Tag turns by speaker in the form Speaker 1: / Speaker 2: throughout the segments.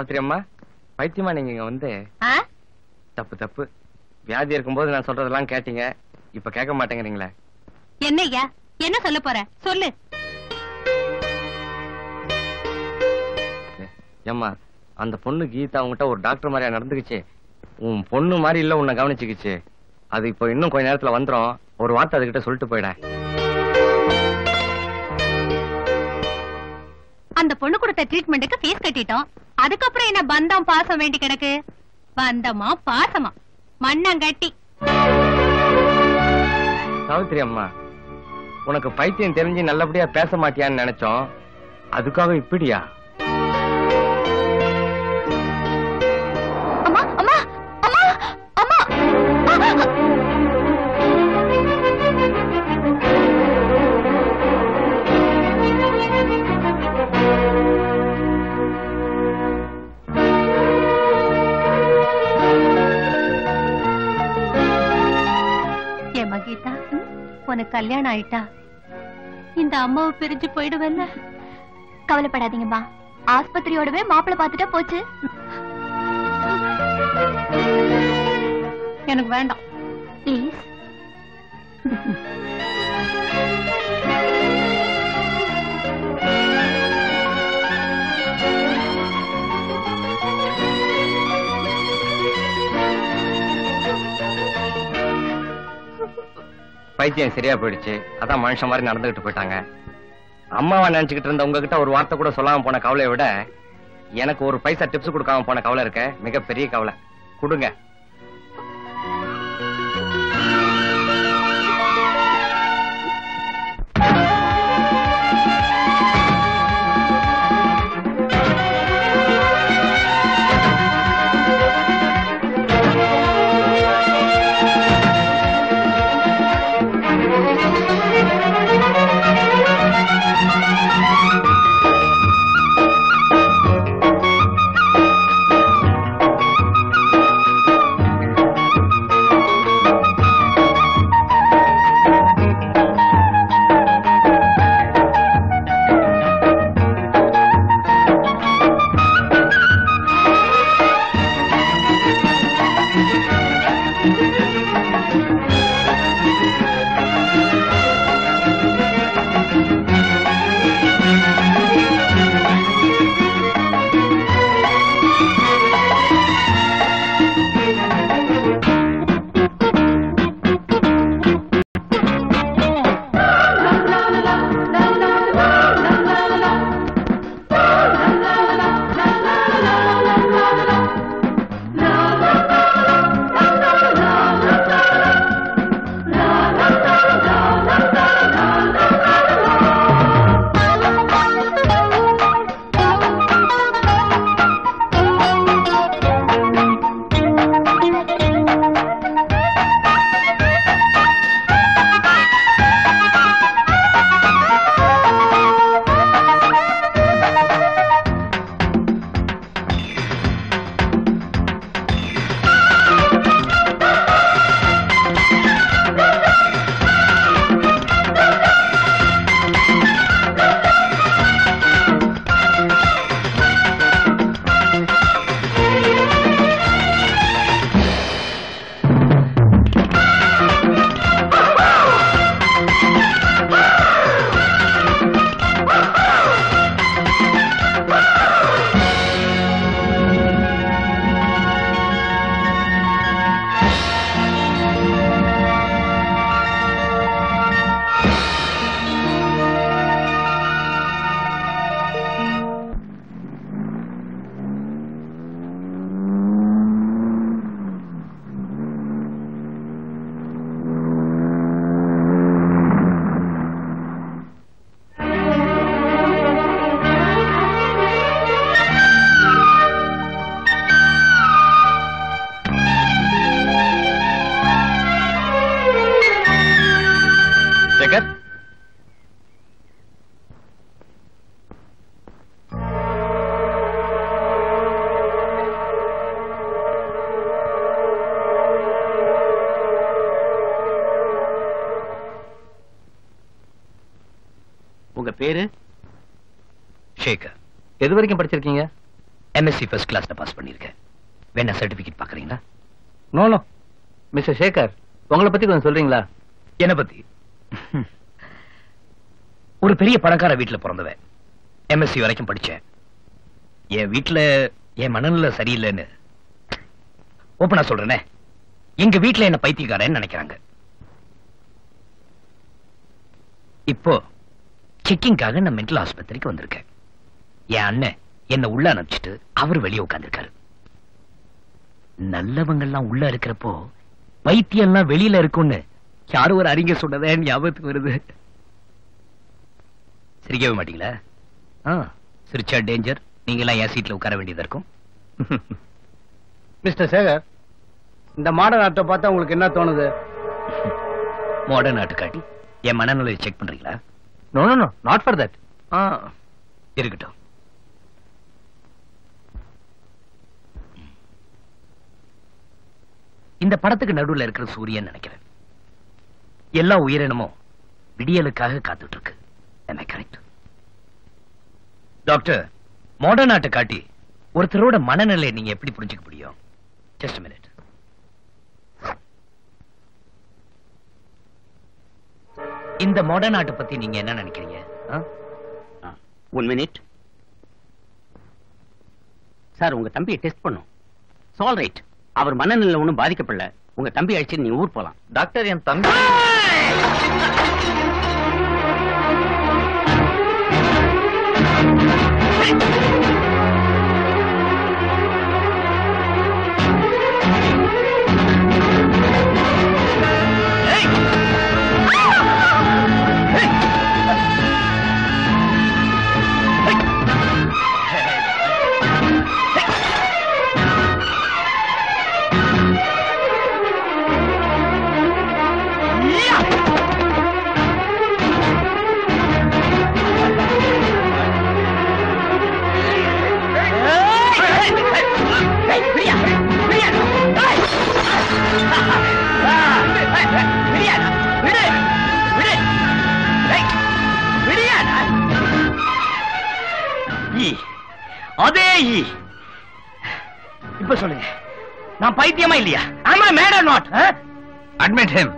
Speaker 1: சாவித்திரி அம்மா பைத்தியமா நீங்க இங்க வந்து? தப்பு தப்பு. வியாதி இருக்கும்போது நான் சொல்றதெல்லாம் கேட்டீங்க. இப்ப கேட்க மாட்டேங்கிறீங்களே.
Speaker 2: என்ன ஐயா என்ன சொல்ல போற? சொல்லு.
Speaker 1: ஏம்மா அந்த பொண்ணு கீதா உங்ககிட்ட ஒரு டாக்டர் மாதிரியா நடந்துக்குச்சு. உன் பொண்ணு மாதிரி இல்ல உன்னை கவனிச்சுக்குச்சு. அது இப்போ இன்னும் கொஞ்ச நேரத்துல வந்துரும். ஒரு வார்த்தை அதுகிட்ட சொல்லிட்டு போயிட.
Speaker 2: அந்த பொண்ணு கொடுத்த ட்ரீட்மெண்ட்டுக்கு ஃபீஸ் கட்டிட்டோம். அதுக்கப்புறம் என்ன பந்தம் பாசம் வேண்டி கிடக்கு? பந்தமா பாசமா? மண்ணங்கட்டி.
Speaker 1: சாவித்ரி அம்மா உனக்கு பைத்தியம் தெரிஞ்சு நல்லபடியா பேச மாட்டியான்னு நினைச்சோம். அதுக்காக இப்படியா?
Speaker 2: உனக்கு கல்யாணம் ஆயிட்டா? இந்த அம்மாவை பிரிஞ்சு போயிடுவேல்ல
Speaker 3: கவலைப்படாதீங்கம்மா ஆஸ்பத்திரியோடவே மாப்பிள்ளை பார்த்துட்டா போச்சு.
Speaker 2: எனக்கு வேண்டாம்.
Speaker 3: ப்ளீஸ்
Speaker 1: பைத்தியம் சரியா போயிடுச்சு. அதான் மனுஷன் மாதிரி நடந்துகிட்டு போயிட்டாங்க. அம்மாவை நினைச்சுக்கிட்டு இருந்த உங்ககிட்ட ஒரு வார்த்தை கூட சொல்லாம போன கவலையை விட எனக்கு ஒரு பைசா டிப்ஸ் கொடுக்காம போன கவலை இருக்க மிகப்பெரிய கவலை. கொடுங்க.
Speaker 4: வரைக்கும் படிச்சிருக்கீங்க?
Speaker 5: எம்எஸ்சி ஃபர்ஸ்ட் கிளாஸ்ல பாஸ் பண்ணிருக்கேன் வேணா சர்டிபிகேட் பாக்குறீங்களா
Speaker 4: நோ நோ மிஸ்டர் சேகர் உங்களை பத்தி கொஞ்சம் சொல்றீங்களா?
Speaker 5: என்ன பத்தி? ஒரு பெரிய பணக்கார வீட்டுல பிறந்தவன். எம்எஸ்சி வரைக்கும் படிச்சேன். என் வீட்டுல என் மனநிலை சரியில்லைன்னு. ஓப்பனா சொல்றேனே. எங்க வீட்டுல என்ன பைத்தியக்காரன்னு நினைக்கிறாங்க. இப்போ செக்கிங்காக நான் மென்டல் ஆஸ்பத்திரிக்கு வந்திருக்கேன். என் அண்ணன் என்ன உள்ள அனுப்பிச்சிட்டு அவர் வெளியே உட்கார்ந்திருக்காரு. நல்லவங்கெல்லாம் உள்ள இருக்கிறப்போ பைத்தியம்லாம் வெளியில இருக்கும்னு யாரோ ஒரு அறிஞர் சொன்னதே ஞாபகத்துக்கு வருது. சிரிக்கவே மாட்டீங்களா? ஆ, சிரிச்சா டேஞ்சர் நீங்க எல்லாம் என் சீட்ல உட்கார வேண்டியதா இருக்கும்.
Speaker 4: மிஸ்டர் சேகர் இந்த மாடர்ன் ஆர்ட்டை பார்த்தா உங்களுக்கு என்ன தோணுது?
Speaker 5: மாடர்ன் ஆட்டுக்காட்டி என் மனநிலையை செக் பண்றீங்களா?
Speaker 4: No no no not for that
Speaker 5: ஆ, இருக்கட்டும். இந்த படத்துக்கு நடுவுல இருக்கிற சூரியன் நினைக்கிறேன். எல்லா உயிரினமும் விடியலுக்காக காத்துட்டு இருக்கு என்ன கரெக்ட் டாக்டர் மாடர்ன் ஆட்டை காட்டி ஒருத்தரோட மனநிலையை நீங்க எப்படி புரிஞ்சுக்க முடியும்? ஜஸ்ட் மினிட் இந்த மாடர்ன் ஆட்டை பத்தி நீங்க என்ன நினைக்கிறீங்க?
Speaker 6: ஒன் மினிட் சார் உங்க தம்பியை டெஸ்ட் பண்ணும். சால் ரைட் அவர் மனநிலை ஒன்றும் பாதிக்கப்படல. உங்க தம்பி அழைச்சு நீங்க ஊர் போலாம்.
Speaker 4: டாக்டர் என் தம்பி
Speaker 5: அதே ஈ. இப்ப சொல்லுங்க நான் பைத்தியமா இல்லையா? ஆமா மேடம் நாட்
Speaker 4: அட்மிட் ஹிம்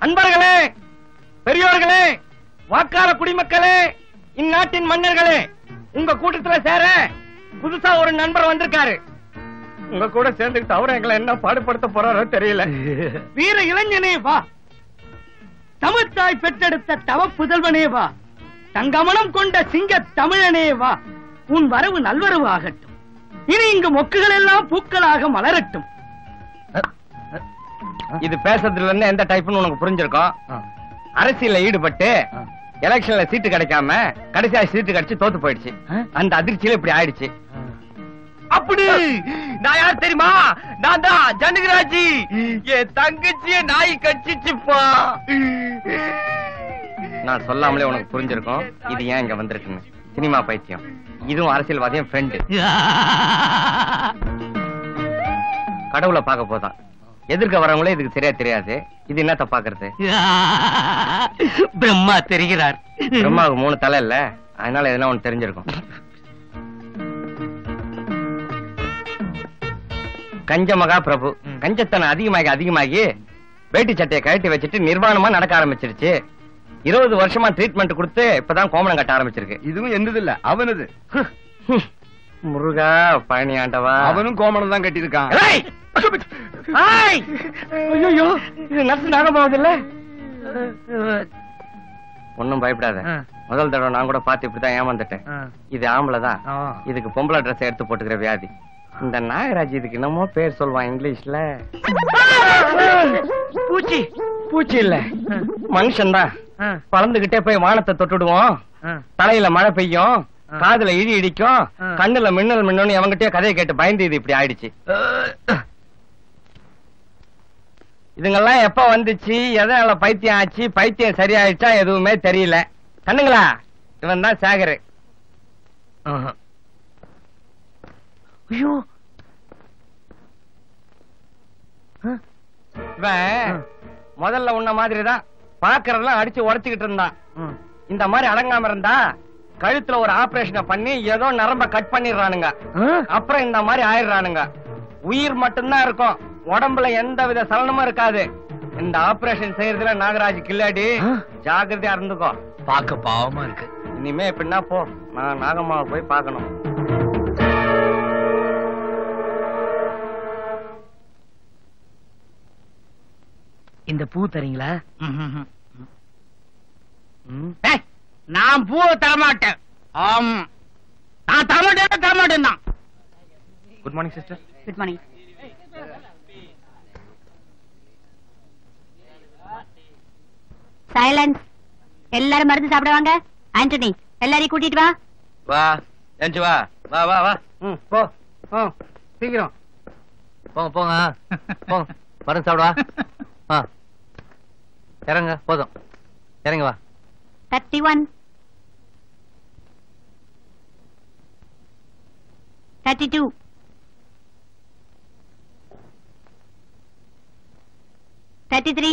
Speaker 1: அன்பர்களே பெரியோர்களே வாக்காள குடிமக்களே இந்நாட்டின் மன்னர்களே உங்க கூட்டத்துல சேர புதுசா ஒரு நண்பர் வந்திருக்காரு. உங்க கூட சேர்ந்துக்கிட்டு அவரை எங்களை என்ன பாடுபடுத்த போறாரோ தெரியல.
Speaker 7: வீர இளைஞனே வா. தமிழ்த்தாய் பெற்றெடுத்த தவ புதல்வனே வா. தங்கமனம் கொண்ட சிங்க தமிழனே வா. உன் வரவு நல்வரவு ஆகட்டும். இனி இங்கு மொக்குகள் எல்லாம் பூக்களாக மலரட்டும்.
Speaker 1: இது பேசுறதுல இருந்து எந்த டைப்னு உனக்கு புரிஞ்சிருக்கும்? அரசியல்ல ஈடுபட்டு எலெக்ஷன்ல சீட்டு கிடைக்காம கடைசியா சீட்டு கிடைச்சு தோத்து போயிடுச்சு. அந்த அதிர்ச்சியில இப்படி ஆயிடுச்சு. அப்படி. நான் யார் தெரியுமா? நான் தான் ஜனகராஜி என் தங்கச்சிய நாய் கட்சிச்சுப்பா நான் சொல்லாமலே உனக்கு புரிஞ்சிருக்கும். இது ஏன் இங்க வந்திருக்குன்னு. சினிமா பைத்தியம். இதுவும் அரசியல்வாதியும் ஃப்ரெண்டு கடவுளை பார்க்க போதான். எதிர்க்க வரவங்களே இதுக்கு சரியா தெரியாது. இது என்னத்த பாக்குறது
Speaker 6: பிரம்மா தெரிகிறார்.
Speaker 1: பிரம்மாவுக்கு மூணு தலை இல்ல. அதனால எதனா ஒண்ணு தெரிஞ்சிருக்கும். கஞ்ச மகா பிரபு. கஞ்சத்தனம் அதிகமாகி அதிகமாகி வேட்டி சட்டையை கழட்டி வச்சுட்டு நிர்வாணமா நடக்க ஆரம்பிச்சிருச்சு. இருபது வருஷமா ட்ரீட்மெண்ட் கொடுத்து இப்பதான் கோமணம் கட்ட ஆரம்பிச்சிருக்கு.
Speaker 8: இதுவும் என்னது இல்ல அவனது.
Speaker 1: முருகா பழனி ஆண்டவா.
Speaker 8: அவனும் கோமணம் தான் கட்டியிருக்கான்.
Speaker 1: நர்ஸ் நாகமாவது இல்ல ஒன்னும் பயப்படாத முதல் தடவை நான் கூட பார்த்து இப்படிதான் ஏமாந்துட்டேன். இது ஆம்பளை தான். இதுக்கு பொம்பளை ட்ரெஸ் எடுத்து போட்டுக்கிற வியாதி. இந்த நாகராஜ் இதுக்கு என்னமோ பேர் சொல்வான் இங்கிலீஷ்ல. பூச்சி. பூச்சி இல்ல. மனுஷன் தான் பறந்துகிட்டே போய் வானத்தை தொட்டுடுவோம். தலையில மழை பெய்யும். காதுல இடி இடிக்கும். கண்ணுல மின்னல் மின்னல் எவங்கிட்டயோ கதையை கேட்டு பயந்து இது இப்படி ஆயிடுச்சு. இதுங்கெல்லாம் எப்ப வந்துச்சு? எதனால பைத்தியம் ஆச்சு? பைத்தியம் சரியாயிடுச்சா? எதுவுமே தெரியல. கண்ணுங்களா? இவன் தான் சேகர்
Speaker 5: ஐயோ.
Speaker 1: முதல்ல உன்ன மாதிரி தான் பாக்குறதெல்லாம் அடிச்சு உடைச்சுக்கிட்டு இருந்தான். இந்த மாதிரி அடங்காம இருந்தா கழுத்துல ஒரு ஆபரேஷனை பண்ணி ஏதோ நரம்ப கட் பண்ணிடுறானுங்க. அப்புறம் இந்த மாதிரி ஆயிடுறானுங்க. உயிர் மட்டும்தான் இருக்கும். உடம்புல எந்த வித சலனமும் இருக்காது. இந்த ஆபரேஷன் செய்யறதுல நாகராஜ் கில்லாடி ஜாக்கிரதையா இருந்துக்கோ.
Speaker 6: பார்க்க பாவமா இருக்கு.
Speaker 1: இனிமே எப்படின்னா போ. நான் நாகம்மாவை போய் பார்க்கணும்.
Speaker 6: இந்த பூ தரீங்களா?
Speaker 7: நான் பூவை தரமாட்டேன். ஆம். நான் தரமாட்டேன் தரமாட்டேன் தான்
Speaker 1: good morning sister
Speaker 7: good morning
Speaker 9: silence எல்லாரும் மருந்து சாப்பிடுவாங்க ஆண்டனி எல்லாரையும் கூட்டிட்டு வா.
Speaker 1: வா எஞ்சி வா. வா வா வா. ம் போ. போ சீக்கிரம்.
Speaker 4: போங்க போங்க. போங்க மருந்து சாப்பிடுவா ஆ. இறங்க போதும். இறங்க வா.
Speaker 9: Thirty one thirty two thirty three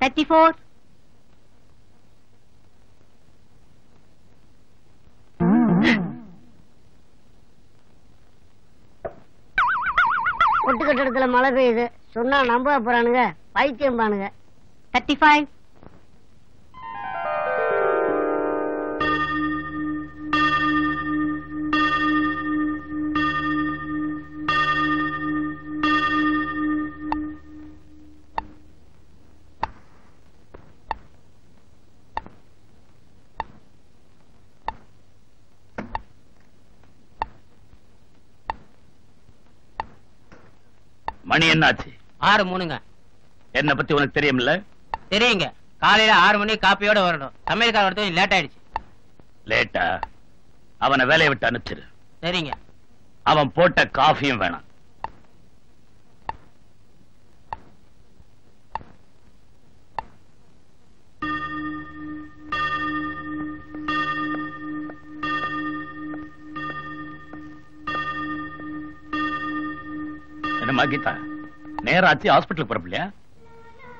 Speaker 9: thirty four
Speaker 10: கொட்டு கட்டடத்துல மழை பெய்யுது. சொன்னா நம்ப போறானுங்க. பைத்தியம் பானுங்க.
Speaker 9: தேர்ட்டி ஃபைவ்
Speaker 11: மணி என்னாச்சு?
Speaker 7: ஆறு மூணுங்க.
Speaker 11: என்ன பத்தி உனக்கு தெரியும்ல?
Speaker 7: தெரியுங்க. காலையில ஆறு மணி காப்பியோட வரணும். சமையல்கார வரது லேட் ஆயிடுச்சு
Speaker 11: லேட்டா? அவனை வேலையை விட்டு அனுப்பிச்சிரு.
Speaker 7: சரிங்க
Speaker 11: அவன் போட்ட காஃபியும் வேணாம். என்னம்மா கீதா? நேரம் ஆச்சு ஹாஸ்பிட்டலுக்கு போறப்பில்லையா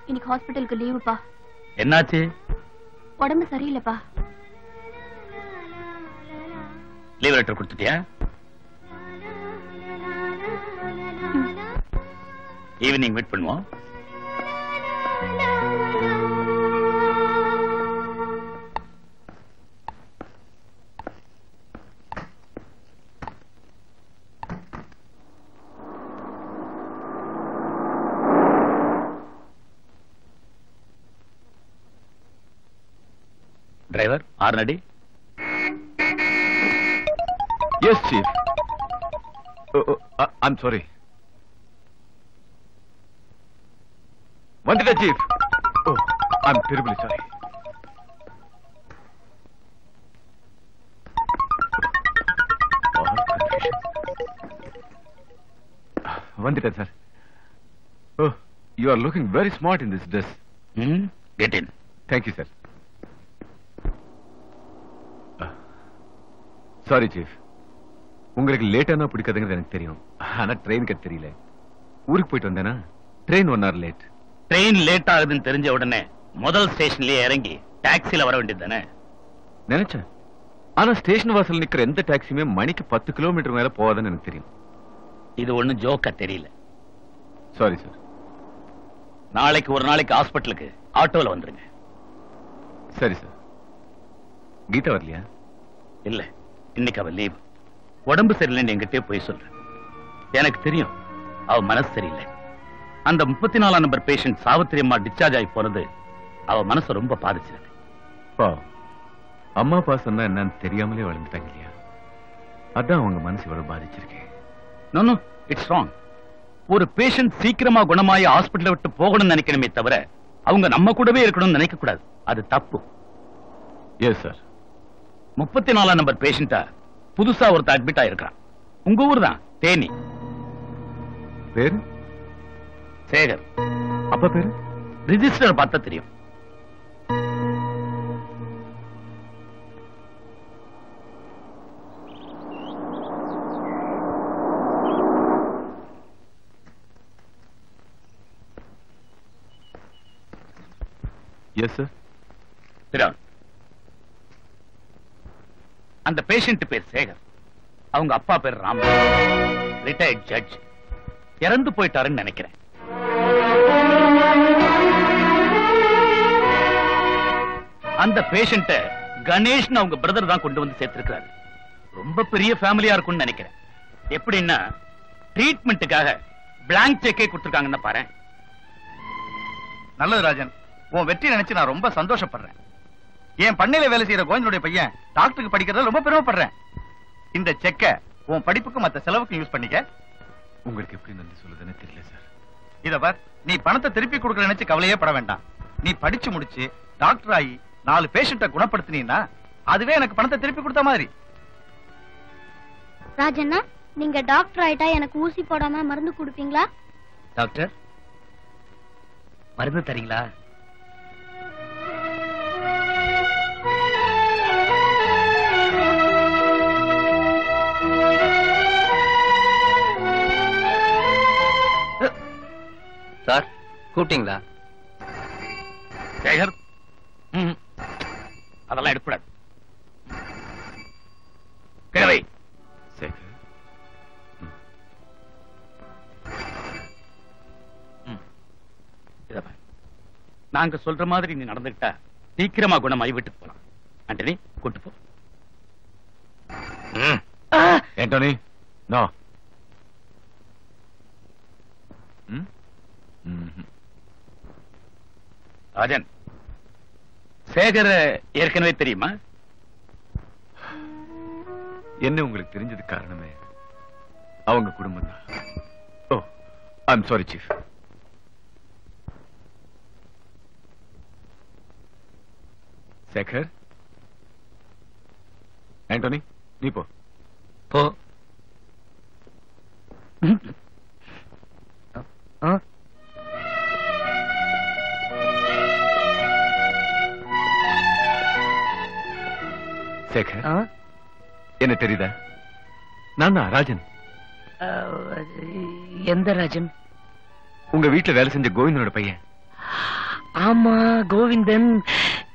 Speaker 3: இன்னைக்கு ஹாஸ்பிட்டலுக்கு லீவுப்பா.
Speaker 11: என்னாச்சு?
Speaker 3: உடம்பு சரியில்லைப்பா.
Speaker 11: லீவ் லெட்டர் கொடுத்துட்டியா? ஈவினிங் மீட் பண்ணுவோம்.
Speaker 12: హార్నడి ఎస్ చీఫ్ ఐమ్ సారీ వంటిద chief I'm terrible sorry వంటిద sir you are looking very smart in this
Speaker 11: dress get in
Speaker 12: thank you sir sorry chief உங்களுக்கு லேட்டானா பிடிக்காதுங்கிறது எனக்கு தெரியும். ஆனா ட்ரெயின் கட் தெரியல. ஊருக்கு போயிட்டு வந்தேனா? Train one hour late
Speaker 11: train late ஆகுதுன்னு தெரிஞ்ச உடனே முதல் ஸ்டேஷன்லயே இறங்கி டாக்ஸில வர வேண்டியது தானே?
Speaker 12: நினைச்சேன். ஆனா ஸ்டேஷன் வாசல் நிக்கிற எந்த டாக்ஸியுமே மணிக்கு பத்து கிலோமீட்டர் மேல போவாதுன்னு எனக்கு தெரியும்.
Speaker 11: இது ஒண்ணும் ஜோக்கா தெரியல.
Speaker 12: சாரி சார்
Speaker 11: நாளைக்கு ஒரு நாளைக்கு ஹாஸ்பிட்டலுக்கு ஆட்டோல வந்துருங்க.
Speaker 12: சரி சார் கீதா வரலையா?
Speaker 11: இல்ல. இன்னைக்கு அவ லீவ் உடம்பு சரியில்லைன்னு என்கிட்டயே போய் சொல்றேன் எனக்கு தெரியும் அவ மனசு சரியில்லை. அந்த முப்பத்தி நாலாம் நம்பர் பேஷண்ட் சாவித்திரி அம்மா டிஸ்சார்ஜ் ஆகி போறது அவ மனசை ரொம்ப பாதிச்சது
Speaker 12: பாவம் அம்மா அப்பா சொன்னா என்னன்னு தெரியாமலே வளர்ந்துட்டாங்க இல்லையா? அதான் அவங்க மனசு இவ்வளவு பாதிச்சிருக்கேன்
Speaker 11: இட்ஸ் ராங் ஒரு பேஷண்ட் சீக்கிரமா குணமாயி ஹாஸ்பிடலை விட்டு போகணும்னு நினைக்கணுமே தவிர அவங்க நம்ம கூடவே இருக்கணும்னு நினைக்க கூடாது அது தப்பு.
Speaker 12: எஸ் சார்
Speaker 11: முப்பத்தி நாலாம் நம்பர் பேஷண்டா புதுசா ஒருத்த அட்மிட் ஆயிருக்கான் உங்க ஊர் தான். தேனி
Speaker 12: பேரு?
Speaker 11: சேகர்.
Speaker 12: அப்ப பேரு?
Speaker 11: ரிஜிஸ்டர் பார்த்தா தெரியும்.
Speaker 12: எஸ் சார்
Speaker 11: அந்த பேஷண்ட் பேர் சேகர். அவங்க அப்பா பேர் ராம். ரிட்டையர்ட் ஜட்ஜ் இறந்து போயிட்டாருன்னு நினைக்கிறேன். அந்த பேஷண்ட கணேஷ்னு அவங்க பிரதர் தான் கொண்டு வந்து சேர்த்திருக்கிறாரு. ரொம்ப பெரிய ஃபேமிலியா இருக்கும்னு நினைக்கிறேன். எப்படின்னா ட்ரீட்மெண்ட்டுக்காக பிளாங்க் செக்கே கொடுத்துருக்காங்கன்னு பாரு
Speaker 8: நல்லது ராஜன். உன் வெற்றி நினைச்சு நான் ரொம்ப சந்தோஷப்படுறேன். என் பண்ணையில வேலை செய்யற கோவிந்தனுடைய பையன் டாக்டருக்கு படிக்கிறதுல ரொம்ப பெருமைப்படுறேன். இந்த செக்க உன் படிப்புக்கு மத்த செலவுக்கு யூஸ் பண்ணிக்க.
Speaker 12: உங்களுக்கு எப்படி நன்றி சொல்லுதுன்னு தெரியல சார்.
Speaker 8: இத பார் நீ பணத்தை திருப்பி கொடுக்கற நினைச்சு கவலையே பட வேண்டாம். நீ படிச்சு முடிச்சு டாக்டர் ஆகி நாலு பேஷண்ட்டை குணப்படுத்தினீன்னா அதுவே எனக்கு பணத்தை திருப்பி கொடுத்த மாதிரி.
Speaker 3: ராஜண்ணா நீங்க டாக்டர் ஆயிட்டா எனக்கு ஊசி போடாம மருந்து கொடுப்பீங்களா?
Speaker 6: டாக்டர் மருந்து தரீங்களா?
Speaker 4: சார் கூப்பிட்டீங்களா?
Speaker 11: ம். அதெல்லாம் எடுக்கூடாது கிழவை
Speaker 12: சேகர்.
Speaker 11: நாங்க சொல்ற மாதிரி நீ நடந்துக்கிட்டா சீக்கிரமா குணமாயி வீட்டுக்கு போலாம். ஆண்டனி கூட்டு போ.
Speaker 12: ஆண்டனி நோ ம் ம்ஹும்.
Speaker 11: ராஜன் சேகர ஏற்கனவே தெரியுமா?
Speaker 12: என்ன உங்களுக்கு தெரிஞ்சது காரணமே? அவங்க குடும்பம் தான். ஓ I'm sorry chief Sekhar? Antony நீ போ.
Speaker 6: போ.
Speaker 12: சேகர் என்ன தெரியுதா? நான் தான் ராஜன்
Speaker 6: எந்த ராஜன்?
Speaker 12: உங்க வீட்டுல வேலை செஞ்ச கோவிந்தனோட பையன்.
Speaker 6: ஆமா கோவிந்தன்.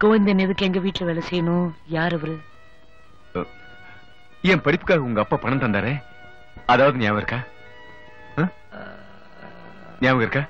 Speaker 6: கோவிந்தன் எதுக்கு எங்க வீட்டுல வேலை செய்யணும்? யார் அவரு?
Speaker 12: என் படிப்புக்காக உங்க அப்பா பணம் தந்தாரே? அதாவது ஞாபகம் இருக்கா? ஞாபகம் இருக்கா?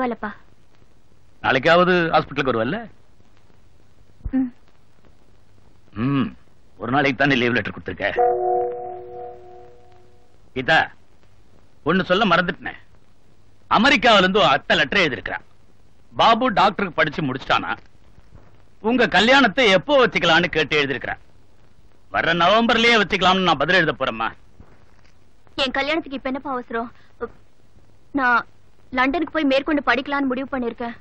Speaker 3: பரவாயில்லப்பா.
Speaker 11: நாளைக்காவது ஹாஸ்பிட்டலுக்கு வருவல்ல? ஒரு நாளைக்கு தானே லீவ் லெட்டர் கொடுத்துருக்க? கீதா ஒண்ணு சொல்ல மறந்துட்டேன். அமெரிக்காவில இருந்து அத்தை லெட்டர் எழுதிருக்கிறான் பாபு டாக்டருக்கு படிச்சு முடிச்சிட்டானா? உங்க கல்யாணத்தை எப்போ வச்சுக்கலாம்னு கேட்டு எழுதிருக்கிறான் வர்ற நவம்பர்லயே வச்சுக்கலாம்னு நான் பதில் எழுத போறேம்மா.
Speaker 3: என் கல்யாணத்துக்கு இப்ப என்னப்பா அவசரம்? நான் லண்டனுக்கு போய் மேற்கொண்டு படிக்கலாம்னு முடிவு பண்ணிருக்கேன்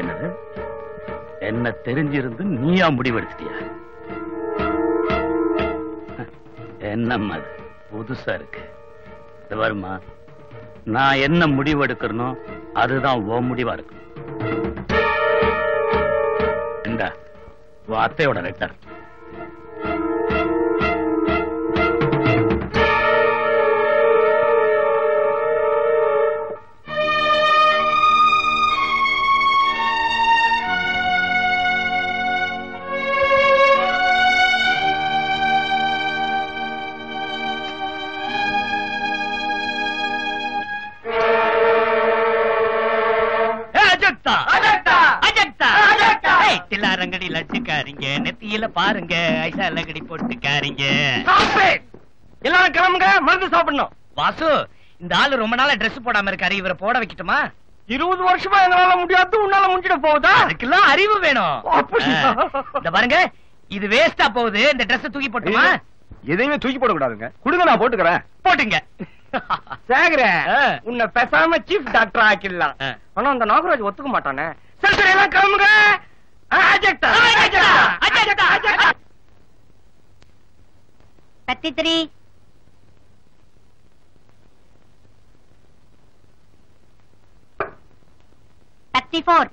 Speaker 11: என்னது? என்ன தெரிஞ்சிருந்து நீயா முடிவெடுத்தியா என்னம்மா அது? புதுசா இருக்கு. இது வருமா? நான் என்ன முடிவெடுக்கிறனோ அதுதான் உன் முடிவா இருக்கும். உன் அத்தையோட லெட்டர்
Speaker 6: பாருங்க ஐசா லகடி போட்டுக்காரிங்க
Speaker 1: எல்லாரும் கிளம்புங்க மருந்து சாப்பிடணும்.
Speaker 6: வாசு இந்த ஆளு ரொம்ப நாளா Dress போடாம இருக்காரு இவரை போட வைக்கட்டுமா?
Speaker 1: இருபது வருஷமா எங்களால முடியாது உன்னால முடிஞ்சிட போகுதா?
Speaker 6: அதுக்கெல்லாம் அறிவு வேணும். இந்த பாருங்க
Speaker 5: இது வேஸ்டா போகுது இந்த Dress தூக்கி போட்டுமா?
Speaker 1: எதையுமே தூக்கி போட கூடாதுங்க கொடுங்க நான் போட்டுக்கிறேன்.
Speaker 5: போட்டுங்க.
Speaker 1: சேகர. உன்னை பேசாம சீஃப் டாக்டர் ஆக்கிடலாம். ஆனா அந்த நாகராஜ் ஒத்துக்க மாட்டானே. சரி சரி எல்லாம் கிளம்புங்க. அஜெக்டா, அஜெக்டா, அஜெக்டா,
Speaker 9: சக்தி திரி சக்தி போர்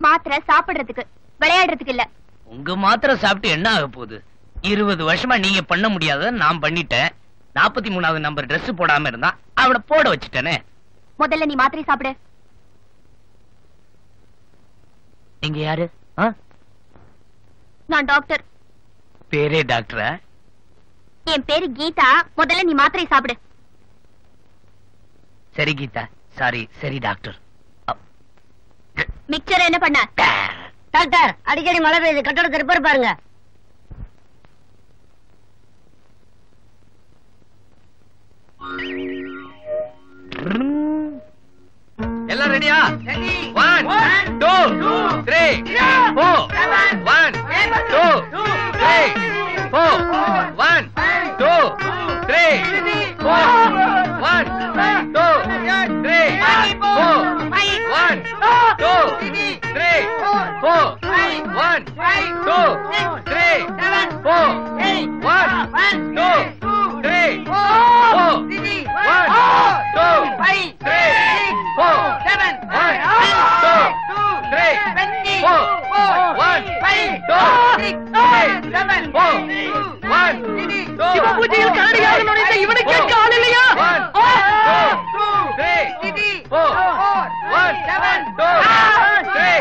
Speaker 3: மாத்திரை சாப்பிடுறதுக்கு விளையாடுறதுக்கு இல்ல.
Speaker 5: உங்க மாத்திரை சாப்பிட்டு என்ன ஆக போகுது? இருபது வருஷமா நீங்க பண்ண முடியாத நான் பண்ணிட்டேன். நாற்பத்தி மூணாவது நம்பர் Dress போடாம இருந்தா அவளை போட வச்சுட்டேனே.
Speaker 3: முதல்ல நீ மாத்திரை சாப்பிடு.
Speaker 5: நீங்க யாரு?
Speaker 3: நான் டாக்டர்.
Speaker 5: பேரே டாக்டரா?
Speaker 3: என் பேரு கீதா. முதல்ல நீ மாத்திரை சாப்பிடு.
Speaker 5: சரி கீதா. சாரி சரி டாக்டர்.
Speaker 3: மிக்சர் என்ன பண்ண?
Speaker 10: டாக்டர் அடிக்கடி மழை பெய்யுது. கட்டடத்தை ரிப்பேர் பாருங்க.
Speaker 1: எல்லாம் ரெடியா one two three four one two three four four, five, one, five, two, six, three, seven, four, eight, one, one, two, two, three, four, four, three, one, four, two, five, three, six, four, seven, one, two, three, four, four, one, five, two, six, five, seven, four, one, two,
Speaker 7: சிவபூஜையில் காரியாக நுழைந்த இவனுக்கே கால் இல்லையா
Speaker 1: One, two, three, four, one, seven, two.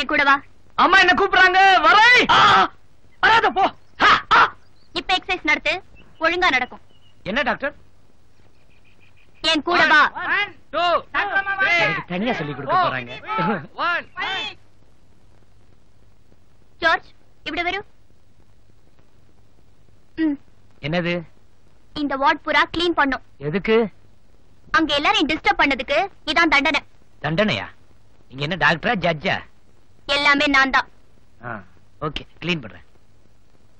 Speaker 3: என் கூட வா
Speaker 5: அம்மா என்ன கூப்பிடுறாங்க? வரை! வராத போ.
Speaker 3: இப்ப எக்ஸசைஸ் நடத்து. ஒழுங்கா நடக்கும்.
Speaker 5: என்ன டாக்டர்?
Speaker 3: என் கூட வா
Speaker 5: தனியா சொல்லி கொடுக்க போறாங்க.
Speaker 3: ஜார்ஜ் இப்படி வரு. ம்,
Speaker 5: என்னது?
Speaker 3: இந்த வார்ட் பூரா க்ளீன் பண்ணும்.
Speaker 5: எதுக்கு?
Speaker 3: அங்க எல்லாரையும் டிஸ்டர்ப் பண்ணதுக்கு இதான் தண்டனை.
Speaker 5: தண்டனையா? நீங்க என்ன டாக்டரா ஜட்ஜா
Speaker 3: எல்லாமே நான் தான்
Speaker 5: ஓகே க்ளீன் பண்றேன்.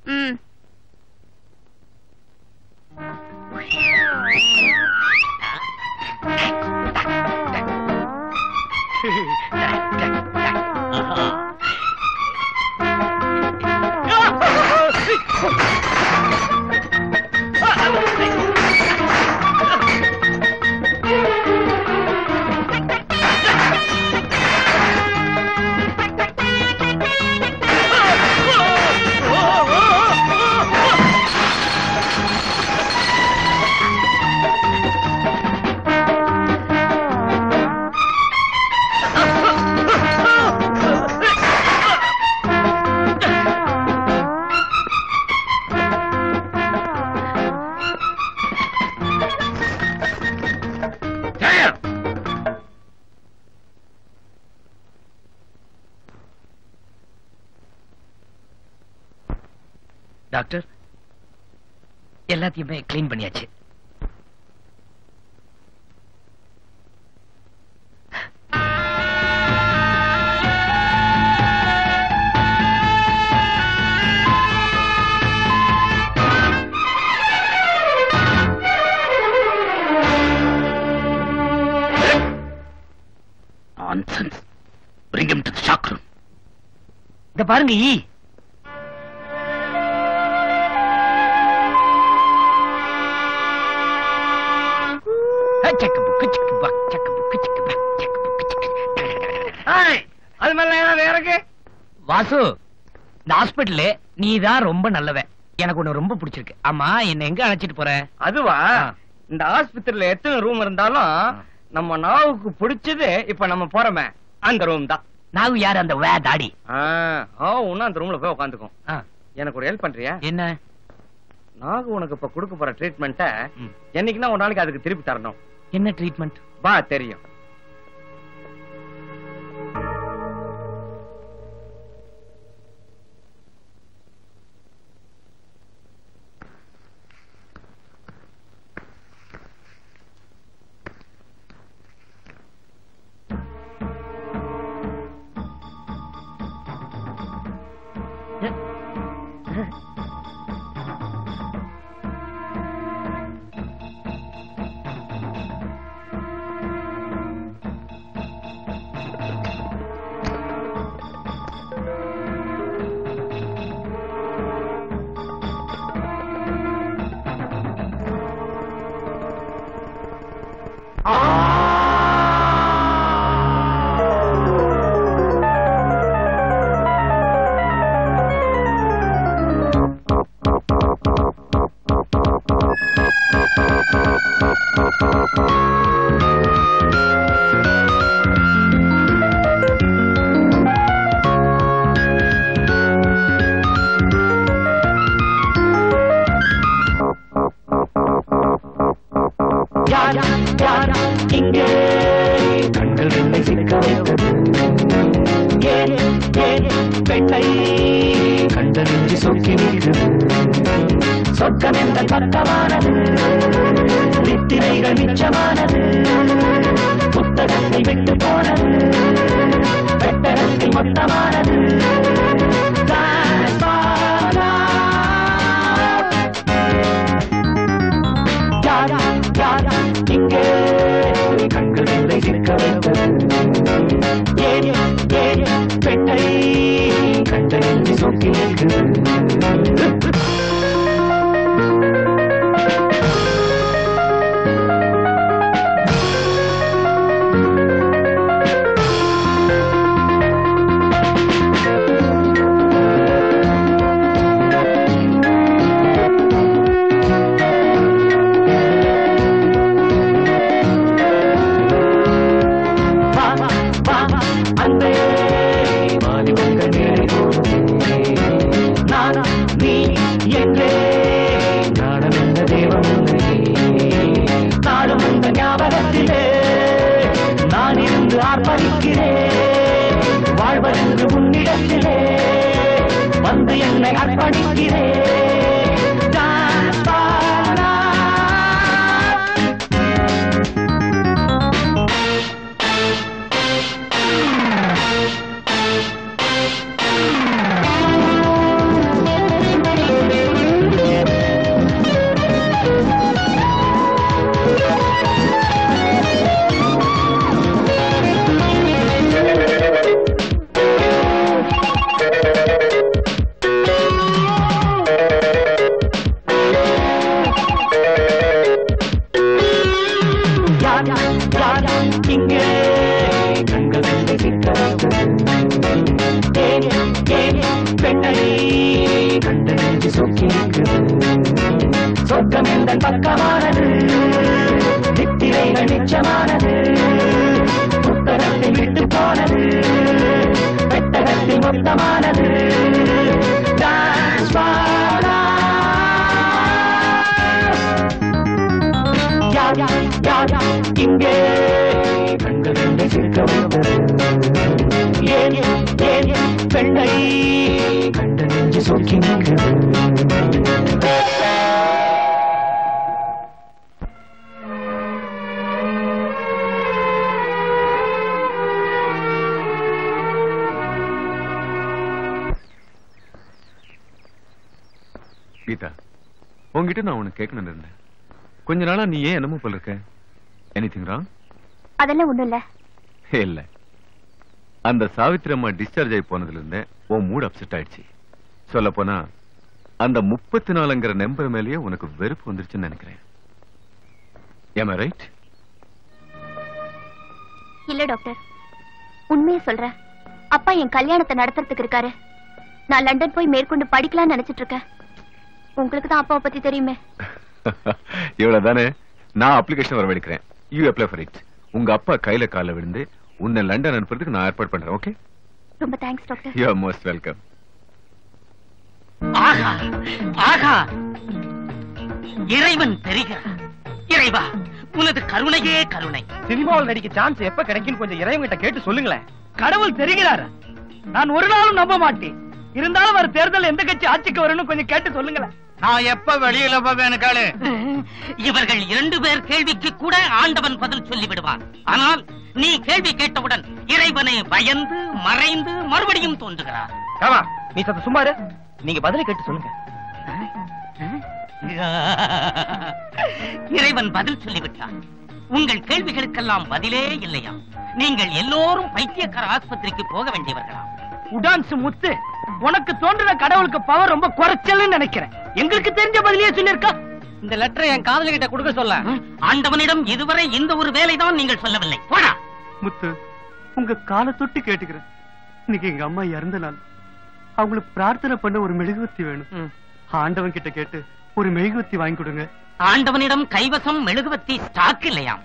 Speaker 3: ம்.
Speaker 5: டாக்டர் எல்லாத்தையுமே கிளீன் பண்ணியாச்சு. பாருங்க ஈ. வாசு இந்த ஹாஸ்பிட்டல்ல நீ தான் ரொம்ப நல்லவன். எனக்கு உன்னை ரொம்ப பிடிச்சிருக்கு. ஆமா என்ன எங்க அழைச்சிட்டு போற?
Speaker 13: அதுவா. இந்த ஆஸ்பத்திரியில எத்தனை ரூம் இருந்தாலும் நம்ம நாவுக்கு பிடிச்சது இப்ப நம்ம போறோமே. அந்த ரூம் தான்.
Speaker 5: நான் யார்? அந்த வே தாடி.
Speaker 13: உன்னும் அந்த ரூம்ல போய் உட்காந்துக்கும் எனக்கு ஒரு ஹெல்ப் பண்றியா?
Speaker 5: என்ன?
Speaker 13: நாகு உனக்கு இப்ப கொடுக்க போற ட்ரீட்மெண்ட்ட. என்னைக்குன்னா ஒரு நாளைக்கு அதுக்கு திருப்பி தரணும்.
Speaker 5: என்ன ட்ரீட்மெண்ட்
Speaker 13: வா தெரியும்.
Speaker 12: கீதா உனக்கு கேட்கணும்னு இருந்தேன். கொஞ்ச நாளா நீ ஏன் என்னமோ போல இருக்க? எனிதிங் ராங்
Speaker 3: அதெல்லாம் ஒண்ணும் இல்ல.
Speaker 12: இல்ல. அந்த சாவித்திரி அம்மா டிஸ்சார்ஜ் ஆகி போனதுல இருந்தே உன் மூட் அப்செட் ஆயிடுச்சு. சொல்ல போனா அந்த முப்பத்தி நாலுங்கிற நம்பர் மேலேயே உனக்கு வெறுப்பு வந்துருச்சுன்னு நினைக்கிறேன். ஏமா ரைட்
Speaker 3: இல்ல டாக்டர் உண்மையை சொல்றேன். அப்பா என் கல்யாணத்தை நடத்துறதுக்கு இருக்காரு. நான் லண்டன் போய் மேற்கொண்டு படிக்கலாம்னு நினைச்சிட்டு இருக்கேன். உங்களுக்கு தான் அப்பாவை பத்தி தெரியுமே.
Speaker 12: இவ்வளவுதானே? நான் அப்ளிகேஷன் வரவழைக்கிறேன் யூ அப்ளை ஃபார் இட் உங்க அப்பா கையில கால விழுந்து உன்னை லண்டன் அனுப்புறதுக்கு நான் ஏற்பாடு பண்றேன் ஓகே
Speaker 3: ரொம்ப thanks doctor
Speaker 12: you are most welcome
Speaker 7: ஆகா ஆகா. இறைவன் தெரிகிறார் இறைவா உனது கருணையே கருணை.
Speaker 1: சினிமாவில் நடிக்க சான்ஸ் எப்ப கிடைக்குன்னு கொஞ்சம் இறைவங்கிட்ட கேட்டு சொல்லுங்களேன்.
Speaker 7: கடவுள் தெரிகிறார். நான் ஒரு நாளும் நம்ப மாட்டேன். இருந்தாலும் ஒரு தேர்தல் எந்த கட்சி ஆட்சிக்கு வரும்னு கொஞ்சம் கேட்டு சொல்லுங்களேன்.
Speaker 8: நான் எப்ப வெளியில போவேன் காலு
Speaker 7: இவர்கள் இரண்டு பேர் கேள்விக்கு கூட ஆண்டவன் பதில் சொல்லி விடுவான் ஆனால் நீ கேள்வி கேட்டவுடன் இறைவனை பயந்து மறைந்து மறுபடியும் தோன்றுகிறார்.
Speaker 1: காமா நீ சத்த சும்மா இரு. நீங்க பதிலை கேட்டு சொல்லுங்க.
Speaker 7: இறைவன் பதில் சொல்லிவிட்டான். உங்கள் கேள்விகளுக்கெல்லாம் பதிலே இல்லையா? நீங்கள் எல்லோரும் பைத்தியக்கார ஆஸ்பத்திரிக்கு போக வேண்டியவர்களாம் உடான்ஸ் முத்து உனக்கு தோன்றின கடவுளுக்கு பவர் ரொம்ப குறைச்சல்னு நினைக்கிறேன். எங்களுக்கு தெரிஞ்ச பதிலே சொல்லியிருக்கா?
Speaker 1: இந்த லெட்டரை என் காதல கிட்ட கொடுக்க சொல்ல.
Speaker 7: ஆண்டவனிடம் இதுவரை இந்த ஒரு வேலைதான் நீங்கள் சொல்லவில்லை. போடா.
Speaker 14: முத்து உங்க காலை தொட்டு கேட்டுக்கிறேன். இன்னைக்கு எங்க அம்மா இறந்த நாள். அவங்களுக்கு பிரார்த்தனை பண்ண ஒரு மெழுகுவத்தி வேணும். ஆண்டவன் கிட்ட கேட்டு ஒரு மெழுகுவத்தி வாங்கி கொடுங்க.
Speaker 7: ஆண்டவனிடம் கைவசம் மெழுகுவத்தி ஸ்டாக் இல்லையாம்.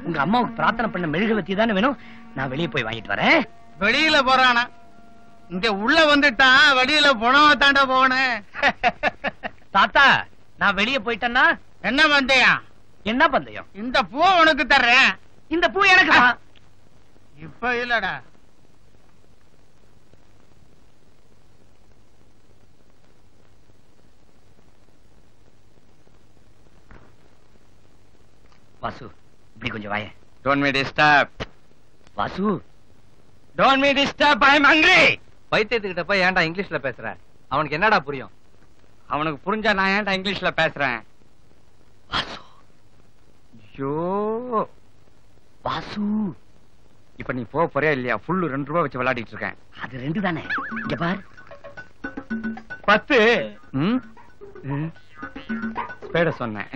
Speaker 7: உங்க அம்மாவுக்கு பிரார்த்தனை பண்ண மெழுகுவத்தி தானே வேணும் நான் வெளியே போய் வாங்கிட்டு வரேன்
Speaker 8: வெளியில போறானா இங்க உள்ள வந்துட்டான் வெளியில போனவ தாண்ட போகணும்
Speaker 7: தாத்தா நான் வெளியே போயிட்டேன்னா
Speaker 8: என்ன வந்தியா
Speaker 7: என்ன பந்தயம்?
Speaker 8: இந்த பூ உனக்கு தர்றேன்.
Speaker 7: இந்த பூ எனக்கு.
Speaker 8: இப்ப இல்லடா.
Speaker 7: வாசு இப்படி கொஞ்சம் வாயேன்
Speaker 1: don't me disturb
Speaker 7: Vasu
Speaker 1: don't me disturb I am hungry
Speaker 4: பைத்தியத்துக்கிட்ட போய் ஏன்டா இங்கிலீஷ்ல பேசுற? அவனுக்கு என்னடா புரியும்?
Speaker 1: அவனுக்கு புரிஞ்சா நான் ஏன்டா இங்கிலீஷ்ல பேசுறேன்? ஐயோ.
Speaker 7: வாசு.
Speaker 1: இப்ப நீ போக போறியா இல்லையா? ஃபுல்லு ரெண்டு ரூபா வச்சு விளையாடிட்டு இருக்கேன்.
Speaker 7: அது ரெண்டு தானே? இங்க பார்.
Speaker 1: பத்து. ஸ்பேட சொன்னேன்.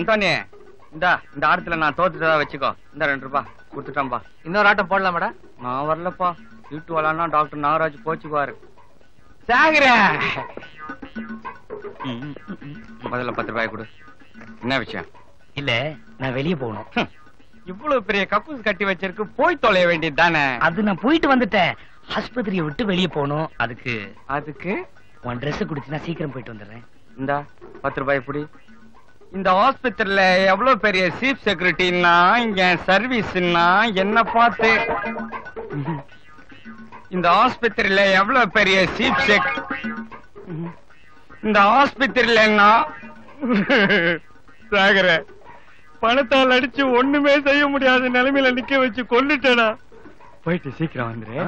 Speaker 1: அந்தோனி இந்தா இந்த ஆடத்துல நான் தோத்துட்டதா வச்சுக்கோ. இந்த ரெண்டு ரூபா. கொடுத்துட்டேன்பா.
Speaker 4: இன்னொரு ஆட்டம் போடலாமாடா?
Speaker 1: நான் வரலப்பா. வீட்டு வரலன்னா டாக்டர் நாகராஜ் போச்சுக்குவாரு சாகுற! முதல்ல பத்து ரூபாய் கொடு. என்ன விஷயம்?
Speaker 7: இல்ல நான் வெளியே போகணும்.
Speaker 1: இவ்வளவு பெரிய கக்கூஸ் கட்டி வச்சிருக்கு போய் தொலைய வேண்டியது தானே
Speaker 7: அது நான் போயிட்டு வந்துட்டேன். ஆஸ்பத்திரியை விட்டு வெளியே போகணும். அதுக்கு
Speaker 1: அதுக்கு?
Speaker 7: உன் ட்ரெஸ் குடிச்சு சீக்கிரம் போயிட்டு வந்துடுறேன்.
Speaker 1: இந்தா பத்து ரூபாய் புடி. இந்த ஹாஸ்பிட்டல்ல எவ்வளவு பெரிய சீஃப் செக்யூரிட்டின்னா இங்க சர்வீஸ்னா என்ன பார்த்து? இந்த ஆஸ்பத்திரியில எவ்வளவு பெரிய சீஃப் செக் இந்த ஆஸ்பத்திரியிலன்னா சாகர பணத்தால் அடிச்சு ஒண்ணுமே செய்ய முடியாத நிலைமையில நிக்க வச்சு கொண்டுட்டேனா போயிட்டு சீக்கிரம் வந்துரு.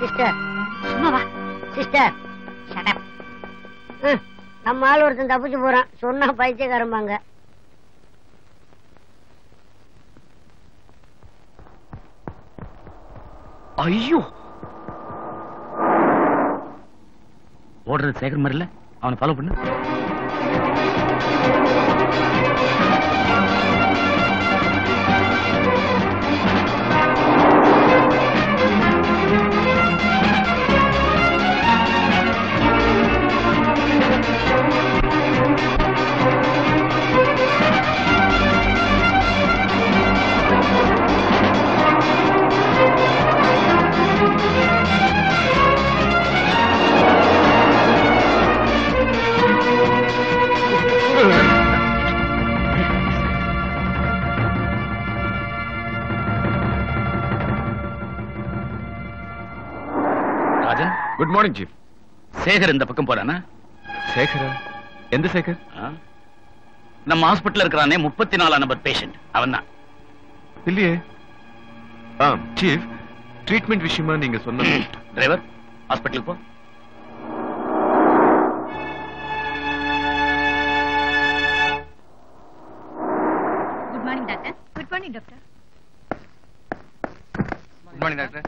Speaker 10: சிஸ்டர்
Speaker 9: சும்மா வா.
Speaker 10: சிஸ்டர். நம்ம ஆள் ஒருத்தன் தப்பிச்சு போறான். சொன்னா பைத்தியக்காரம்பாங்க.
Speaker 7: ஐயோ! ஓடுறது சேகர் மாதிரில அவனை ஃபாலோ பண்ணு.
Speaker 12: குட் மார்னிங் சீஃப்
Speaker 11: சேகர் இந்த பக்கம் போறானா?
Speaker 12: சேகரா? எந்த சேகர்?
Speaker 11: நம்ம ஹாஸ்பிட்டல் இருக்கிறானே முப்பத்தி நாலாம் நம்பர் பேஷண்ட் அவன் தான்
Speaker 12: இல்லையே. ஆ சீஃப் ட்ரீட்மெண்ட் விஷயமா நீங்க சொன்ன
Speaker 11: டிரைவர் ஹாஸ்பிட்டலுக்கு போ.
Speaker 9: Good morning doctor good morning doctor
Speaker 1: good morning doctor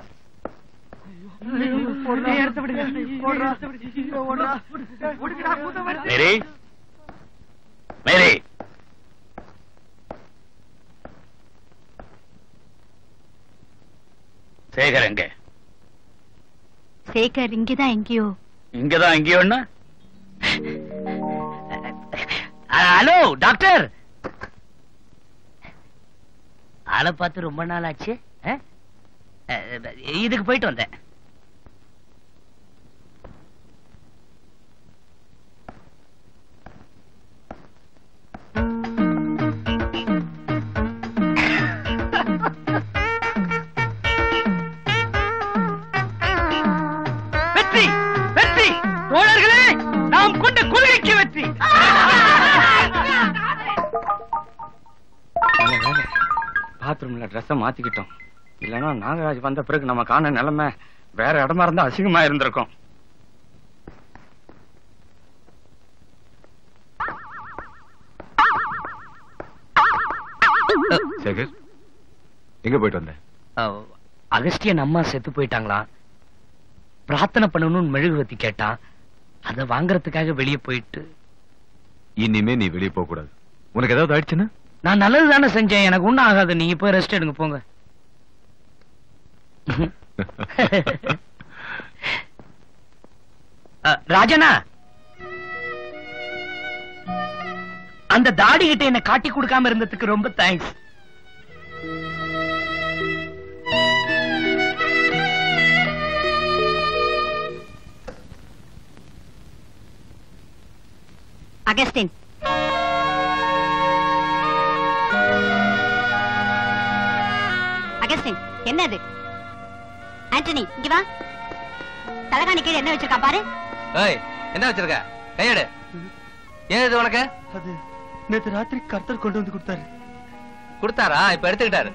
Speaker 11: Mary Mary Sekhar எங்க?
Speaker 9: சேகர் இங்கதான் எங்கேயோ.
Speaker 11: இங்கதான் எங்கேயோன்னா ஹலோ டாக்டர்! ஆளை பார்த்து ரொம்ப நாள் ஆச்சு இதுக்கு போயிட்டு வந்தேன்.
Speaker 1: பாத்ரூம்ல ட்ரெஸ்ஸ மாத்திக்கிட்டோம். இல்லனா நாகராஜ் வந்த பிறகு நம்ம காண நிலைமை வேற இடமா இருந்தா அசிங்கமா இருந்திருக்கும்.
Speaker 12: சேகர் எங்க போயிட்டு வந்த?
Speaker 5: அஹ், அகஸ்தியன் அம்மா செத்து போயிட்டாங்களாம் பிரார்த்தனை பண்ணணும்னு மெழுகுவத்தி கேட்டான் அதை வாங்குறதுக்காக வெளியே போயிட்டு.
Speaker 12: இனிமே நீ வெளியே போக கூடாது உனக்கு ஏதாவது ஆயிடுச்சுன்னா?
Speaker 5: நான் நல்லது தானே செஞ்சேன். எனக்கு ஒண்ணும் ஆகாது. நீங்க போய் ரெஸ்ட் எடுங்க போங்க. ராஜனா? அந்த தாடி கிட்ட என்ன காட்டி கொடுக்காம இருந்ததுக்கு ரொம்ப தேங்க்ஸ்
Speaker 9: அகஸ்டின் என்னது? ஆண்டனி இங்க வா. தலகாணி கீழே என்ன வச்சிருக்கா பாரு.
Speaker 4: ஏய் என்ன வச்சிருக்க? கையெடு. ஏன் இது உனக்கு?
Speaker 7: அது நேத்து ராத்திரி கர்த்தர் கொண்டு வந்து கொடுத்தாரு.
Speaker 4: கொடுத்தாரா? இப்ப எடுத்துக்கிட்டாரு.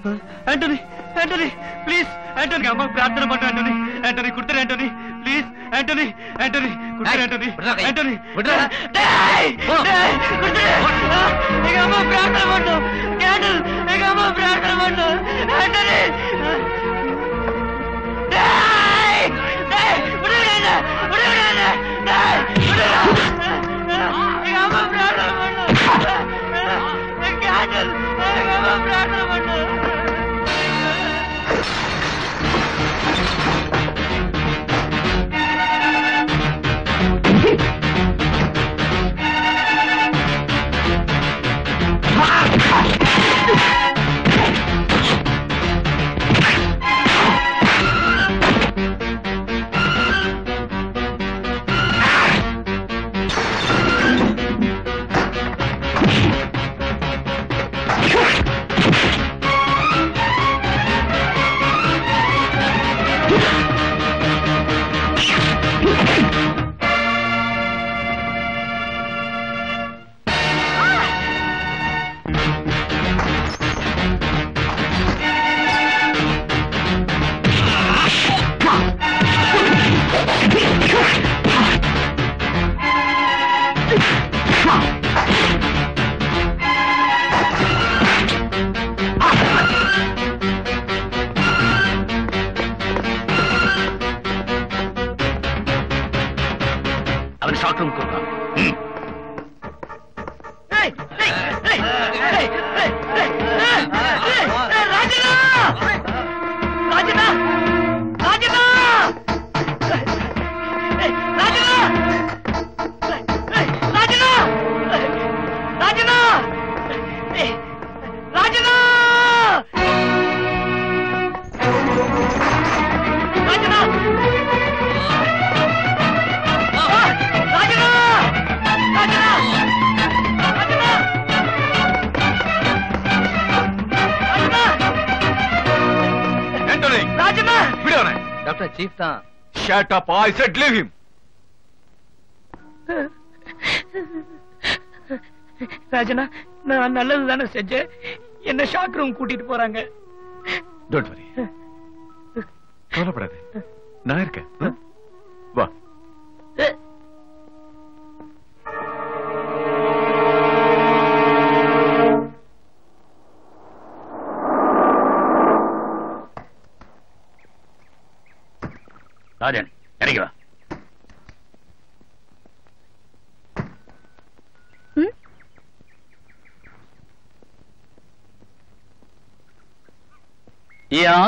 Speaker 7: Antony Antony please. ஆண்டனி அம்மா பிரார்த்தனை பண்ணு ஆண்டனி. ஆண்டனி கொடுத்துரு ஆண்டனி. ப்ளீஸ் ஆண்டனி ஆண்டனி கொடுத்துரு ஆண்டனி. ஆண்டனி
Speaker 4: விட்றா.
Speaker 7: டேய். டேய் கொடுத்துரு. எங்க அம்மா பிரார்த்தனை பண்ணும் கேண்டல் எங்க அம்மா பிரார்த்தனை பண்ணும் ஆண்டனி. டேய் டேய் விடுங்க என்ன. டேய் விடுங்க எங்க அம்மா பிரார்த்தனை பண்ணும் கேண்டல் எங்க அம்மா பிரார்த்தனை
Speaker 12: ஐ செட் லீவ் ஹிம்
Speaker 5: ராஜனா நான் நல்லது தானே செஞ்சேன். என்ன ஷாக் ரூம் கூட்டிட்டு போறாங்க.
Speaker 12: டோன்ட் வரி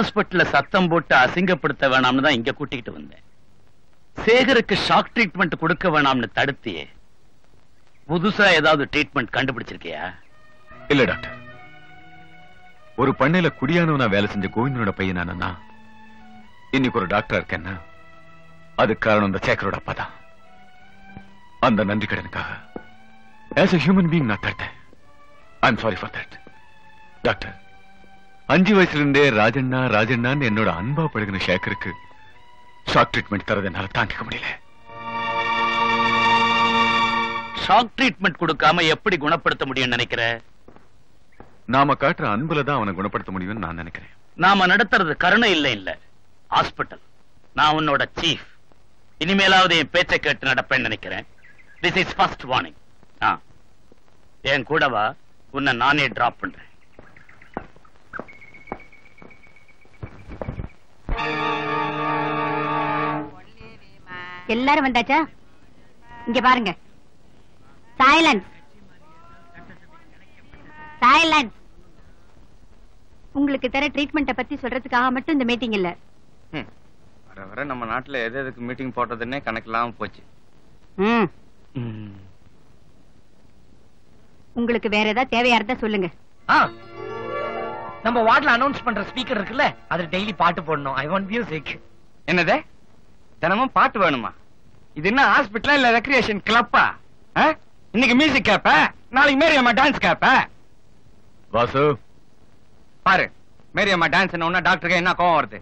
Speaker 11: ஹாஸ்பிட்டல்ல சத்தம் போட்டு அசிங்கப்படுத்த வேணாம்னு தான் இங்க கூட்டிக்கிட்டு வந்தேன். சேகருக்கு ஷாக் ட்ரீட்மெண்ட் கொடுக்க வேணாம்னு தடுத்தியே. புதுசா ஏதாவது ட்ரீட்மெண்ட் கண்டுபிடிச்சிருக்கியா?
Speaker 12: இல்ல டாக்டர். ஒரு பண்ணையில குடியானவனா வேலை செஞ்ச கோவிந்தனோட பையனானா இன்னைக்கு ஒரு டாக்டர் இருக்கேன்னா அது காரணம் அந்த சேகரோட அப்பா தான். அந்த நன்றி கடனுக்காக ஆஸ் அ ஹியூமன் பீங் நான் தடுத்தேன். I'm sorry for that doctor அஞ்சு வயசுல இருந்தே ராஜண்ணா ராஜண்ணான்னு என்னோட அன்பா பழகின சேகருக்கு ஷாக் ட்ரீட்மெண்ட் தரது என்னால தாங்கிக்க முடியல.
Speaker 11: ஷாக் ட்ரீட்மெண்ட் கொடுக்காம எப்படி குணப்படுத்த முடியும்னு நினைக்கிற?
Speaker 12: நாம காட்டுற அன்புல தான் அவனை குணப்படுத்த முடியும்னு நான் நினைக்கிறேன்.
Speaker 11: நாம நடத்துறது கருணை இல்ல இல்ல. ஹாஸ்பிட்டல் நான் உன்னோட சீஃப் இனிமேலாவது என் பேச்சை கேட்டு நடப்பேன்னு நினைக்கிறேன். திஸ் இஸ் ஃபர்ஸ்ட் வார்னிங் என் கூட வா உன்னை நானே டிராப் பண்றேன்.
Speaker 9: எல்லாரும் வந்தாச்சா? இங்க பாருங்க. சைலன்ஸ் சைலன்ஸ் உங்களுக்கு தர ட்ரீட்மெண்ட்ட பத்தி சொல்றதுக்காக மட்டும் இந்த மீட்டிங் இல்ல.
Speaker 1: வர வர நம்ம நாட்டுல எது எதுக்கு மீட்டிங் போட்டதுன்னே கணக்கு இல்லாம போச்சு.
Speaker 9: உங்களுக்கு வேற ஏதாவது தேவையா இருந்தா சொல்லுங்க.
Speaker 5: ஆ. நம்ம வார்ட்ல அனௌன்ஸ் பண்ற ஸ்பீக்கர் இருக்குல்ல அது டெய்லி பாட்டு போடணும். ஐ வாண்ட் மியூசிக்
Speaker 1: என்னது? தினமும் பாட்டு வேணுமா? இது என்ன ஹாஸ்பிட்டலா இல்ல ரெக்ரியேஷன் கிளப்பா இன்னைக்கு மியூசிக் கேப்ப? நாளைக்கு மேரி அம்மா டான்ஸ் கேப்ப?
Speaker 12: வாசு.
Speaker 1: பாரு மேரி அம்மா டான்ஸ் என்ன டாக்டருக்கு என்ன கோவம் வருது?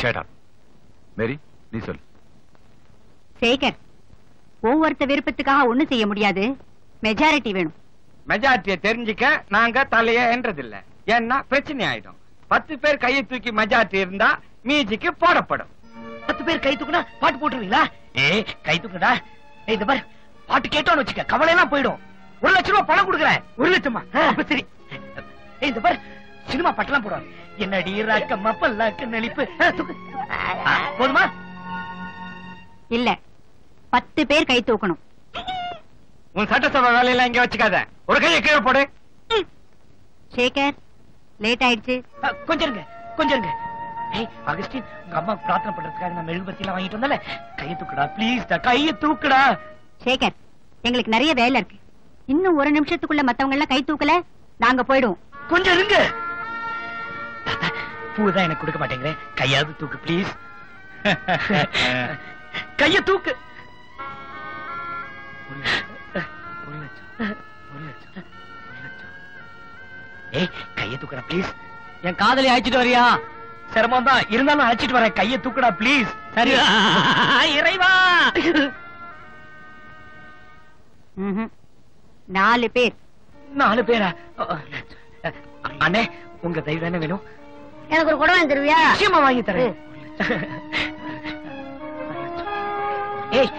Speaker 12: ஷட் அப் மேரி நீ சொல்லு.
Speaker 9: சேகர் ஒவ்வொருத்த விருப்பத்துக்காக ஒண்ணும் செய்ய முடியாது. மெஜாரிட்டி வேணும்.
Speaker 1: மெஜாரிட்டியை தெரிஞ்சுக்க நாங்க தலைய என்றதில்ல. ஏன்னா பிரச்சனை ஆயிடும். பத்து பேர் கையை தூக்கி மெஜாரிட்டி இருந்தா மியூசிக்கு போடப்படும்.
Speaker 5: பத்து பேர் கை தூக்குனா பாட்டு போட்டுருவீங்களா? ஏ கை தூக்குடா. இந்த பாரு பாட்டு கேட்டோன்னு வச்சுக்க கவலை எல்லாம் போயிடும். ஒரு லட்சம் ரூபாய் பணம் கொடுக்குறேன். ஒரு லட்சமா? அப்ப சரி. இந்த பாரு சினிமா பாட்டெல்லாம் போடுவாங்க. என்னடி ராக்கம்மா பல்லாக்கு நெளிப்பு. போதுமா?
Speaker 9: இல்ல பத்து பேர் கை தூக்கணும்.
Speaker 1: உன் சட்டசபை வேலையெல்லாம் இங்க வச்சுக்காத. ஒரு கையை கீழே போடு.
Speaker 9: சேகர் லேட் ஆயிடுச்சு
Speaker 5: கொஞ்சம் இருங்க கொஞ்சம் இருங்க அகஸ்டின் உங்க அம்மா பிரார்த்தனை பண்றதுக்காக நான் மெழுகுபத்தி எல்லாம் வாங்கிட்டு வந்தல? கையை தூக்குடா ப்ளீஸ் கையை தூக்குடா.
Speaker 9: சேகர் எங்களுக்கு நிறைய வேலை இருக்கு. இன்னும் ஒரு நிமிஷத்துக்குள்ள மத்தவங்க எல்லாம் கை தூக்கல நாங்க போயிடுவோம்.
Speaker 5: கொஞ்சம் இருங்க பூதான் எனக்கு கொடுக்க மாட்டேங்கிறேன் கையாவது தூக்கு ப்ளீஸ் கைய தூக்கு. ஒரு லட்சம், கைய தூக்குடா ப்ளீஸ் என் காதலி அழைச்சிட்டு வரியா? சிரமம் தான். இருந்தாலும் அழைச்சிட்டு வரேன். கைய தூக்குடா ப்ளீஸ் சரி. இறைவா.
Speaker 9: நாலு பேர்.
Speaker 5: நாலு பேரா? அண்ணே உங்க தயவு தானே வேணும்?
Speaker 10: எனக்கு ஒரு குடம் வாங்கி தருவியா?
Speaker 5: நிச்சயமா வாங்கி தரேன். ஏய்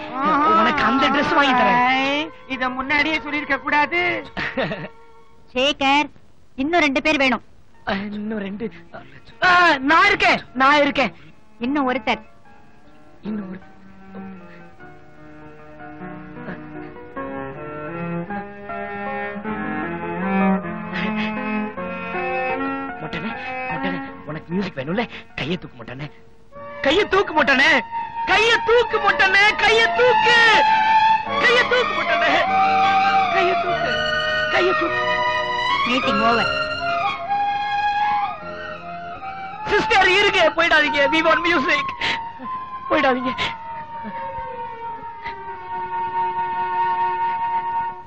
Speaker 5: உனக்கு அந்த Dress வாங்கி தரேன்.
Speaker 15: இத முன்னாடியே சொல்லிருக்க கூடாது.
Speaker 9: சேகர் இன்னும் ரெண்டு பேர் வேணும்.
Speaker 5: இன்னும் ரெண்டு. நான் இருக்கேன் நான் இருக்கேன்.
Speaker 9: இன்னும் ஒருத்தர்.
Speaker 5: இன்னும் ஒரு மொட்டனே மொட்டனே உனக்கு மியூசிக் வேணும்ல? கைய தூக்க மாட்டானே. கைய தூக்க மாட்டானே கைய தூக்கு மாட்டானே கைய தூக்கு. கைய தூக்கு மாட்டானே கைய தூக்கு கைய தூக்கு.
Speaker 9: மீட்டிங் ஓவர்
Speaker 5: சிஸ்டர் இருங்க. போயிடாதீங்க. வி வாண்ட் மியூசிக் போயிடாதீங்க.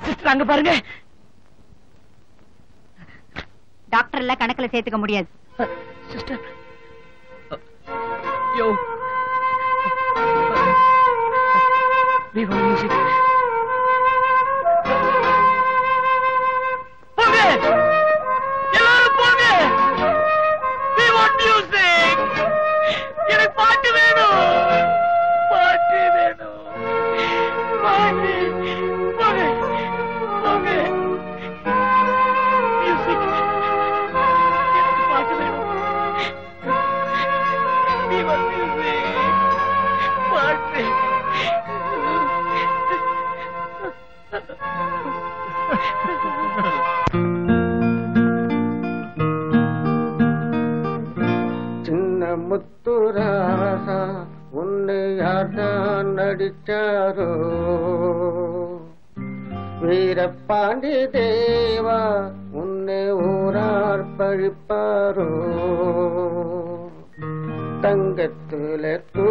Speaker 5: சிஸ்டர் அங்க பாருங்க.
Speaker 9: டாக்டர் எல்லாம் கணக்குல சேர்த்துக்க முடியாது.
Speaker 5: Sister yo we want music அருள்விச்சாரோ
Speaker 16: Veerapandi தேவா உன்னை ஊரார் பழிப்பாரோ? தங்கத்துல
Speaker 17: தூ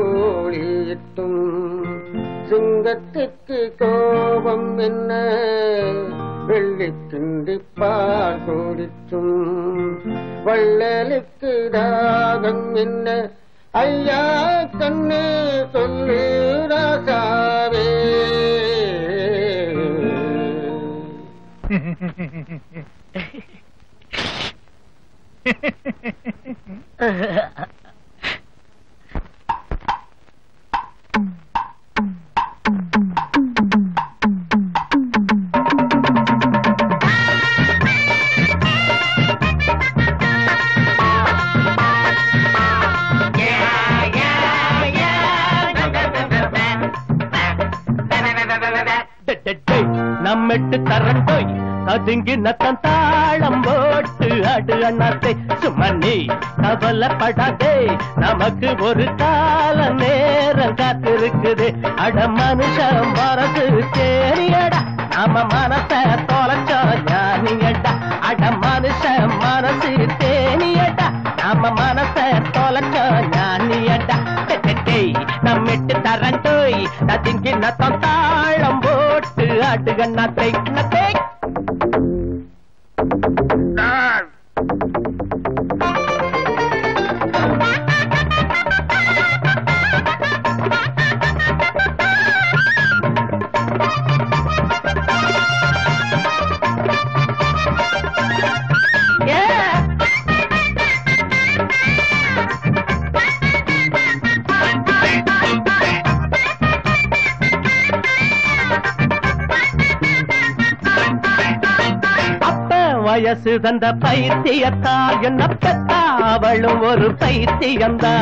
Speaker 17: தந்த பைத்தியத்தால் என்ன பெத்தா? அவளும் ஒரு பைத்தியந்தா.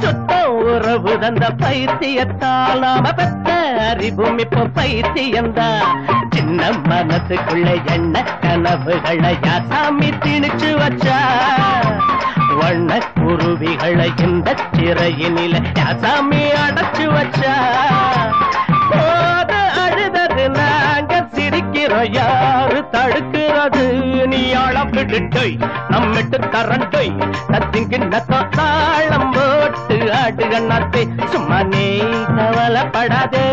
Speaker 17: சுத்த உறவு தந்த பைத்தியத்தால் நாம பெத்த அறிவும் இப்ப பைத்தியந்தா. சின்ன மனசுக்குள்ள என்ன கனவுகளை யாசாமி திணிச்சு வச்சா? வண்ண குருவிகளை இந்த சிறையினில யாசாமி அடைச்சு வச்சா? போத அழுதது நாங்க சிரிக்கிறோம் யாரு தடுக்கு கூடாது நீ அளப்பிட்டுட்டோய் நம்மிட்டு தரண்டோய் நத்திங்கு நத்தம் தாளம் போட்டு ஆட்டு கண்ணாத்தே. சும்மா நீ கவலைப்படாதே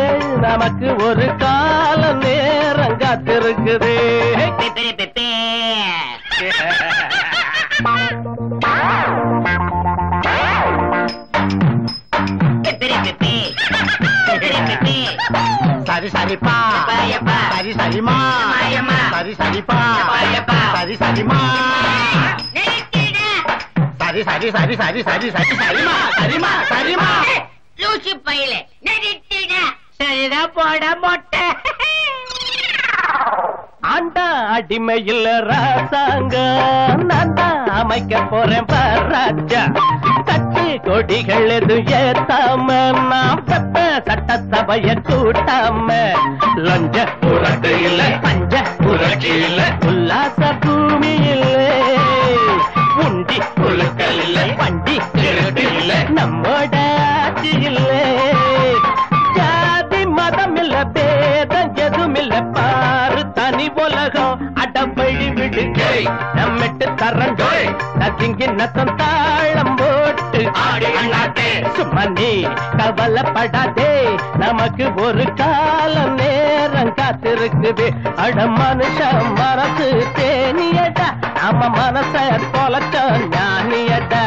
Speaker 17: நமக்கு ஒரு கால நேரம் காத்திருக்குதே.
Speaker 16: சரி சரி சரி சரி. சரி சரி சரிமா சரிமா சரிமா
Speaker 18: லூசு பையில. நிறுத்திட
Speaker 17: சரிதான் போட மொட்டை. ஆண்டா அடிமையில் ராசாங்க. நான் தான் அமைக்க போறேன் பராஜா கட்டு கொடிகள் எதுவும் ஏத்தாம நான் சட்டசபைய கூட்டாம. லஞ்ச புரட்டு இல்ல பஞ்ச புரட்சி இல்ல. உல்லாச பூமி இல்ல உண்டி புழுக்கள் இல்ல வண்டி திருட்டு இல்ல நம்மோட ஆட்சி இல்ல. ஜாதி மதம் இல்ல பேதம் எதுவும் இல்ல. பாரு தனி உலகம் அடப்பழி விடு. நம்மிட்டு தரண்டோய் நதிங்கி நத்தம் தாளம் போட்டு. ஆடி அண்ணாத்தே. சும்மா நீ கவலைப்படாதே. நமக்கு ஒரு கால நேரம் காத்திருக்குது. அட மனுஷ மனசு தேனியடா. நம்ம மனச தொலைச்ச ஞானியடா.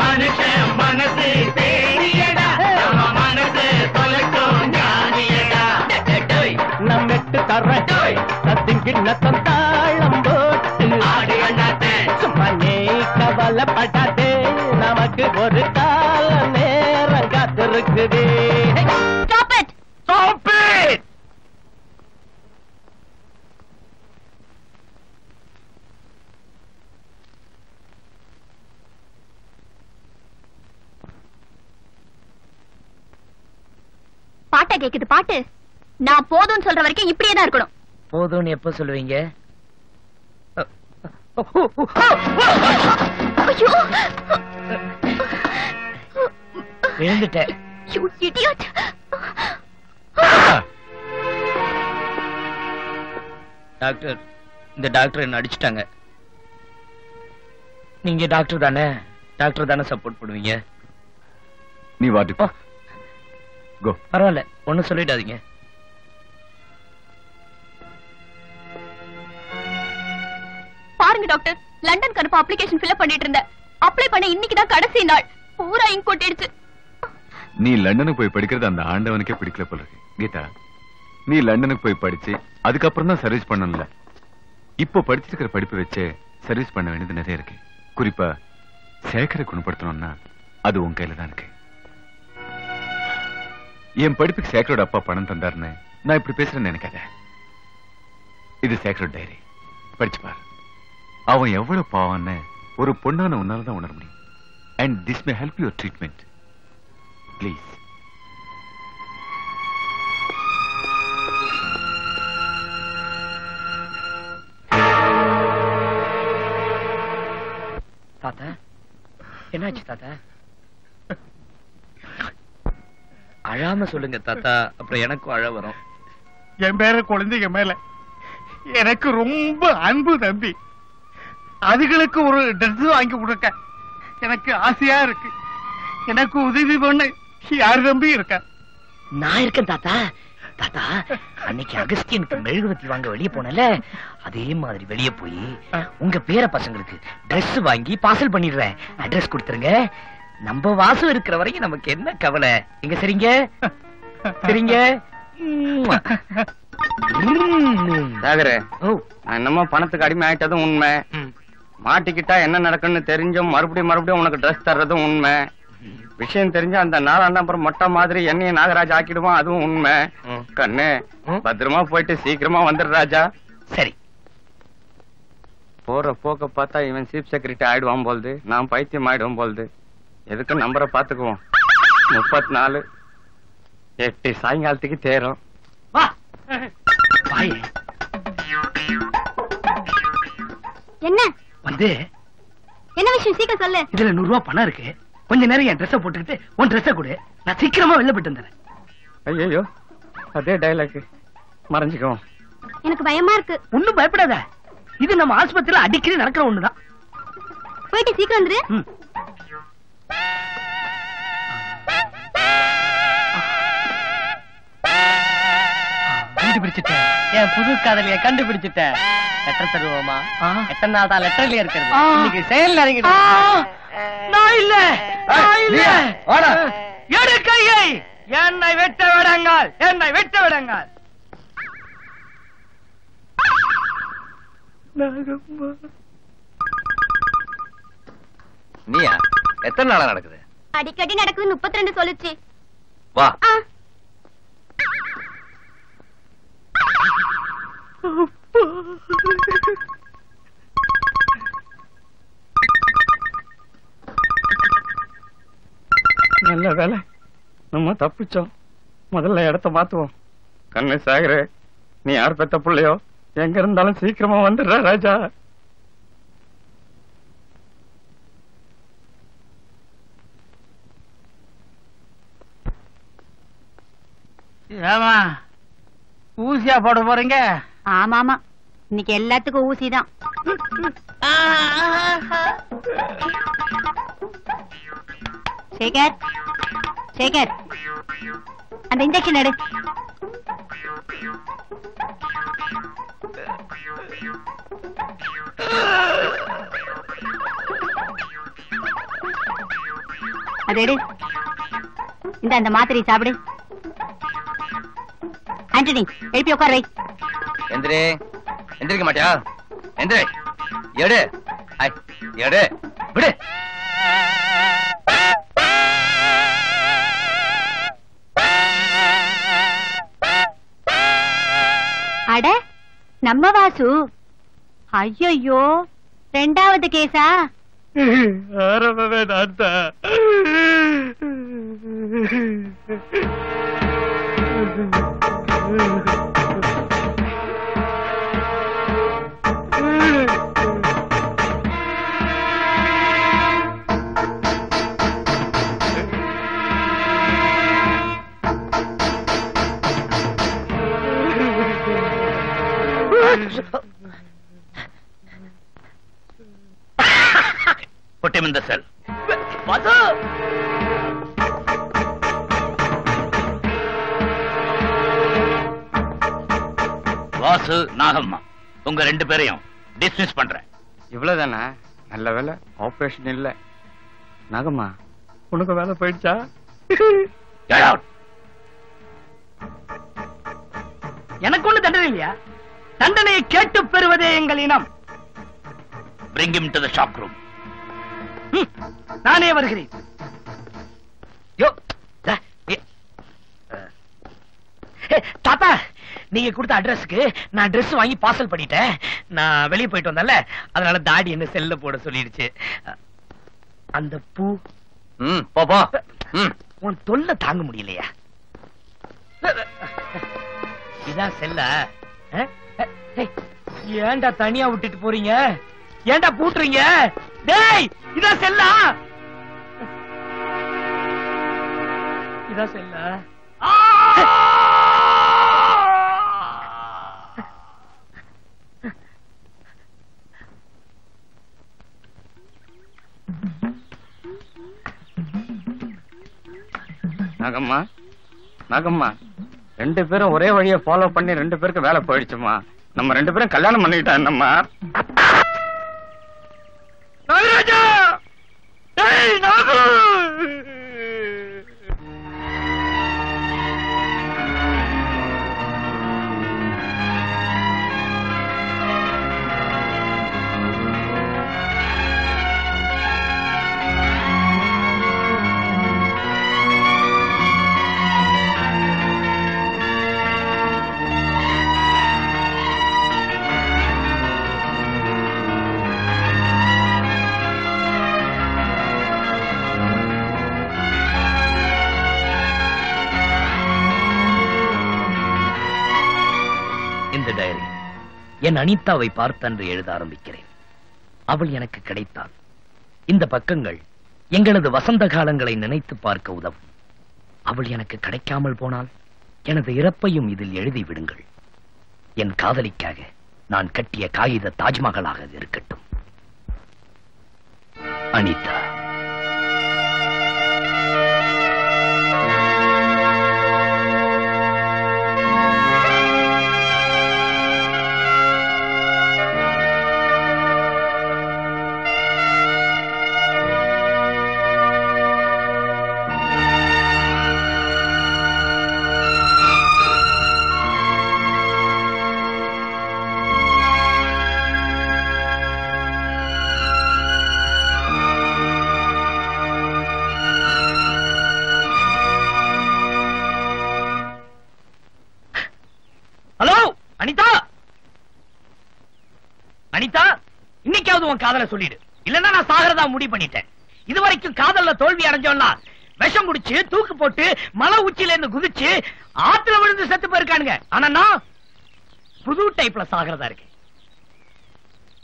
Speaker 17: மனுஷ மனசு தேனியடா. நம்ம மனசு தொலைச்சோம் ஞானியடா. நம்மெட்டு தர்றேன் சத்திங்கி நத்தம் தாளம் போட்டு. சும்மா நீ கவலைப்படாதே நமக்கு ஒரு கால நேரம் காத்திருக்குது
Speaker 3: Stop it!
Speaker 17: Stop it!
Speaker 3: பாட்டா கேக்குது பாட்டு. நான் போதும்னு சொல்ற வரைக்கும் இப்படியே தான் இருக்கணும்.
Speaker 5: போதும்னு எப்ப சொல்லுவீங்க? விழுந்துட்டேன்! டாக்டர் இந்த டாக்டர் என்ன அடிச்சிட்டாங்க. நீங்க டாக்டர் தானே? டாக்டர் தானே சப்போர்ட் பண்ணுவீங்க
Speaker 12: நீ வாட்டு கோ
Speaker 5: பரவாயில்ல ஒண்ணும் சொல்லிடாதீங்க.
Speaker 3: பாருங்க டாக்டர். லண்டன் அனுப்ப அப்ளிகேஷன் ஃபில்அப் பண்ணிட்டு இருந்தேன். அப்ளை பண்ண இன்னைக்கு தான் கடைசி நாள். பூரா இங்க் கொட்டிடுச்சு
Speaker 12: நீ லண்டனுக்கு போய் படிக்கிறது அந்த ஆண்டவனுக்கே பிடிக்கல போல இருக்கு. கீதா நீ லண்டனுக்கு போய் படிச்சு அதுக்கப்புறம் தான் சர்வீஸ் பண்ணல இப்போ படிச்சிருக்கிற படிப்பை வச்சு சர்வீஸ் பண்ண வேண்டியது நிறைய இருக்கு. குறிப்பா சேகரை குணப்படுத்தணும்னா அது உன் கையில தான் இருக்கு. என் படிப்புக்கு சேக்ரட் அப்பா பணம் தந்தாருன்னு நான் இப்படி பேசுறேன்னு நினைக்காத. இது சேக்ரட் டைரி படிச்சு பாரு. அவன் எவ்வளவு பாவான்னு ஒரு பொண்ணான உன்னால தான் உணர முடியும். And this may help your treatment please
Speaker 5: தாத்தா என்னாச்சு தாத்தா? அழாம சொல்லுங்க தாத்தா. அப்புறம் எனக்கும் அழ வரும்.
Speaker 7: என் பேர குழந்தைங்க மேல. எனக்கு ரொம்ப அன்பு தம்பி. அதுகளுக்கு ஒரு ட்ரெஸ் வாங்கி கொடுக்க எனக்கு ஆசையா இருக்கு. எனக்கு உதவி பண்ண யார் தம்பி இருக்கா?
Speaker 5: நான் இருக்கேன் தாத்தா. தாத்தா அன்னைக்கு அகஸ்தியனுக்கு மெழுகுவத்தி வாங்க வெளியே போனல அதே மாதிரி வெளியே போய் உங்க பேர பசங்களுக்கு Dress வாங்கி பார்சல் பண்ணிடுறேன். அட்ரஸ் கொடுத்துருங்க. நம்ம வாசம் இருக்கிற வரைக்கும் நமக்கு என்ன கவலை? எங்க சரிங்க? சரிங்க?
Speaker 1: என்னமோ பணத்துக்கு அடிமை ஆயிட்டதும் உண்மை. மாட்டிக்கிட்டா என்ன நடக்குன்னு தெரிஞ்சும் மறுபடியும் மறுபடியும் உனக்கு ட்ரெஸ் தர்றதும் உண்மை. விஷயம் தெரிஞ்சு அந்த நாலாம் நம்பர் மொட்டை மாதிரி என்னைய நாகராஜ் ஆக்கிடுவான் அதுவும் உண்மை. கண்ணு பத்திரமா போயிட்டு சீக்கிரமா வந்துடு ராஜா.
Speaker 5: சரி.
Speaker 1: போற போக்க பார்த்தா இவன் சீஃப் செக்ரட்டரி ஆயிடுவான் போல்து. நான் பைத்தியம் ஆயிடுவோம் போல்து. எதுக்கு நம்பரை பாத்துக்குவோம் முப்பத்தி நாலு எட்டு சாயங்காலத்துக்கு தேரும்.
Speaker 3: என்ன?
Speaker 17: வந்து.
Speaker 3: என்ன விஷயம்? சீக்கிரம் சொல்லு.
Speaker 17: இதுல நூறு ரூபாய் பணம் இருக்கு. கொஞ்ச நேரம் என் ட்ரெஸ்ஸ போட்டுக்கிட்டு உன் ட்ரெஸ்ஸ கொடு. நான் சீக்கிரமா வெளில போயிட்டு வந்துடுறேன்.
Speaker 1: ஐயோ அதே டைலாக் மறைஞ்சுக்குவோம்
Speaker 3: எனக்கு பயமா இருக்கு.
Speaker 17: ஒண்ணும் பயப்படாத. இது நம்ம ஆஸ்பத்திரியில அடிக்கடி நடக்கிற ஒண்ணுதான்.
Speaker 3: போயிட்டு சீக்கிரம் வந்துரு.
Speaker 7: கண்டுபிடிச்சிட்டேன். என் புது காதலிய கண்டுபிடிச்சிட்டேன். லெட்டர் தருவோமா? எத்தனை நாள் தான் லெட்டர்லயே இருக்கிறது. இன்னைக்கு செயல் இறங்கிடு
Speaker 17: நான் இல்ல. நான் இல்ல. எடு கையை.
Speaker 7: என்னை வெட்ட விடுங்கள். என்னை வெட்ட விடுங்கள்.
Speaker 1: நீயா எத்தனை நாளா நடக்குது?
Speaker 3: அடிக்கடி நடக்குது முப்பத்தி ரெண்டு சொல்லுச்சு.
Speaker 1: வா. நல்ல வேலை. நம்ம தப்பிச்சோம். முதல்ல இடத்த மாத்துவோம். கண்ணு சாகரு நீ யார் பெத்த பிள்ளையோ? எங்க இருந்தாலும் சீக்கிரமா வந்துடுற ராஜா.
Speaker 7: ஏமா ஊசியா போட போறீங்க?
Speaker 9: ஆமா ஆமா இன்னைக்கு எல்லாத்துக்கும் ஊசிதான் சேகர் சேகர். அந்த இன்ஜெக்ஷன் எடு. அது எடு. இந்த அந்த மாத்திரை சாப்பிடு. ஆண்டனி எழுப்பி உட்கார் வை.
Speaker 1: எந்திரே. எந்திரிக்க மாட்டியா? எந்திரே. எடு. ஐ எடு. விடு.
Speaker 9: அட நம்ம வாசு. ஐயோ ரெண்டாவது கேஸா
Speaker 7: ஆரம்பமே நான் தான்
Speaker 11: Put him in the cell.
Speaker 5: Vasu
Speaker 11: Vasu Nagamma உங்க ரெண்டு பேரையும் டிஸ்மிஸ் பண்றேன்.
Speaker 1: இவ்வளவுதானா? நல்ல வேலை ஆபரேஷன் இல்ல. நகமா உனக்கு வேலை போயிடுச்சா?
Speaker 11: Get out.
Speaker 17: எனக்கு ஒண்ணு தண்டனை இல்லையா? தண்டனையை கேட்டு பெறுவதே எங்கள் இனம்.
Speaker 11: Bring him to the shock room.
Speaker 17: நானே வருகிறேன்.
Speaker 5: யோ தாத்தா நீங்க கொடுத்த அட்ரஸ்க்கு நான் Dress வாங்கி பார்சல் பண்ணிட்டேன். நான் வெளிய போயிட்டு வந்தேன்ல அதனால தாடி என்ன செல்ல போட சொல்லிடுச்சு அந்த பூ.
Speaker 1: ம் போ போ. ம்.
Speaker 5: உன் தொல்லை தாங்க முடியலையா? இதான் செல்ல. ஏன்டா தனியா விட்டுட்டு போறீங்க? ஏன்டா பூட்டுறீங்க? டேய் இதான் செல்லா. இதான் செல்லா.
Speaker 1: நகம்மா நகம்மா ரெண்டு பேரும் ஒரே வழியை ஃபாலோ பண்ணி ரெண்டு பேருக்கு வேலை போயிடுச்சுமா. நம்ம ரெண்டு பேரும் கல்யாணம் பண்ணிக்கிட்டா என்னம்மா?
Speaker 6: அனிதாவை பார்த்தன்று எழுத ஆரம்பிக்கிறேன். அவள் எனக்கு கிடைத்தாள். இந்த பக்கங்கள் எங்களது வசந்த காலங்களை நினைத்து பார்க்க உதவும். அவள் எனக்கு கிடைக்காமல் போனால் எனது இறப்பையும் இதில் எழுதி விடுங்கள். என் காதலிக்காக நான் கட்டிய காகித தாஜ்மஹாலாக இருக்கட்டும். அனிதா.
Speaker 5: இன்னைக்காவது சொல்லிடு. இல்லன்னா நான் சாகிறதா முடிவு பண்ணிட்டேன். இதுவரைக்கும் காதல்ல தோல்வி அடைஞ்சோம்னா விஷம் குடிச்சு தூக்கு போட்டு மலை உச்சியில இருந்து குதிச்சு ஆத்துல விழுந்து செத்து போயிருக்கானுங்க. ஆனா புது டைப்ல சாகிறதா இருக்கு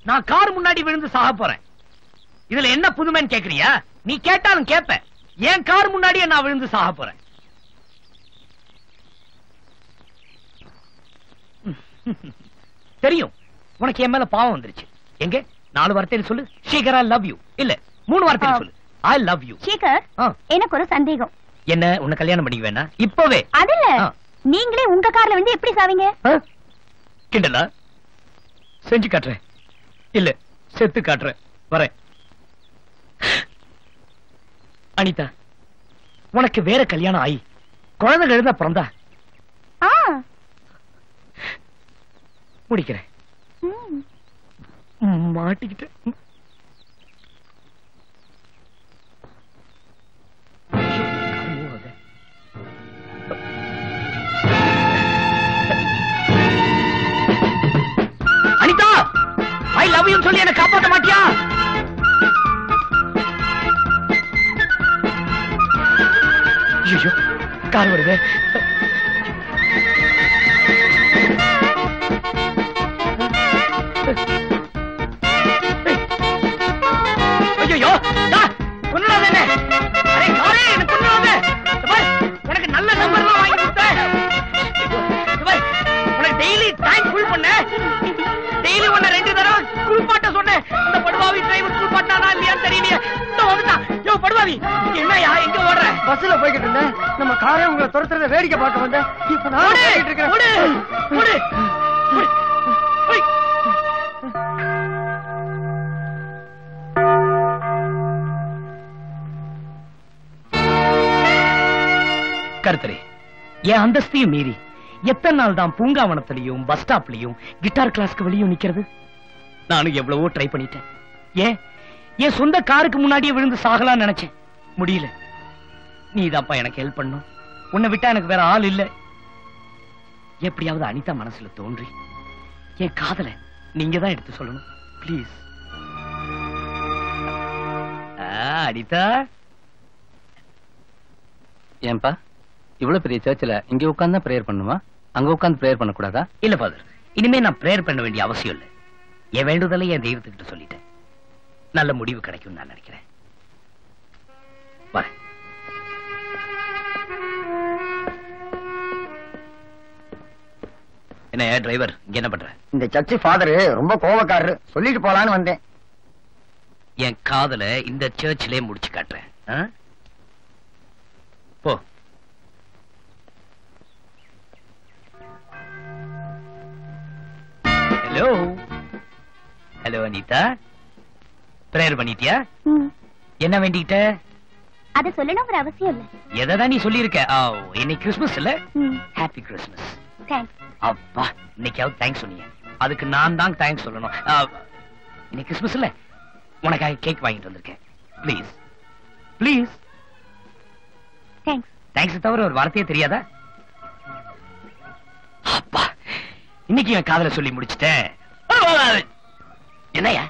Speaker 5: நான் கார் முன்னாடி விழுந்து சாக போறேன். இதுல என்ன புதுமைன்னு கேக்குறியா? நீ கேட்டாலும் கேப்ப. என் கார் முன்னாடியே நான் விழுந்து சாக போறேன்? தெரியும். உனக்கு என் மேல பாவம் வந்துருச்சு. எங்க? நாலு வார்த்தையில சொல்லு. சீக்கிரம் ஐ லவ் யூ இல்ல மூணு வார்த்தையில சொல்லு. ஐ லவ் யூ
Speaker 3: சேகர் எனக்கு ஒரு சந்தேகம்.
Speaker 5: என்ன உன்னை கல்யாணம் பண்ணிக்க வேணா? இப்பவே.
Speaker 3: அது இல்ல. நீங்களே உங்க கார்ல வந்து எப்படி சாவீங்க?
Speaker 5: கிண்டலா? செஞ்சு காட்டுறேன். இல்ல செத்து காட்டுறேன். வரேன். அனிதா உனக்கு வேற கல்யாணம் ஆயி குழந்தை எழுத பிறந்தா? முடிக்கிறேன். மாட்டிக்கிட்டேன். அனிதா ஐ லவ் யூ சொல்லி என்ன காப்பாற்ற மாட்டியா? ஐயோ கார் வருது. ஐயோ கொண்டுடாத என்ன அரே உனக்கு நல்ல நம்பர் வாங்கி கொடுத்தேன். உனக்கு டெய்லி டேங்க் ஃபுல் டெய்லி ஒன்ன ரெண்டு தரம் குளிப்பாட்ட சொன்னேன். அந்த படுவாவி
Speaker 17: டிரைவர் குளிப்பாட்டானா இல்லையான்னு தெரியலையே. வந்துட்டான் யோ படுவாவி என்னயா எங்க ஓடுற?
Speaker 7: பஸ்ல போய்கிட்டு நம்ம காரே உங்களை துரத்துறத வேடிக்கை பார்க்க வந்தேன். இப்ப நான்
Speaker 17: இருக்கேன்
Speaker 5: கருத்தரே. என் அந்தஸ்தையும் மீறி எத்தனை நாள் தான் பூங்காவனத்திலையும் பஸ் ஸ்டாப்லயும் கிட்டார் கிளாஸ்க்கு வெளியும் நிக்கிறது? நானும் எவ்வளவோ ட்ரை பண்ணிட்டேன். ஏன்? என் சொந்த காருக்கு முன்னாடியே விழுந்து சாகலாம் நினைச்சேன். முடியல. நீதான்ப்பா எனக்கு ஹெல்ப் பண்ணும். உன்னை விட்டா எனக்கு வேற ஆள் இல்ல. எப்படியாவது அனிதா மனசுல தோன்றி என் காதல நீங்க தான் எடுத்து சொல்லணும். பிளீஸ் அனிதா?
Speaker 4: ஏன்பா? இவ்வளவு பெரிய சர்ச்சில் இங்க உட்கார்ந்து பிரேயர் பண்ணுமா? அங்க உட்கார்ந்து பிரேயர் பண்ணக்கூடாதா?
Speaker 5: இல்ல ஃபாதர் இனிமே நான் பிரேயர் பண்ண வேண்டிய அவசியம் இல்ல. என் வேண்டுதலை என் தெய்வத்துக்கிட்ட சொல்லிட்டேன். நல்ல முடிவு கிடைக்கும் நான் நினைக்கிறேன். வரேன். என்ன டிரைவர் இங்க என்ன பண்ற?
Speaker 19: இந்த சர்ச்சு ஃபாதர் ரொம்ப கோவக்காரரு. சொல்லிட்டு போலான்னு வந்தேன்.
Speaker 5: என் காதல இந்த சர்ச்சிலே முடிச்சு காட்டுறேன் ஆ? போ ஹலோ ஹலோ அனிதா பிரேயர் பண்ணிட்டியா? என்ன வேண்டிக்கிட்ட
Speaker 3: அத சொல்லணுங்கிற அவசியம் இல்ல.
Speaker 5: எதை நீ சொல்லியிருக்க? இன்னைக்கு கிறிஸ்மஸ் இல்ல? ஹாப்பி கிறிஸ்மஸ் அப்பா இன்னைக்காவது தேங்க்ஸ் சொன்னீங்க. அதுக்கு நான் தான் தேங்க்ஸ் சொல்லணும். இன்னைக்கு கிறிஸ்மஸ் இல்ல? உனக்காக கேக் வாங்கிட்டு வந்திருக்கேன். ப்ளீஸ் ப்ளீஸ்
Speaker 3: தேங்க்ஸ்
Speaker 5: தேங்க்ஸ் தவிர ஒரு வார்த்தையே தெரியாதா? அப்பா. இன்னைக்கு என் காதல சொல்லி முடிச்சிட்டேன். ஆ, என்னய்யா?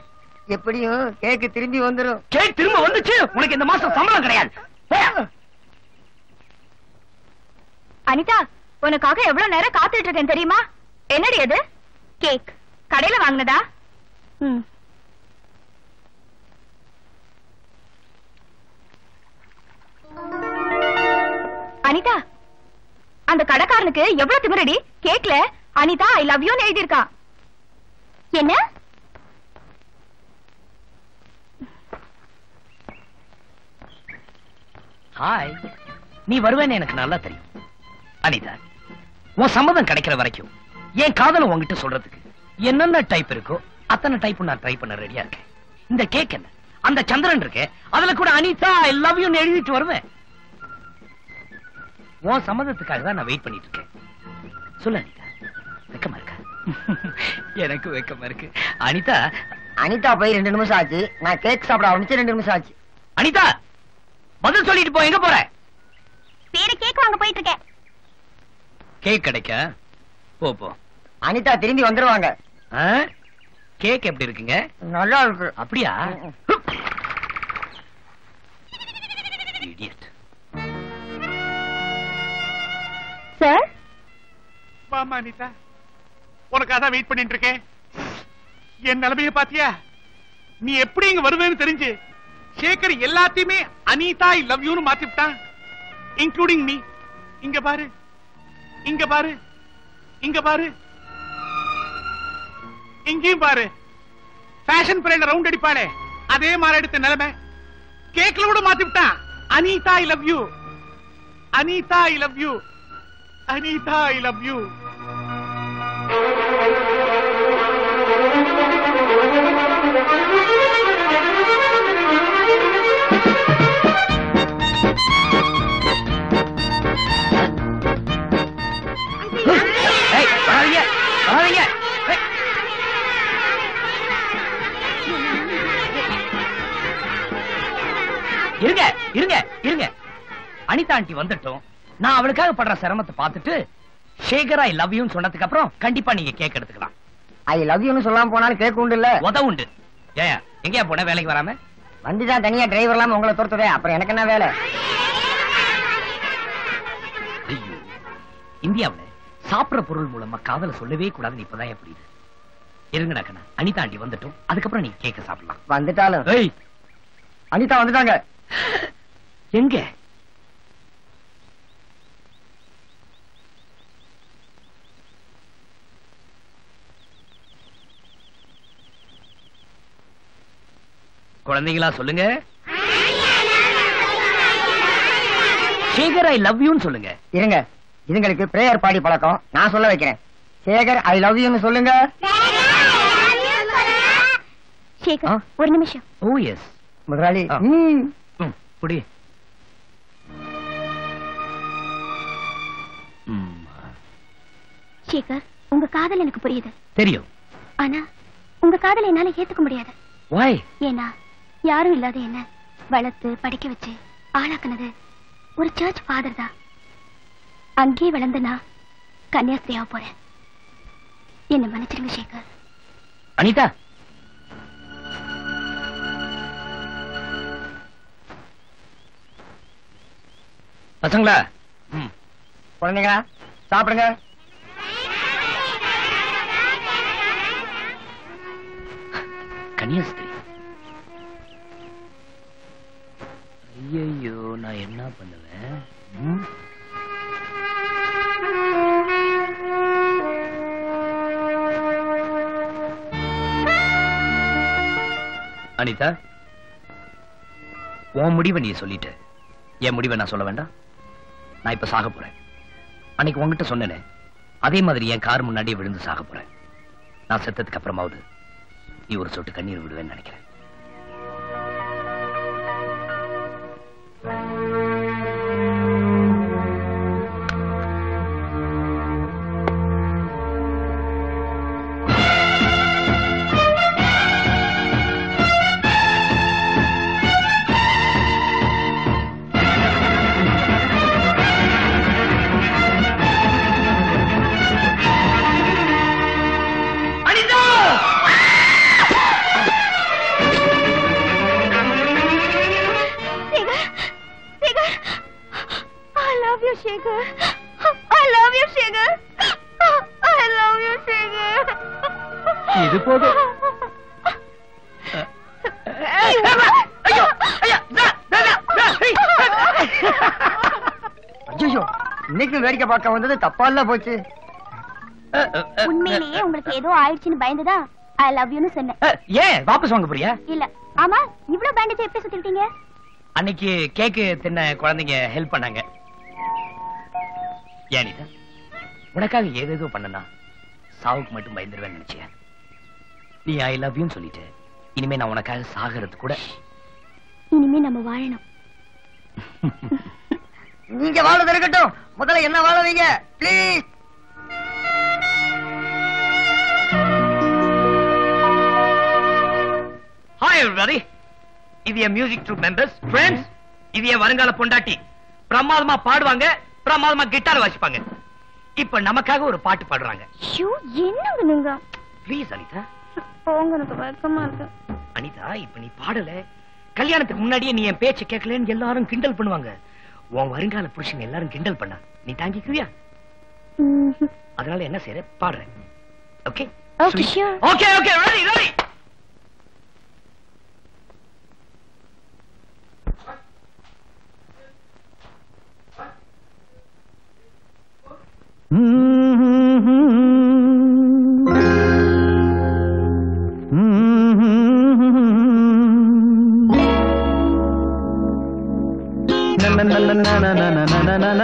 Speaker 19: எப்படியும் கேக்கு திரும்பி வந்துரும்.
Speaker 5: கேக் திரும்ப வந்துச்சு? உனக்கு இந்த மாசம் சம்பளம் கிடையாது.
Speaker 3: அனிதா உனக்காக எவ்வளவு நேரம் காத்துட்டு இருக்கேன் தெரியுமா? என்னடி அது? கேக். கடையில வாங்கினதா? அனிதா அந்த கடைக்காரனுக்கு எவ்வளவு திமிரடி? கேக்ல அனிதா ஐ லவ் யூன்னு எழுதியிருக்கா. என்ன?
Speaker 5: ஹாய் நீ வருவேன்னு எனக்கு நல்லா தெரியும். அனிதா உன் சம்மதம் கிடைக்கிற வரைக்கும் என் காதலும் உங்ககிட்ட சொல்றதுக்கு என்னென்ன டைப் இருக்கோ அத்தனை டைப் நான் ட்ரை பண்ண ரெடியா இருக்கேன். இந்த கேக் என்ன? அந்த சந்திரன் இருக்கு அதுல கூட அனிதா ஐ லவ் யூ எழுதிட்டு வருவேன். உன் சம்மதத்துக்காக தான் நான் வெயிட் பண்ணிட்டு இருக்கேன். சொல்லு வெக்கமா இருக்கா? எனக்கு வெக்கமா இருக்கு. அனிதா!
Speaker 19: அனிதா போய் ரெண்டு நிமிஷம் ஆச்சு. நான் கேக் சாப்பிட ஆரம்பிச்சு ரெண்டு நிமிஷம் ஆச்சு.
Speaker 5: அனிதா! பதில் சொல்லிட்டு போ எங்க போற?
Speaker 3: வேற கேக் வாங்க போயிட்டு இருக்கேன்
Speaker 5: கேக் கிடைக்க? போ போ.
Speaker 19: அனிதா திரும்பி வந்துருவாங்க.
Speaker 5: ஆ? கேக் எப்படி இருக்குங்க?
Speaker 19: நல்லா இருக்கு.
Speaker 5: அப்படியா? Idiot.
Speaker 3: சார்
Speaker 20: வாமா அனிதா. உனக்காக தான் வெயிட் பண்ணிட்டு இருக்கேன் என் நிலைமைய பாத்தியா நீ எப்படி இங்க வருவேன்னு தெரிஞ்சு சேகர் எல்லாத்தையுமே அனிதா ஐ லவ் யூன்னு மாத்திவிட்டான் இன்க்ளூடிங் மீ இங்க பாரு. இங்க பாரு. இங்க பாரு. இங்கேயும் பாரு. ஃபேஷன் பரேட்ல ரவுண்ட் அடிப்பாளே. அதே மாதிரி எடுத்த நிலைமை. கேக்ல கூட மாத்திவிட்டான் Anitha I love you Anitha I love you Anitha I love you
Speaker 5: இருங்க இருங்க இருங்க. அனிதா ஆண்டி வந்துட்டோம். நான் அவளுக்காக படுற சிரமத்தை பார்த்துட்டு சேகர் ஐ லவ் யூன்னு சொன்னதுக்கு அப்புறம் கண்டிப்பா நீங்க கேக் எடுத்துக்கலாம்.
Speaker 19: ஐ லவ் யூன்னு சொல்லாம போனாலும் கேக் உண்டு இல்ல.
Speaker 5: உத உண்டு. ஏயா எங்கயா போன வேலைக்கு வராம?
Speaker 19: வண்டி தான் தனியா டிரைவர் இல்லாம உங்களை துரத்துதே அப்புறம் எனக்கு என்ன வேலை?
Speaker 5: ஐயோ இந்தியாவுல சாப்பிடுற பொருள் மூலமா காதல சொல்லவே கூடாதுன்னு இப்பதான் புரியுது இருங்கடா கண்ணா அனிதா ஆண்டி வந்துட்டோம். அதுக்கப்புறம் நீங்க கேக்க சாப்பிடலாம்.
Speaker 19: வந்துட்டாலும். அனிதா வந்துட்டாங்க.
Speaker 5: எங்க? குழந்தைங்களா சொல்லுங்க. சேகர் ஐ லவ் யூன்னு சொல்லுங்க.
Speaker 19: இருங்க. இதுங்களுக்கு பிரேயர் பாடி பழக்கம். நான் சொல்ல வைக்கிறேன். சேகர் ஐ லவ் யூன்னு சொல்லுங்க.
Speaker 3: சேகர் ஒரு நிமிஷம்.
Speaker 5: ஓ எஸ்
Speaker 19: முதலாளி
Speaker 5: புடி
Speaker 3: சேகர் உங்க காதல் எனக்கு புரியுது.
Speaker 5: தெரியும்.
Speaker 3: ஆனா உங்க காதலை என்னால ஏத்துக்க முடியாது. ஏன்னா யாரும் இல்லாத என்ன? வளர்த்து படிக்க வச்சு ஆளாக்குனது ஒரு சர்ச் ஃபாதர் தான். அங்கேயே வளர்ந்து நான் கன்னியாஸ்திரியா போறேன். என்ன மன்னிச்சிருங்க சேகர்
Speaker 5: அனிதா! பசங்களா!
Speaker 19: குழந்தைங்க சாப்பிடுங்க.
Speaker 5: கன்னியாஸ்திரி. ஐயோ நான் என்ன பண்ணுவேன்? அனிதா உன் முடிவை நீ சொல்லிட்ட. என் முடிவை நான் சொல்ல வேண்டாம். நான் இப்ப சாக போறேன். அன்னைக்கு உன்கிட்ட சொன்னேனே அதே மாதிரி என் கார் முன்னாடியே விழுந்து சாக போறேன். நான் செத்ததுக்கு அப்புறமாவது நீ ஒரு சொட்டு கண்ணீர் விடுவேன்னு நினைக்கிறேன்.
Speaker 19: பார்க்க வந்தது தப்பா இல்ல போச்சு.
Speaker 3: உண்மையிலேயே உங்களுக்கு ஏதோ ஆயிடுச்சுன்னு பயந்துதான் ஐ லவ் யூன்னு சொன்னேன்.
Speaker 5: ஏன் வாபஸ் வாங்க போறியா?
Speaker 3: இல்ல. ஆமா இவ்ளோ பேண்டேஜ் எப்படி சுத்திட்டீங்க
Speaker 5: அன்னைக்கு கேக்கு தின்ன குழந்தைங்க ஹெல்ப் பண்ணாங்க. ஏன் நீதா உனக்காக ஏதேதோ பண்ணனா? சாவுக்கு மட்டும் பயந்துருவேன்னு நினைச்சியா? நீ ஐ லவ் யூன்னு சொல்லிட்டு. இனிமே நான் உனக்காக சாகிறது கூட.
Speaker 3: இனிமே நம்ம வாழணும்.
Speaker 19: நீங்க வாழது இருக்கட்டும். முதல்ல என்ன வாழ வைங்க ப்ளீஸ்
Speaker 5: ஹாய் everybody. இது என் மியூசிக் ட்ரூப் மெம்பர்ஸ் ஃப்ரெண்ட்ஸ் இது என் வருங்கால பொண்டாட்டி. பிரமாதமா பாடுவாங்க பிரமாதமா கிட்டார் வாசிப்பாங்க. இப்ப நமக்காக ஒரு பாட்டு பாடுறாங்க.
Speaker 3: ஐயோ என்னங்க நீங்க?
Speaker 5: ப்ளீஸ் அனிதா.
Speaker 3: போங்க எனக்கு வெக்கமா இருக்கு.
Speaker 5: அனிதா இப்ப நீ பாடல. கல்யாணத்துக்கு முன்னாடியே நீ என் பேச்ச கேட்கலன்னு எல்லாரும் கிண்டல் பண்ணுவாங்க. உன் வருங்கால புருஷன் எல்லாரும் கிண்டல் பண்ணா. நீ தாங்கிக்குவியா? அதனால என்ன செய்யற பாடுறேன் okay?
Speaker 3: Okay, sure.
Speaker 5: Okay okay ready ready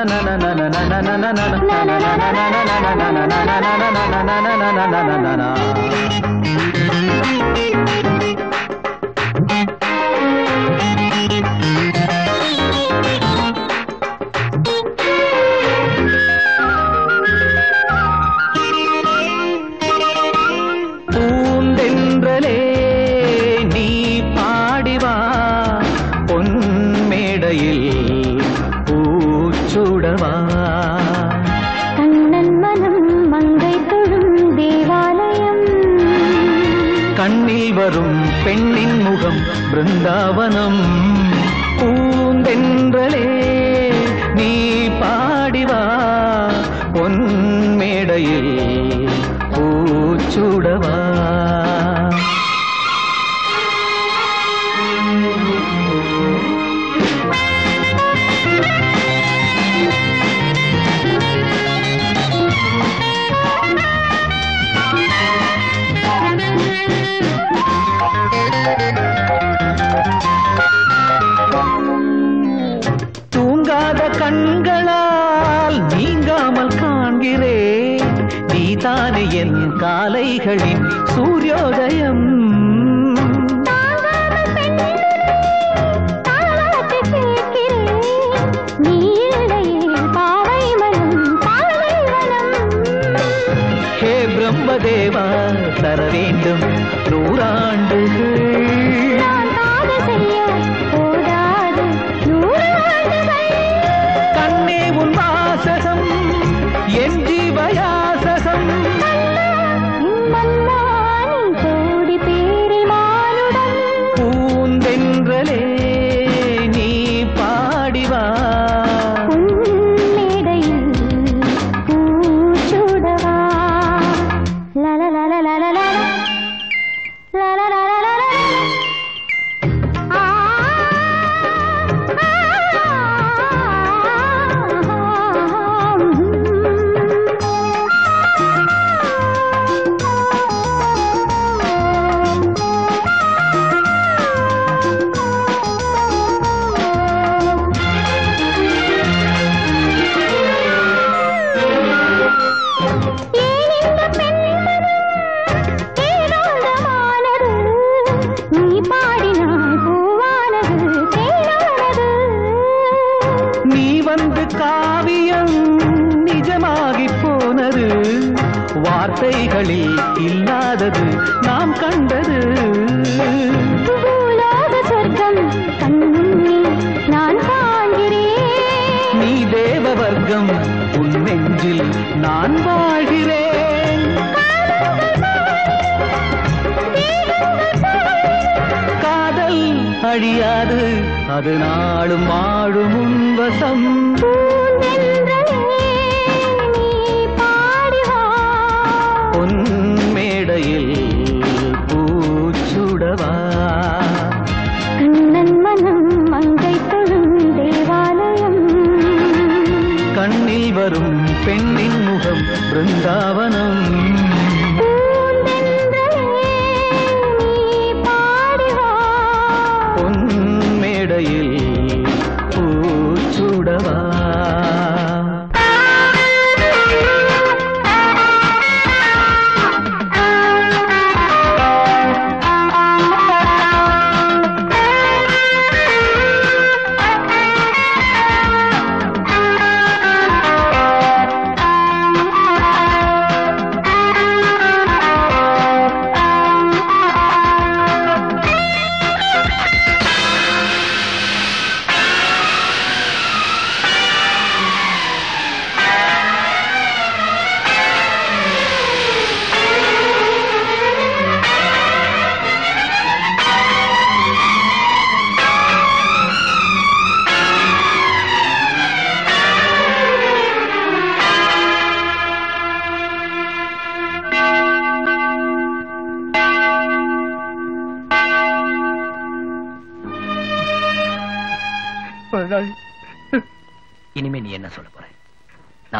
Speaker 21: na na na na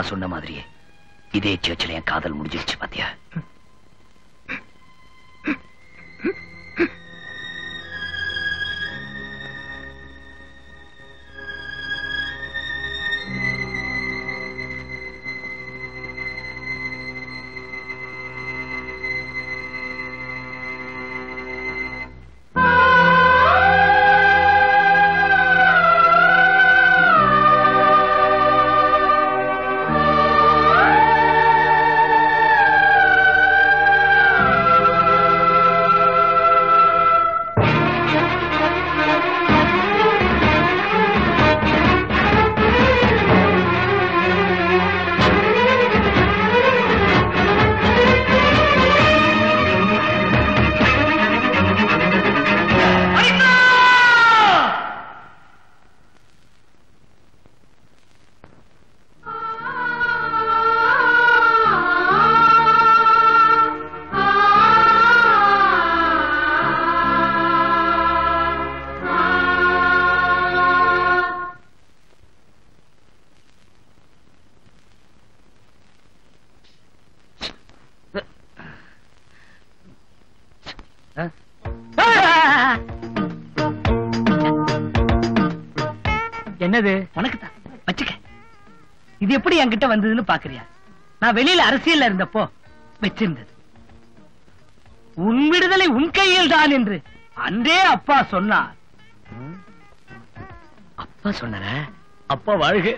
Speaker 3: நான்
Speaker 5: சொன்ன மாதிரியே. இதே சர்ச்சில் என் காதல் முடிஞ்சிருச்சு பாத்தியா?
Speaker 17: என்கிட்ட வந்ததுன்னு பாக்குறியா? நான் வெளியில அரசியல்ல இருந்தப்போ வச்சிருந்தது. உன் விடுதலை உன் கையில் தான் என்று அன்றே அப்பா சொன்னார்.
Speaker 5: அப்பா சொன்னார? அப்பா வாழ்க.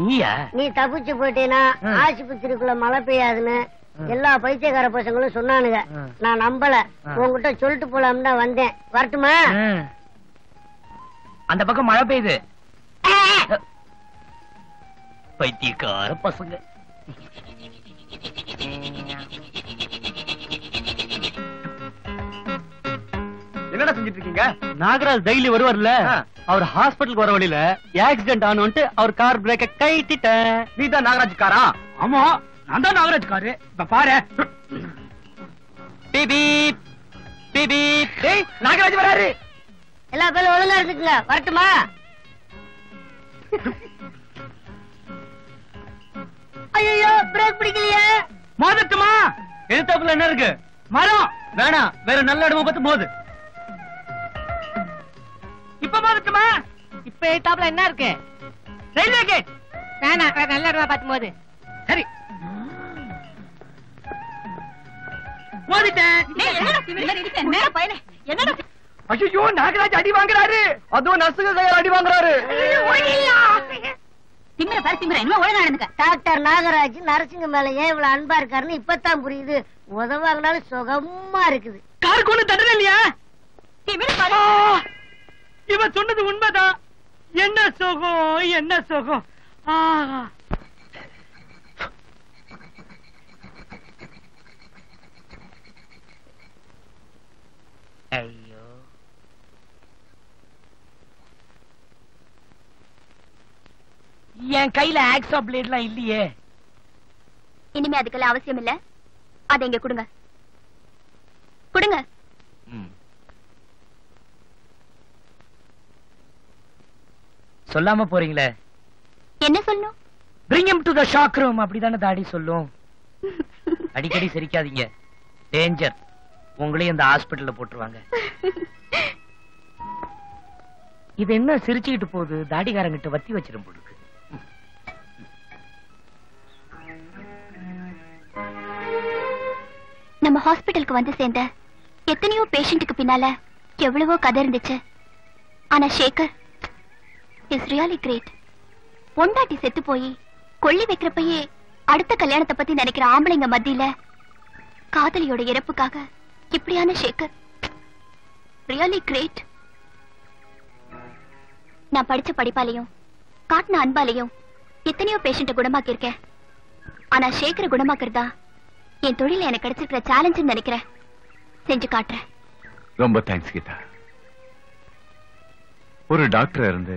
Speaker 5: நீயா?
Speaker 10: நீ தப்பிச்சு போயிட்டீனா? ஆஸ்பத்திரிக்குள்ள மழை பெய்யாதுன்னு எல்லா பைத்தியக்கார பசங்களும் சொன்னானுங்க. நான் நம்பல. உன்கிட்ட சொல்லிட்டு போலாம்னு தான் வந்தேன். வரட்டுமா?
Speaker 5: அந்த பக்கம் மழை பெய்யுது. பைத்தியக்கார பசங்க.
Speaker 14: என்னடா செஞ்சிட்டு இருக்கீங்க நாகராஜ் டெய்லி வருவார்ல? அவர் ஹாஸ்பிடலுக்கு வர வழியில ஆக்சிடென்ட் ஆனோன்ட்டு அவர் கார் பிரேக்க கைட்டிட்டேன்
Speaker 17: நீ தான் நாகராஜ் காரா ஆமா. நான் தான் நாகராஜ் காரு இப்ப பாரு. நாகராஜ் வராரு.
Speaker 10: எல்லா பேரும் ஒழுங்கா இருந்துக்குங்க. வரட்டுமா? ஐயோ பிரேக் பிடிக்கலையே.
Speaker 17: மோதட்டுமா
Speaker 14: எழுத்தாப்புல என்ன இருக்கு?
Speaker 17: மரம்.
Speaker 14: வேணாம் வேற நல்ல இடமா பார்த்து போகுது
Speaker 17: இப்ப மோதட்டுமா
Speaker 9: இப்ப எத்தாப்புல என்ன இருக்கு?
Speaker 17: Railway gate.
Speaker 9: வேணாம் வேற நல்ல இடமா பார்த்து போது
Speaker 17: சரி. ஐயோ நாகராஜ் அடி வாங்குறாரு.
Speaker 14: அதுவும் நர்சுங்க கையால் அடி வாங்குறாரு.
Speaker 9: திமிர பாரு திமிர. என்ன ஒழுங்கா நடந்துக்க.
Speaker 10: டாக்டர் நாகராஜ் நரசிங்க மேல ஏன் இவ்வளவு அன்பா இருக்காருன்னு இப்பதான் புரியுது. உதவாங்கனாலும் சுகமா இருக்குது.
Speaker 17: காருக்கு ஒண்ணு தண்டனை இல்லையா? இவன் சொன்னது உண்மைதான். என்ன சுகம் என்ன சுகம்? ஆ.
Speaker 5: ஐயோ என் கையில ஆக்ஸா பிளேட்லாம் இல்லையே.
Speaker 3: இனிமே அதுக்கெல்லாம் அவசியம் இல்ல. அதை இங்க கொடுங்க. கொடுங்க.
Speaker 5: சொல்லாம போறீங்களே.
Speaker 3: என்ன சொல்லணும்?
Speaker 5: Bring him to the shock room அப்படிதானே தாடி சொல்லும். அடிக்கடி சிரிக்காதீங்க. டேஞ்சர் உங்களையும் இந்த ஹாஸ்பிடல்ல போட்டுருவாங்க. இது என்ன சிரிச்சுக்கிட்டு போகுது? தாடிகாரங்கிட்ட வத்தி வச்சிரும் போலுக்கு.
Speaker 3: நம்ம ஹாஸ்பிடலுக்கு வந்து சேர்ந்த எத்தனையோ பேஷண்ட்டுக்கு பின்னால எவ்வளவோ கதை இருந்துச்சு. ஆனா சேகர் இஸ் ரியலி கிரேட் பொண்டாட்டி செத்து போய் கொள்ளி வைக்கிறப்பயே அடுத்த கல்யாணத்தை பத்தி நினைக்கிற ஆம்பளைங்க மத்தியில காதலியோட இறப்புக்காக இப்படியான சேகர் ரியலி கிரேட் நான் படிச்ச படிப்பாலையும் காட்டின அன்பாலையும் எத்தனையோ பேஷண்ட்டை குணமாக்கியிருக்கேன். ஆனா சேகரை குணமாக்குறதா என் தொழில எனக்கு கிடைச்சிருக்கிற சேலஞ்சுன்னு நினைக்கிறேன். செஞ்சு காட்டுறேன்.
Speaker 12: ரொம்ப தேங்க்ஸ் கீதா. ஒரு டாக்டர் இருந்து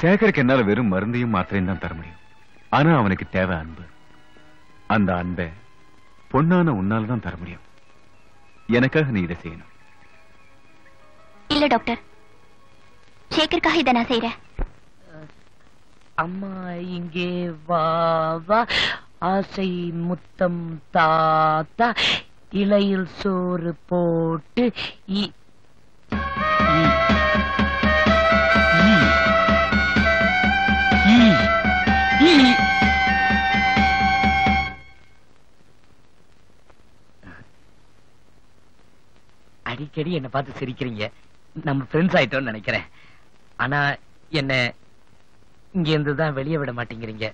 Speaker 12: சேகருக்கு என்னால வெறும் மருந்தையும் மாத்திரையும் தான் தர முடியும். ஆனா அவனுக்கு தேவை அன்பு. அந்த அன்பை பொண்ணான உன்னால தான் தர முடியும். எனக்காக நீ இதை செய்யணும்.
Speaker 3: இல்ல டாக்டர் சேகருக்காக இதை நான் செய்யறேன்
Speaker 5: அம்மா இங்கே வா வா. ஆசை முத்தம் தாத்தா இலையில் சோறு போட்டு இ. அடிக்கடி என்ன பார்த்து சிரிக்கிறீங்க. நம்ம ஃப்ரெண்ட்ஸ் ஆயிட்டோம்னு நினைக்கிறேன். ஆனா என்ன இங்க இருந்து தான் வெளியே விட மாட்டேங்கிறீங்க.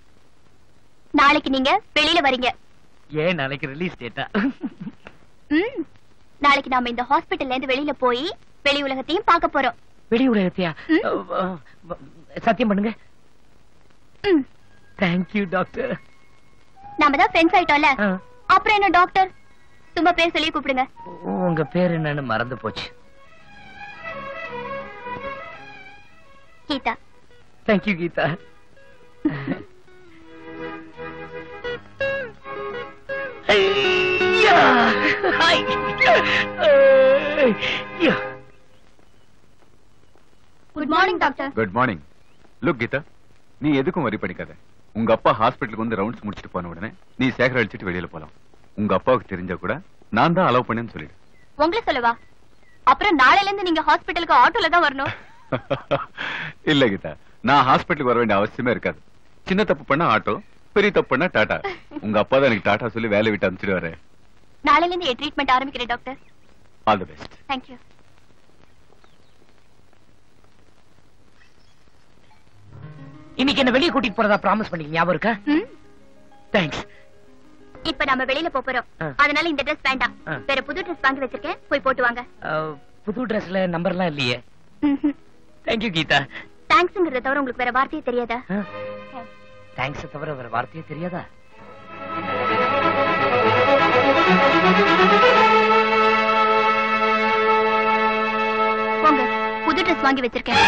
Speaker 3: நாளைக்கு நீங்க வெளியில வரீங்க.
Speaker 5: ஏன் நாளைக்கு ரிலீஸ் டேட்டா
Speaker 3: ம் நாளைக்கு நாம இந்த ஹாஸ்பிடல்ல இருந்து வெளியில போய் வெளி உலகத்தையும் பார்க்க போறோம்.
Speaker 5: வெளி உலகத்தையா? சத்தியம் பண்ணுங்க. தேங்க்யூ டாக்டர்
Speaker 3: நாம தான் ஃப்ரெண்ட்ஸ் ஆயிட்டோம்ல. அப்புறம் என்ன டாக்டர் சும்மா பேர் சொல்லி கூப்பிடுங்க.
Speaker 5: உங்க பேர் என்னன்னு மறந்து போச்சு.
Speaker 3: Geetha.
Speaker 5: Thank you Geetha.
Speaker 3: Good morning doctor
Speaker 12: good morning look Geetha நீ எதுக்கும் வரி பண்ணிக்காத. உங்க அப்பா ஹாஸ்பிட்டலுக்கு வந்து ரவுண்ட்ஸ் முடிச்சுட்டு போன உடனே நீ சேகர் அழிச்சிட்டு வெளியில போலாம். உங்க அப்பாவுக்கு தெரிஞ்சா கூட நான் தான் அலோவ் பண்ணேன்னு சொல்லிடு.
Speaker 3: உங்களை சொல்லவா? அப்புறம் நாளையில இருந்து நீங்க ஹாஸ்பிட்டலுக்கு ஆட்டோல தான் வரணும்.
Speaker 12: இல்ல கீதா. நான் ஹாஸ்பிட்டலுக்கு வர வேண்டிய அவசியமே இருக்காது. சின்ன தப்பு பண்ணா ஆட்டோ பெரிய தப்பு பண்ணா டாட்டா உங்க அப்பா தான் எனக்கு டாட்டா சொல்லி வேலை விட்டு அனுப்பிச்சிட்டு வரேன்
Speaker 21: நாளையில இருந்து என் ட்ரீட்மெண்ட் ஆரம்பிக்கிறேன் doctor
Speaker 12: all the best
Speaker 21: thank you
Speaker 5: இன்னைக்கு என்ன வெளிய கூட்டிட்டு போறதா பிராமிஸ் பண்ணி ஞாபகம் இருக்கா? தேங்க்ஸ்
Speaker 21: இப்ப நம்ம வெளியில போறோம். அதனால இந்த Dress வேண்டாம். வேற புது டிரஸ் வாங்கி வச்சிருக்கேன். போய் போட்டு வாங்க.
Speaker 5: புது டிரஸ்ல நம்பர் எல்லாம் இல்லையே. Thank you Geetha.
Speaker 21: தேங்க்ஸ்ங்கறத தவிர உங்களுக்கு வேற வார்த்தையே தெரியாதா?
Speaker 5: தேங்க்ஸ் தவிர வேற வார்த்தையே தெரியாதா?
Speaker 21: புது ட்ரெஸ் வாங்கி வச்சிருக்கேன்.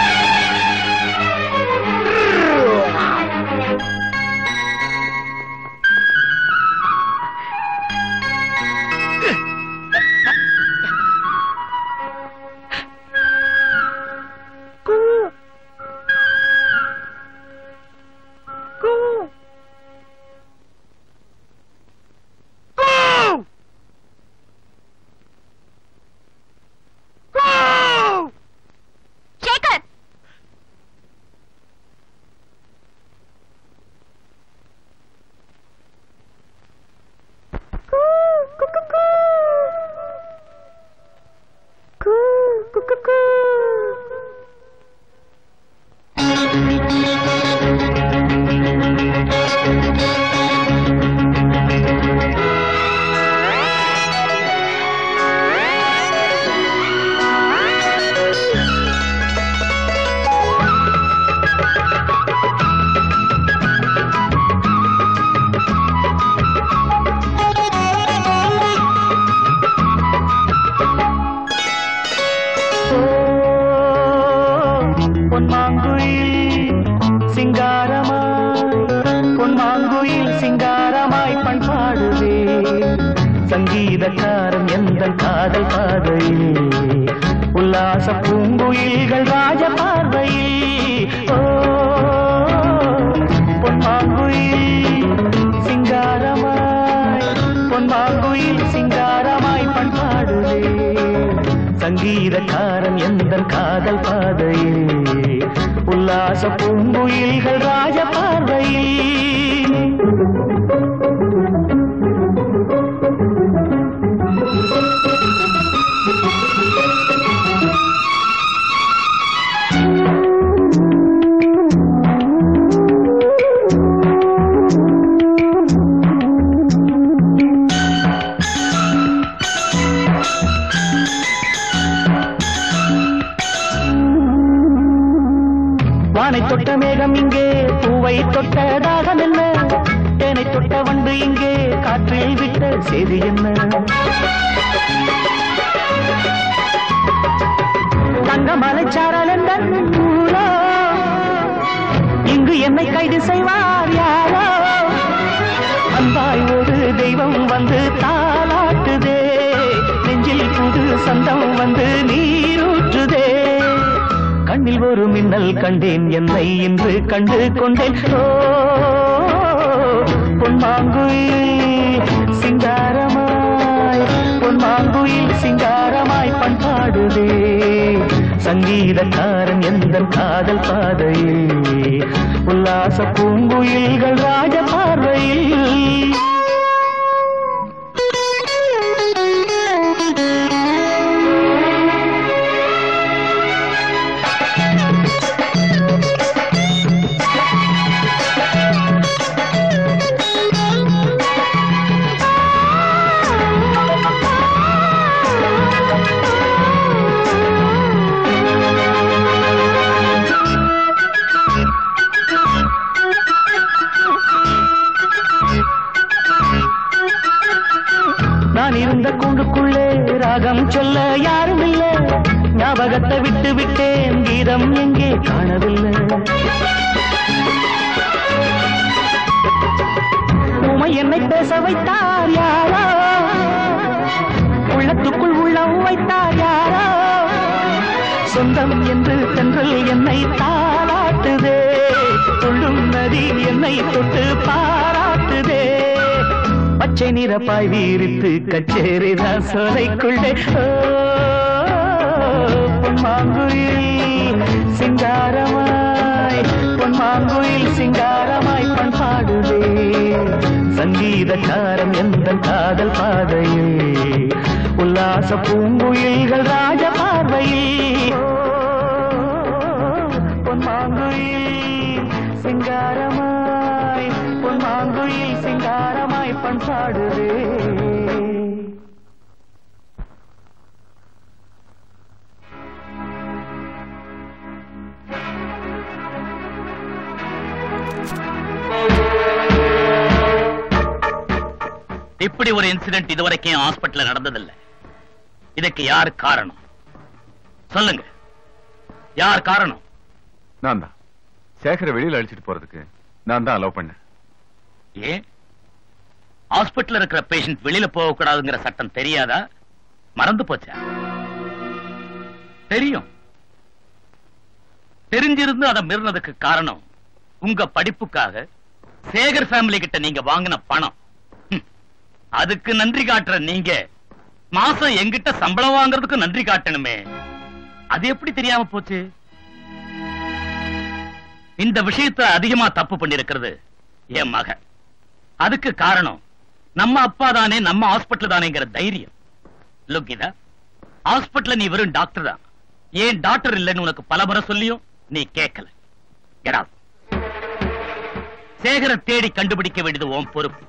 Speaker 22: பச்சை நிறப்பாய் வீரித்து கச்சேரி தான் சோலைக்குள்ளே பொன்மாங்குயில்
Speaker 21: சிங்காரமாய் பொன்மாங்குயில் சிங்காரமாய் பண் பாடுவே சங்கீதக்காரம் எந்த காதல் பாதையில் உல்லாச பூங்குயில்கள் ராஜ பார்வையில். பொன்மாங்குயில் சிங்காரம் சிங்காரமாய் பண்பாடுதே
Speaker 11: இப்படி ஒரு இன்சிடென்ட் இதுவரைக்கும் ஹாஸ்பிட்டல்ல நடந்ததில்லை. இதுக்கு யார் காரணம்? சொல்லுங்க. யார் காரணம்?
Speaker 12: நான் தான். சேகரை வெளியில அழிச்சிட்டு போறதுக்கு நான் தான் அலோவ் பண்ணேன்.
Speaker 11: ஏன்? ஹாஸ்பிட்டல் இருக்கிற பேஷண்ட் வெளியில போகக்கூடாதுங்கிற சட்டம் தெரியாதா? மறந்து போச்சா? தெரியும். தெரிஞ்சிருந்து அதை மீறினதுக்கு காரணம் உங்க படிப்புக்காக சேகர் ஃபேமிலி கிட்ட நீங்க வாங்கின பணம். அதுக்கு நன்றி காட்டுற நீங்க மாசம் எங்கிட்ட சம்பளம் வாங்குறதுக்கு நன்றி காட்டணுமே. அது எப்படி தெரியாம போச்சு? இந்த விஷயத்துல அதிகமா தப்பு பண்ணிருக்கிறது என் மக அதுக்கு காரணம் நம்ம அப்பா தானே நம்ம ஹாஸ்பிட்டல் தானேங்கிற தைரியம். லுக் இதா ஹாஸ்பிட்டல்ல நீ வெறும் டாக்டர் தான். ஏன் டாக்டர் இல்லைன்னு உனக்கு பலமுறை சொல்லியும் நீ கேட்கல. Out. சேகரை தேடி கண்டுபிடிக்க வேண்டியது உன் பொறுப்பு.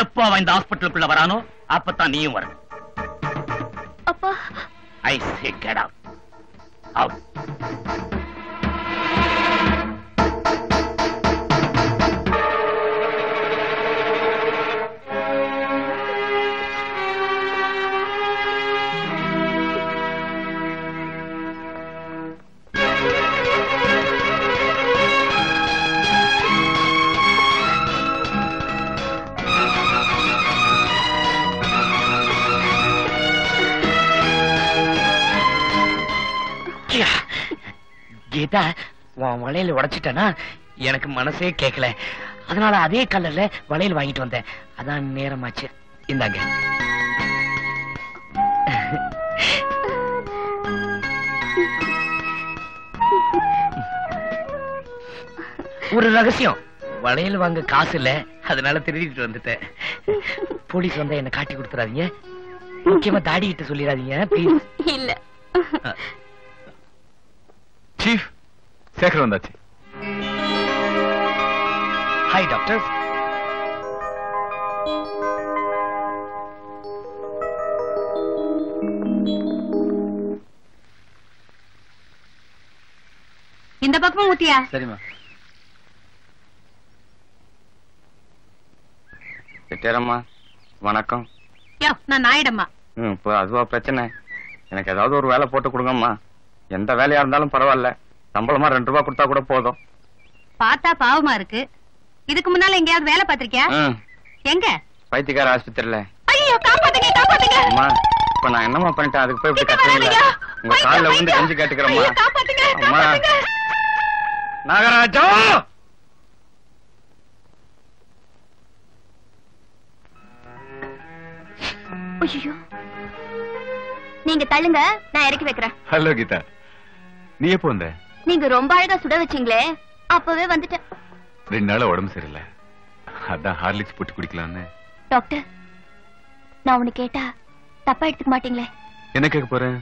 Speaker 11: எப்போ அவன் இந்த ஹாஸ்பிட்டலுக்குள்ள வரானோ அப்பதான் நீயும் வரணும்.
Speaker 3: அப்பா.
Speaker 11: I say get out out
Speaker 5: Geetha உன் வளையல் உடைச்சிட்டனா எனக்கு மனசே கேட்கல அதனால அதே கலர்ல வளையல் வாங்கிட்டு வந்தேன். அதான் நேரமாச்சு. இந்தாங்க. ஒரு ரகசியம். வளையல் வாங்க காசு இல்ல. அதனால திருடிட்டு வந்துட்டேன். போலீஸ் வந்தா என்ன காட்டி கொடுத்துறாதீங்க. முக்கியமா தாடி கிட்ட சொல்லிடாதீங்க
Speaker 3: இல்ல.
Speaker 12: சீஃப் சேகர் வந்தாச்சு
Speaker 5: ஹாய் டாக்டர்
Speaker 9: இந்த பக்கமும் ஊத்தியா?
Speaker 4: சரிம்மா.
Speaker 1: செட்டியாரம்மா வணக்கம்.
Speaker 9: யோ நான் நாயிடம்மா.
Speaker 1: ம் இப்போ அதுவா பிரச்சனை. எனக்கு ஏதாவது ஒரு வேலை போட்டு கொடுங்கம்மா. எந்த வேலையா இருந்தாலும் பரவாயில்ல. சம்பளமா ரெண்டு ரூபா கொடுத்தா கூட போதும்.
Speaker 9: பார்த்தா பாவமா இருக்கு. இதுக்கு முன்னால எங்கேயாவது வேலை பார்த்திருக்கியா? எங்க?
Speaker 1: பைத்தியக்கார ஆஸ்பத்திரியில.
Speaker 9: ஐயோ காப்பாத்துங்க காப்பாத்துங்க.
Speaker 1: அம்மா இப்ப நான் என்னம்மா பண்ணிட்டேன்? அதுக்கு போய் இப்படி கத்துறீங்களா? உங்க கால்ல விழுந்து கெஞ்சி கேட்டுக்கிறேம்மா. அம்மா. நாகராஜா!
Speaker 3: ஐயோ. நீங்க தள்ளுங்க நான் இறக்கி வைக்கிறேன்.
Speaker 12: ஹலோ கீதா. நீ எப்போ வந்த?
Speaker 3: நீங்க ரொம்ப அழகா சுட வச்சீங்களே அப்பவே வந்துட்டேன்.
Speaker 12: ரெண்டு நாளா உடம்பு சரியில்லை. அதான் ஹார்லிக்ஸ் போட்டு குடிக்கலாம்னு.
Speaker 3: டாக்டர் நான் உன்னை கேட்டா தப்பா எடுத்துக்க மாட்டீங்களே.
Speaker 12: என்ன கேட்க போறேன்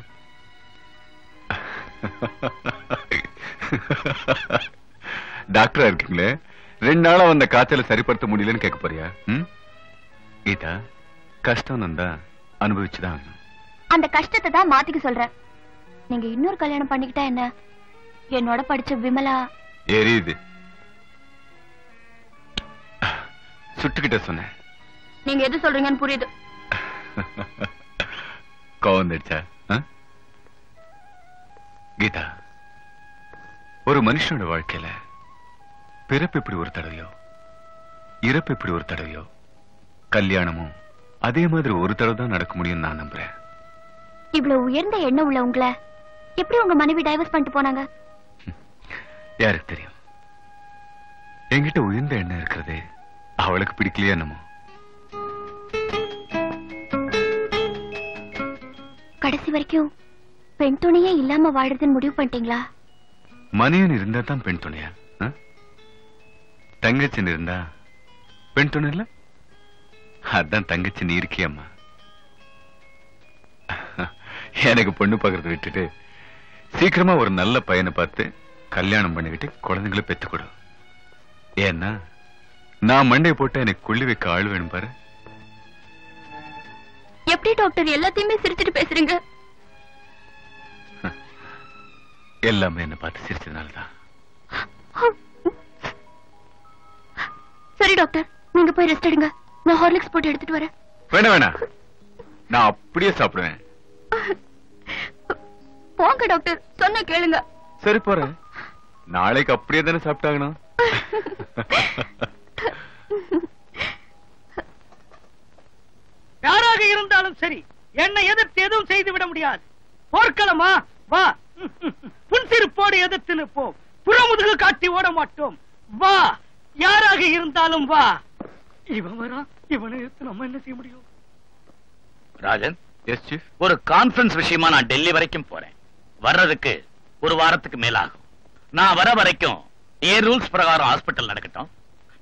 Speaker 12: டாக்டரா இருக்கீங்களே? ரெண்டு நாளா வந்த காய்ச்சல சரிப்படுத்த முடியலன்னு கேட்க போறியா? கீதா கஷ்டம் வந்தா அனுபவிச்சுதான்.
Speaker 3: அந்த கஷ்டத்தை தான் மாத்திக்க சொல்றேன். நீங்க இன்னொரு கல்யாணம் பண்ணிக்கிட்டா என்ன? என்னோட படிச்ச விமலா.
Speaker 12: எரியுது. சுட்டுக்கிட்ட சொன்னேன்.
Speaker 3: நீங்க எது சொல்றீங்கன்னு புரியுது.
Speaker 12: கோவம் வந்துடுச்சா? ஆ? கீதா ஒரு மனுஷனோட வாழ்க்கையில பிறப்பு இப்படி ஒரு தடவையோ இறப்பு இப்படி ஒரு தடவையோ கல்யாணமும் அதே மாதிரி ஒரு தடவை தான் நடக்க முடியும்னு நான் நம்புறேன்.
Speaker 3: இவ்வளவு உயர்ந்த எண்ணம் உள்ள உங்களை எப்படி உங்க மனைவி டைவர்ஸ் பண்ணிட்டு போனாங்க?
Speaker 12: யாருக்கு தெரியும்? என்கிட்ட உயர்ந்த எண்ணம் இருக்கிறது அவளுக்கு பிடிக்கலையா என்னமோ.
Speaker 3: கடைசி வரைக்கும் பெண் துணையே இல்லாம வாழுறதுன்னு முடிவு பண்ணிட்டீங்களா?
Speaker 12: மனையன் இருந்தா தான் பெண் துணையா? ஆ? தங்கச்சின்னு இருந்தா பெண் துணை இல்ல? அதான் தங்கச்சி நீ இருக்கியம்மா. எனக்கு பொண்ணு பார்க்கறத விட்டுட்டு சீக்கிரமா ஒரு நல்ல பையனை பார்த்து கல்யாணம் பண்ணிக்கிட்டு குழந்தைங்களை பெத்து கொடு ஏன்னா நான் மண்டையை போட்டு எனக்கு கொள்ளி வைக்க ஆள் வேணும் பாரு.
Speaker 3: எப்படி டாக்டர்? எல்லாத்தையுமே சிரிச்சிட்டு பேசுறீங்க.
Speaker 12: எல்லாமே என்ன பார்த்து சிரிச்சதுனாலதான்.
Speaker 3: சரி டாக்டர் நீங்க போய் ரெஸ்ட் எடுங்க. நான் ஹார்லிக்ஸ் போட்டு எடுத்துட்டு வரேன்.
Speaker 12: வேணாம் வேணாம். நான் அப்படியே சாப்பிடுவேன்.
Speaker 3: போங்க டாக்டர். சொன்ன கேளுங்க.
Speaker 12: சரி போறேன். நாளைக்கு அப்படியே தானே சாப்பிட்டாகணும்.
Speaker 7: யாராக இருந்தாலும் சரி என்னை எதிர்த்து எதுவும் செய்து விட முடியாது. போர்க்களமா? வா. புன்சிரிப்போடு எதிர்த்து நிற்போம். புறமுதுகு காட்டி ஓட மாட்டோம். வா. யாராக இருந்தாலும் வா. இவன் வரா. இவனை எதிர்த்து நம்ம என்ன செய்ய முடியும்?
Speaker 11: ராஜன் ஒரு கான்ஃபரன்ஸ் விஷயமா நான் டெல்லி வரைக்கும் போறேன். வர்றதுக்கு ஒரு வாரத்துக்கு மேல ஆகும் நான் வர வரைக்கும் ஏ ரூல்ஸ் பிரகாரம் ஹாஸ்பிட்டல் நடக்கட்டும்?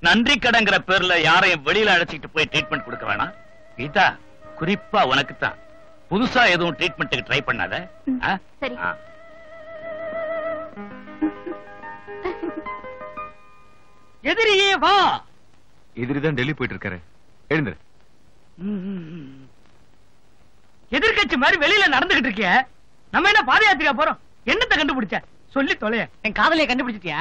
Speaker 11: நன்றி கடங்கிற பேர்ல யாரையும் வெளியில அழைச்சிட்டு போய் ட்ரீட்மெண்ட் கொடுக்க வேணாம். கீதா குறிப்பா உனக்கு தான் புதுசா எதுவும் ட்ரீட்மெண்ட்டுக்கு ட்ரை பண்ணாத.
Speaker 7: எதிரியே வா!
Speaker 12: எதிரிதான் டெல்லி போயிட்டு இருக்காரு எழுந்துரு
Speaker 7: எதிர்கட்சி மாதிரி வெளியில நடந்துகிட்டு இருக்கிய? நம்ம என்ன பாத யாத்திரையா போறோம்? என்னத்தை கண்டுபிடிச்ச? சொல்லி தொலைய. என் காதலைய கண்டுபிடிச்சிட்டியா?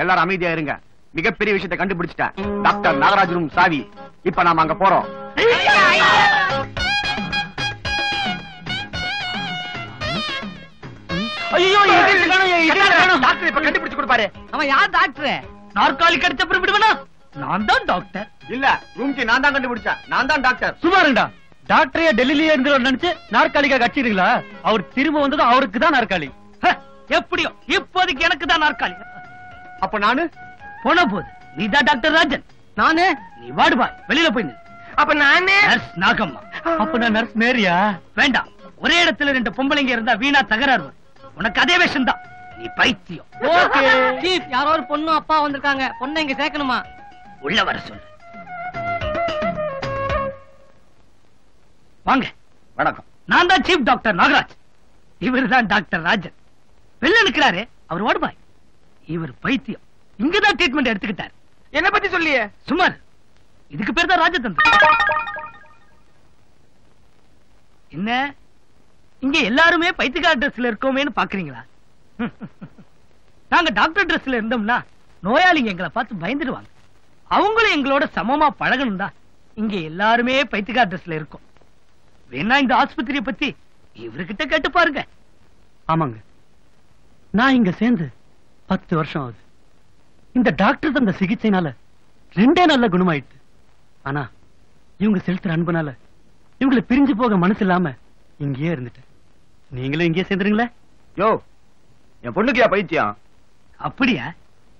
Speaker 8: எல்லாரும் அமைதியா இருங்க. மிகப்பெரிய விஷயத்தை கண்டுபிடிச்சிட்டேன் டாக்டர் நாகராஜனும் சாவி. இப்ப நாம அங்க போறோம்.
Speaker 7: ஐயோ டாக்டர் இப்ப கண்டுபிடிச்சு கொடுப்பாரு. அவன் யார் டாக்டர்? நாற்காலி கடிச்ச அப்புறம் விடுவனா? நான் தான் டாக்டர்.
Speaker 8: இல்ல ரூம்க்கு நான் தான் கண்டுபிடிச்சேன் நான் தான் டாக்டர்.
Speaker 14: சுமாருண்டா? டாக்டரையா டெல்லியிலே இருந்து நினைச்சு நாற்காலிக்கா கட்சிடுங்களா அவர் திரும்ப வந்ததும் அவருக்கு தான் நாற்காலி
Speaker 7: எப்படியோ இப்போதைக்கு எனக்கு தான் நாற்காலி.
Speaker 8: அப்ப நானு?
Speaker 7: போன போது நீ தான் டாக்டர் ராஜன். நானு நீ வாடுபா வெளியில போய்.
Speaker 14: அப்ப நானே?
Speaker 7: நர்ஸ் நாகம்மா.
Speaker 14: அப்ப நான் நர்ஸ் மேரியா?
Speaker 7: வேண்டாம் ஒரே இடத்துல ரெண்டு பொம்பளைங்க இருந்தா வீணா தகராறு. உனக்கு அதே விஷயம் தான் நீ பைத்தியம். யாரோ ஒரு பொண்ணு அப்பா வந்திருக்காங்க. பொண்ணை இங்க சேர்க்கணுமா? உள்ள வர சொல்லு. வாங்க.
Speaker 8: வணக்கம்.
Speaker 7: நான் தான் சீஃப் டாக்டர் நாகராஜ். இவர் தான் டாக்டர் ராஜன். வெளில நிக்கிறாரு அவர் ஓடுபாய். இவர் பைத்தியம். இங்கதான் ட்ரீட்மெண்ட் எடுத்துக்கிட்டார்.
Speaker 8: என்ன பத்தி சொல்லியே?
Speaker 7: சுமார். இதுக்கு பேர் தான் ராஜதந்திரம். என்ன? இங்க எல்லாருமே பைத்தியக்கார ட்ரெஸ்ல இருக்கோமேன்னு பாக்குறீங்களா? நாங்க டாக்டர் ட்ரெஸ்ல இருந்தோம்னா நோயாளிங்க எங்களை பார்த்து பயந்துடுவாங்க. அவங்களும் எங்களோட சமமா பழகணும் தான் இங்க எல்லாருமே பைத்தியக்கார ட்ரெஸ்ல இருக்கோம். வேணா இந்த ஆஸ்பத்திரியை பத்தி இவர்கிட்ட கேட்டு பாருங்க.
Speaker 14: ஆமாங்க. நான் இங்க சேர்ந்து பத்து வருஷம் ஆகுது. இந்த டாக்டர் தந்த சிகிச்சைனால ரெண்டே நாள்ல குணமாயிட்டு. ஆனா இவங்க செலுத்துற அன்புனால இவங்களை பிரிஞ்சு போக மனசு இல்லாம இங்கேயே இருந்துட்டேன். நீங்களும் இங்கேயே சேர்ந்துருங்களே.
Speaker 8: யோ என் பொண்ணுக்கு பைத்தியம்?
Speaker 7: அப்படியா?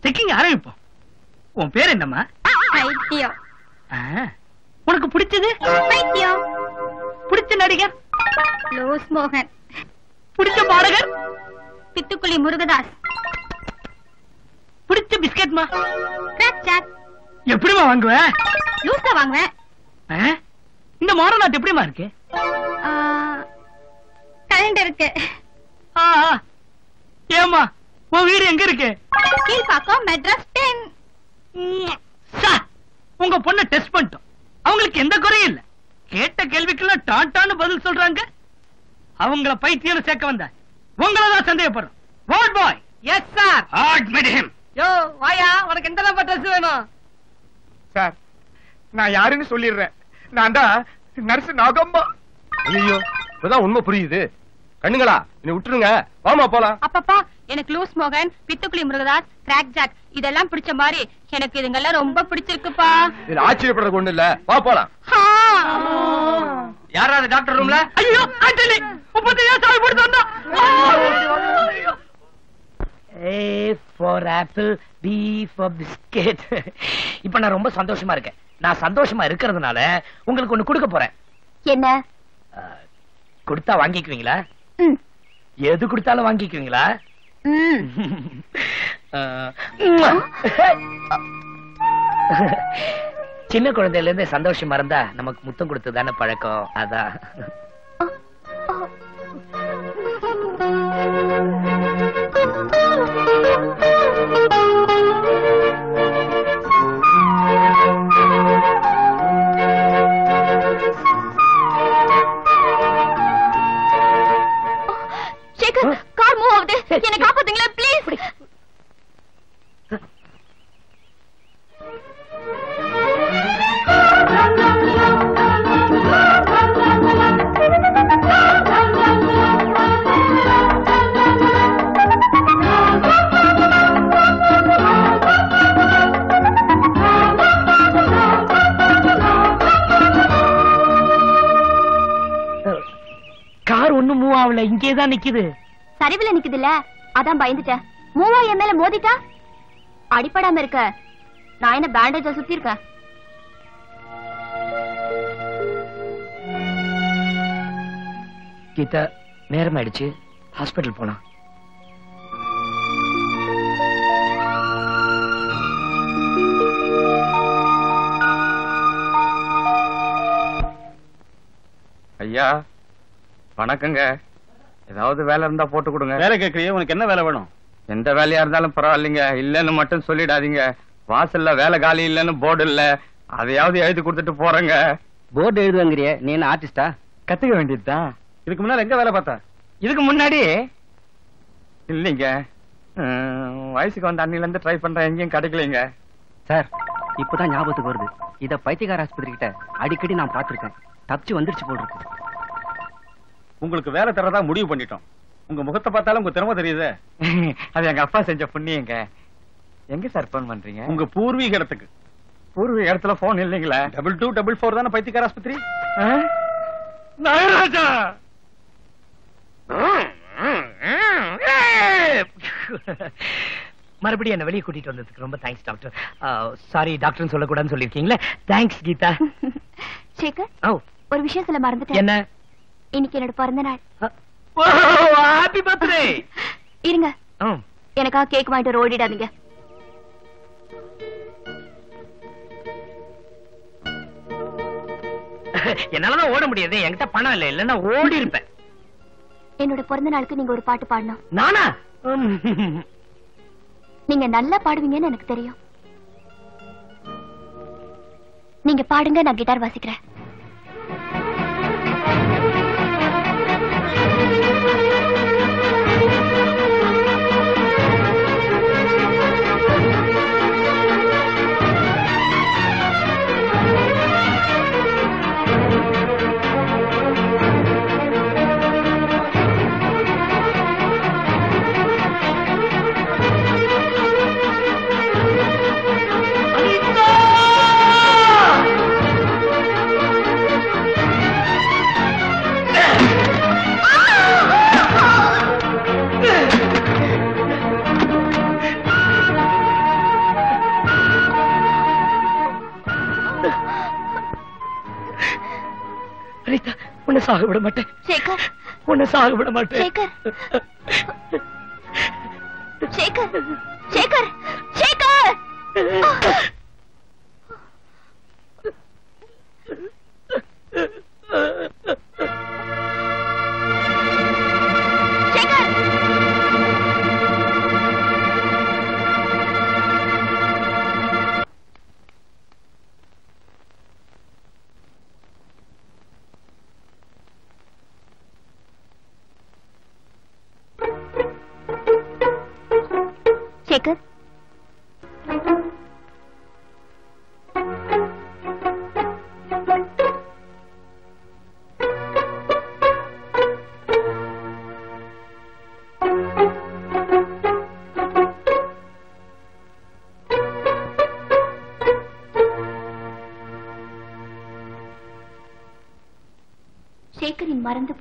Speaker 7: செக்கிங் ஆரம்பிப்போம். உன் பேர் என்னம்மா?
Speaker 3: பைத்தியம்.
Speaker 7: ஆ, உனக்கு பிடிச்சது?
Speaker 3: பைத்தியம்.
Speaker 7: பிடிச்ச நடிகர்?
Speaker 3: லூஸ் மோகன்.
Speaker 7: பிடிச்ச பாடகர்?
Speaker 3: பித்துக்குளி முருகதாஸ்.
Speaker 7: பிடிச்ச பிஸ்கட்மா
Speaker 3: கிராக் ஜாக்
Speaker 7: எப்படிமா வாங்குவ?
Speaker 3: லூஸ்ல வாங்குவேன்?
Speaker 7: இந்த நாட்டு எப்படிமா இருக்கு?
Speaker 3: கரண்ட் இருக்கு.
Speaker 7: ஏம்மா உன் வீடு எங்க இருக்கு?
Speaker 3: கீழ்பாக்கம் மெட்ராஸ் டென்.
Speaker 7: உங்க பொண்ணை டெஸ்ட் பண்ணிட்டோம். அவங்களுக்கு எந்த குறையும் இல்ல. கேட்ட கேள்விக்கெல்லாம் டாட்டான்னு பதில் சொல்றாங்க. அவங்கள பைத்தியம் சேர்க்க வந்த. உங்களை தான் சந்தேகப்படுறோம். Ward boy yes sir
Speaker 11: Admit him.
Speaker 7: யோ வாயா உனக்கு எந்த நம்பர் ட்ரெஸ் வேணும்?
Speaker 8: சார் நான் யாருன்னு சொல்லிடுறேன். நான் தான் நர்ஸ் நாகம்மா. ஐயோ இப்பதான் உண்மை புரியுது. கண்ணுங்களா நீ விட்டுருங்க. வாமா போலாம்.
Speaker 9: அப்பப்பா எனக்கு லூஸ் மோகன் பித்துக்குளி முருகதாஸ் கிராக் ஜாக் இதெல்லாம் பிடிச்ச மாதிரி எனக்கு இதுங்கெல்லாம் ரொம்ப பிடிச்சிருக்குப்பா.
Speaker 8: இதுல ஆச்சரியப்படுறது ஒண்ணு இல்ல. வா போலாம்.
Speaker 7: யாராவது டாக்டர் ரூம்ல ஐயோ ஆண்டனி முப்பத்தி ஏழு சாவி போட்டு வந்தா A for apple B for biscuit இப்ப நான் ரொம்ப சந்தோஷமா இருக்கேன். நான் சந்தோஷமா இருக்கிறதுனால உங்களுக்கு ஒண்ணு கொடுக்க போறேன்.
Speaker 3: என்ன?
Speaker 7: கொடுத்தா வாங்கிக்குவீங்களா. எது கொடுத்தாலும் வாங்கிக்குவீங்களா?
Speaker 5: சின்ன குழந்தையில இருந்து சந்தோஷமா இருந்தா நமக்கு முத்தம் கொடுத்து தானே பழக்கம்? அதான்.
Speaker 3: சேகர் ப்ளீஸ்
Speaker 5: கார் ஒண்ணும் மூவ் ஆகல. இங்கே தான் நிக்குது.
Speaker 3: சரிவுல நிக்குதுல்ல. அதான் பயந்துட்டேன். மூவா என் மேல மோதிட்டா? அடிப்படாம இருக்க. நான் என்ன பேண்டேஜ சுத்தி இருக்கேன்?
Speaker 5: கீதா நேரம் ஆயிடுச்சு ஹாஸ்பிட்டல் போலாம்.
Speaker 1: ஐயா வணக்கங்க. ஏதாவது வேலை இருந்தா போட்டு கொடுங்க.
Speaker 8: வேலை கேட்கறியே உனக்கு என்ன வேலை வேணும்?
Speaker 1: எந்த வேலையா இருந்தாலும் பரவாயில்லைங்க. இல்லன்னு மட்டும் சொல்லிடாதீங்க. வாசல்ல வேலை காலி இல்லன்னு போர்டு இல்ல. அதையாவது எழுதி கொடுத்துட்டு போறேங்க.
Speaker 14: போர்டு எழுதுவாங்கிறிய நீ என்ன ஆர்டிஸ்டா?
Speaker 1: கத்துக்க வேண்டியதுதான்
Speaker 8: இதுக்கு முன்னால எங்க வேலை பார்த்தா?
Speaker 1: இதுக்கு முன்னாடி? இல்லைங்க. வயசுக்கு வந்த அண்ணில இருந்து ட்ரை பண்றேன். எங்கேயும் கிடைக்கலைங்க.
Speaker 14: சார் இப்பதான் ஞாபகத்துக்கு வருது. இத பைத்தியக்கார ஆஸ்பத்திரி கிட்ட அடிக்கடி நான் பார்த்திருக்கேன். தப்பிச்சு வந்துருச்சு போல் இருக்கு.
Speaker 8: உங்களுக்கு வேலை தரதா முடிவு பண்ணிட்டோம். உங்க முகத்தை பார்த்தாலும் உங்க திறமை தெரியுதே.
Speaker 1: அது எங்க அப்பா செஞ்ச புண்ணியங்க. எங்க சார் போன் பண்றீங்க?
Speaker 8: உங்க பூர்வீக இடத்துக்கு
Speaker 1: பூர்வீக இடத்துல போன் இல்லைங்களா?
Speaker 8: டபுள் டூ டபுள் ஃபோர் தானே பைத்தியக்கார ஆஸ்பத்திரி?
Speaker 1: நாகராஜா!
Speaker 5: மறுபடியும் என்ன வெளியே கூட்டிட்டு வந்ததுக்கு ரொம்ப தேங்க்ஸ் டாக்டர் சாரி டாக்டர்னு சொல்லக்கூடாதுன்னு சொல்லிருக்கீங்களே தேங்க்ஸ் கீதா.
Speaker 3: சேகர்
Speaker 5: ஓ.
Speaker 3: ஒரு விஷயம் சொல்ல மறந்துட்டேன்.
Speaker 5: என்ன?
Speaker 3: இன்னைக்கு என்னோட பிறந்த நாள்
Speaker 5: ஹாப்பி பர்த்டே
Speaker 3: இருங்க. எனக்காக கேக் வாங்கிட்டு ஓடிடாதீங்க.
Speaker 5: என்னாலதான் ஓட முடியாது. என்கிட்ட பணம் இல்ல. இல்லன்னா ஓடி இருப்பேன்
Speaker 3: என்னோட பிறந்த நாளுக்கு நீங்க ஒரு பாட்டு பாடணும்.
Speaker 5: நானா?
Speaker 3: நீங்க நல்லா பாடுவீங்கன்னு எனக்கு தெரியும். நீங்க பாடுங்க நான் கிட்டார் வாசிக்கிறேன்.
Speaker 5: உன்னை சாக விட மாட்டேன்.
Speaker 3: சேகர்.
Speaker 5: உன்னை சாக விட மாட்டேன்.
Speaker 3: சேகர் சேகர். சேகர். சேகர். சேகர்.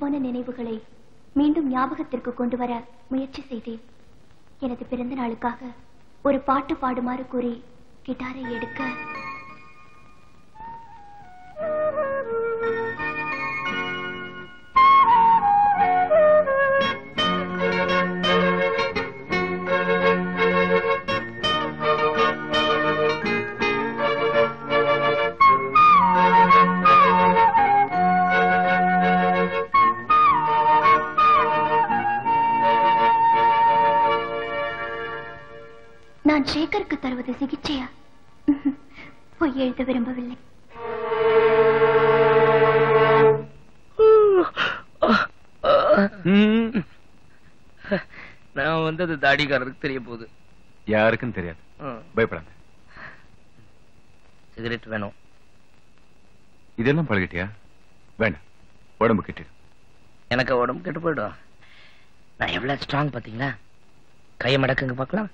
Speaker 3: போன நினைவுகளை மீண்டும் ஞாபகத்திற்கு கொண்டு வர முயற்சி செய்தேன். எனது பிறந்த நாளுக்காக ஒரு பாட்டு பாடுமாறு கூறி கிட்டாரை எடுக்க
Speaker 5: தாடிக்காரருக்கு தெரிய போகுது.
Speaker 12: யாருக்கும் தெரியாது. பயப்படாத.
Speaker 5: சிகரெட் வேணும்.
Speaker 12: இதெல்லாம் பழகிட்டியா? வேண்டாம். உடம்பு கெட்டிடும்
Speaker 5: எனக்கு உடம்பு கெட்டு போயிடும். நான் எவ்வளவு ஸ்ட்ராங் பாத்தீங்களா கையை மடக்குங்க பார்க்கலாம்.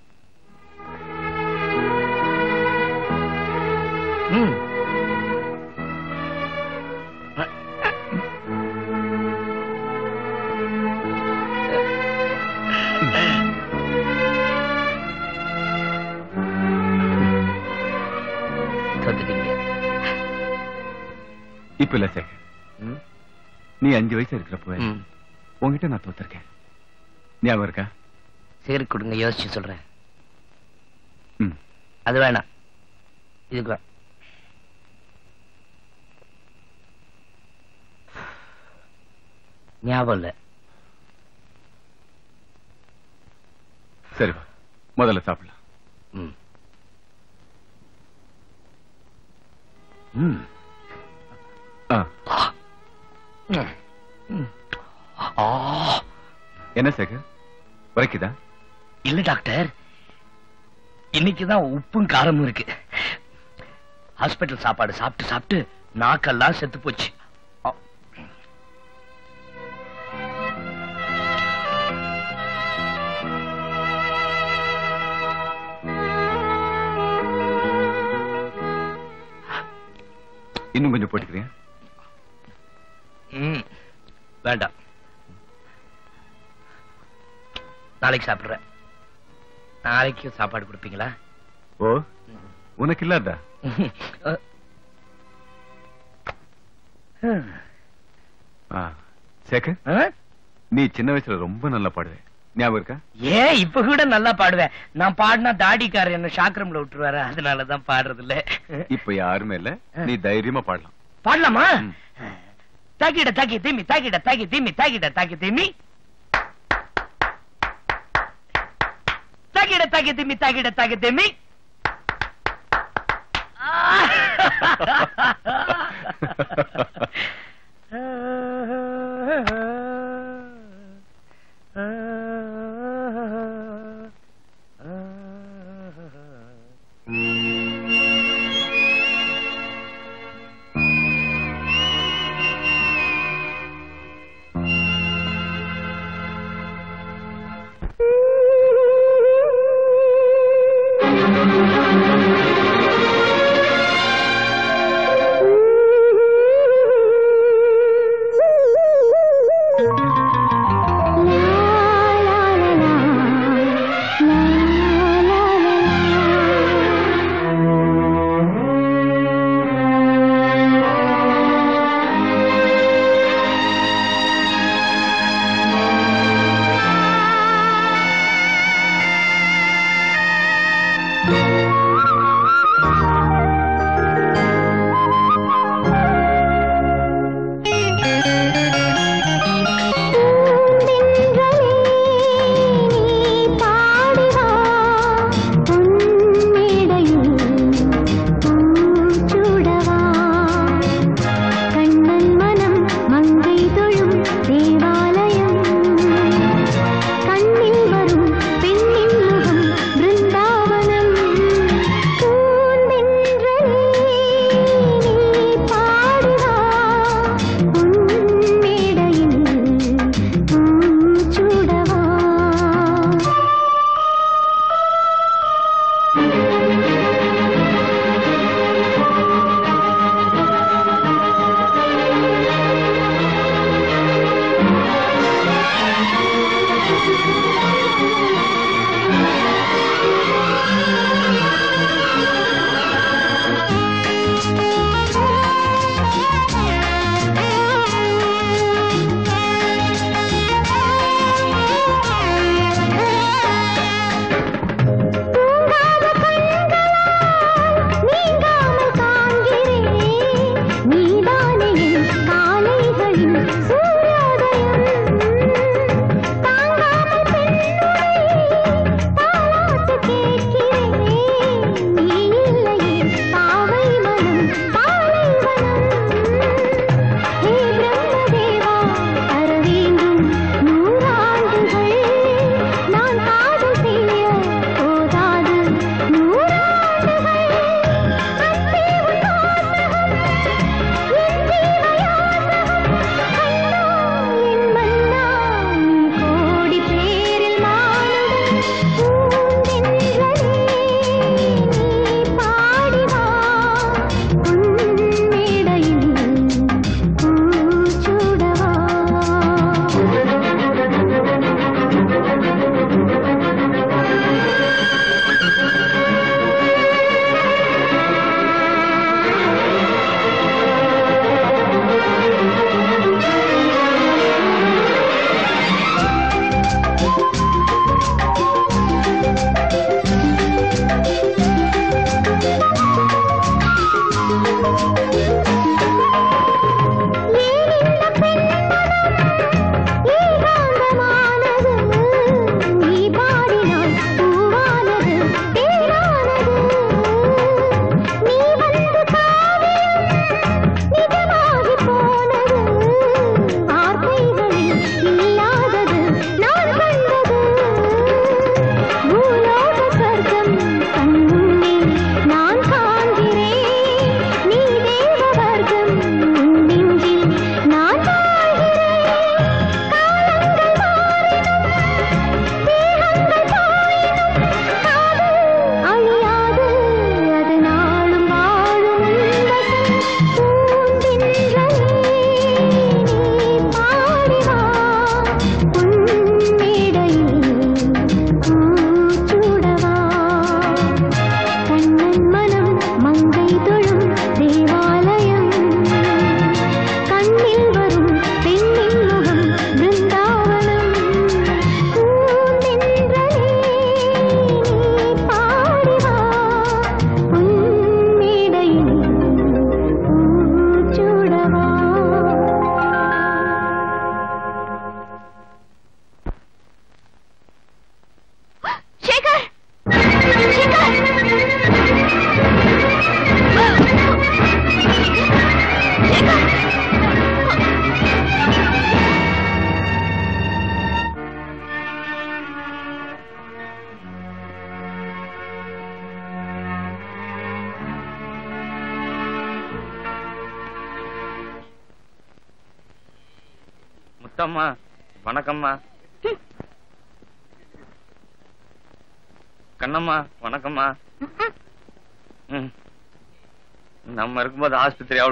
Speaker 5: ம்.
Speaker 12: இல்ல சேகர். நீ அஞ்சு வயசு இருக்கிறப்ப
Speaker 5: ம்.
Speaker 12: உன்கிட்ட நான் தோத்திருக்கேன் ஞாபகம் இருக்கா
Speaker 5: சிகரெட் கொடுங்க யோசிச்சு சொல்றேன். அது வேணாம் இதுக்கு ஞாபகம் இல்ல
Speaker 12: சரி முதல்ல சாப்பிடலாம்
Speaker 5: ம்.
Speaker 12: ம். என்ன சேகர்? உரைக்குதா?
Speaker 5: இல்ல டாக்டர். இன்னைக்குதான் உப்பும் காரமும் இருக்கு. ஹாஸ்பிட்டல் சாப்பாடு சாப்பிட்டு சாப்பிட்டு நாக்கெல்லாம் செத்து போச்சு.
Speaker 12: இன்னும் கொஞ்சம் போட்டுக்கிறேன்.
Speaker 5: வேண்டாம். நாளைக்கு சாப்பிடுறேன். நாளைக்கு சாப்பாடு கொடுப்பீங்களா?
Speaker 12: ஓ உனக்கு இல்லாதா ஆ, சேகர் நீ சின்ன வயசுல ரொம்ப நல்லா பாடுவே. ஞாபகம் இருக்கா?
Speaker 5: ஏன் இப்ப கூட நல்லா பாடுவேன். நான் பாடினா தாடிக்காரர் என்ன ஷாக்கிரம்ல விட்டுருவாரு. அதனாலதான் பாடுறது இல்ல
Speaker 12: இப்ப யாருமே இல்ல. நீ தைரியமா பாடலாம்.
Speaker 5: பாடலாமா? തകിട തകി തിമ്മി തകിട തകി തിമ്മി തകിട തകി തിമ്മി തകിട തകി തിമ്മി
Speaker 1: തകിട തകി തിമ്മി Ha ha ha ha ha!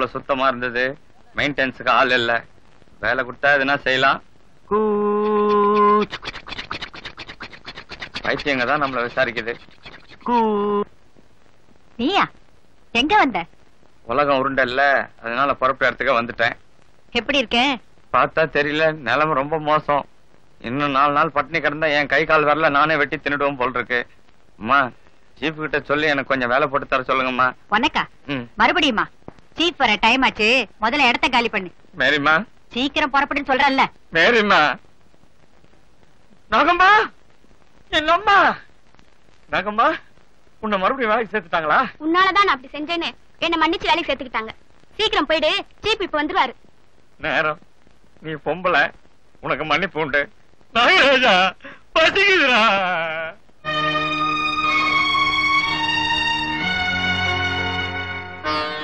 Speaker 1: அவ்வளவு சுத்தமா இருந்தது. மெயின்டெனன்ஸுக்கு ஆள் இல்ல. வேலை கொடுத்தா எதுனா செய்யலாம். பைத்தியங்க தான் நம்மள விசாரிக்குது.
Speaker 9: நீயா? எங்க வந்த?
Speaker 1: உலகம் உருண்டல்ல. அதனால பொறப்பு இடத்துக்கு வந்துட்டேன்.
Speaker 9: எப்படி இருக்க?
Speaker 1: பார்த்தா தெரியல. நிலைமை ரொம்ப மோசம். இன்னும் நாலு நாள் பட்டினி கிடந்தா என் கை கால் வரல. நானே வெட்டி தின்னுடுவோம் போல் இருக்கு அம்மா சீஃப் கிட்ட சொல்லி எனக்கு கொஞ்சம் வேலை போட்டு தர சொல்லுங்கம்மா.
Speaker 9: உனக்கா? மறுபடியுமா? சீப் வர டைம் ஆச்சு. முதல்ல இடத்த காலி பண்ணு.
Speaker 1: மேரிம்மா.
Speaker 9: சீக்கிரம் புறப்படுன்னு சொல்றல்ல.
Speaker 1: மேரிம்மா. நாகம்மா. என்னம்மா நாகம்மா உன்னை மறுபடியும் வேலைக்கு சேர்த்துட்டாங்களா?
Speaker 3: உன்னாலதான் நான் அப்படி செஞ்சேன்னு என்ன மன்னிச்சு வேலைக்கு சேர்த்துக்கிட்டாங்க. சீக்கிரம் போயிடு. சீப் இப்ப வந்துருவாரு.
Speaker 1: நேரம். நீ பொம்பளை. உனக்கு மன்னிப்பு உண்டு. நாகராஜா பசிக்குதுடா.
Speaker 6: என்னை யார்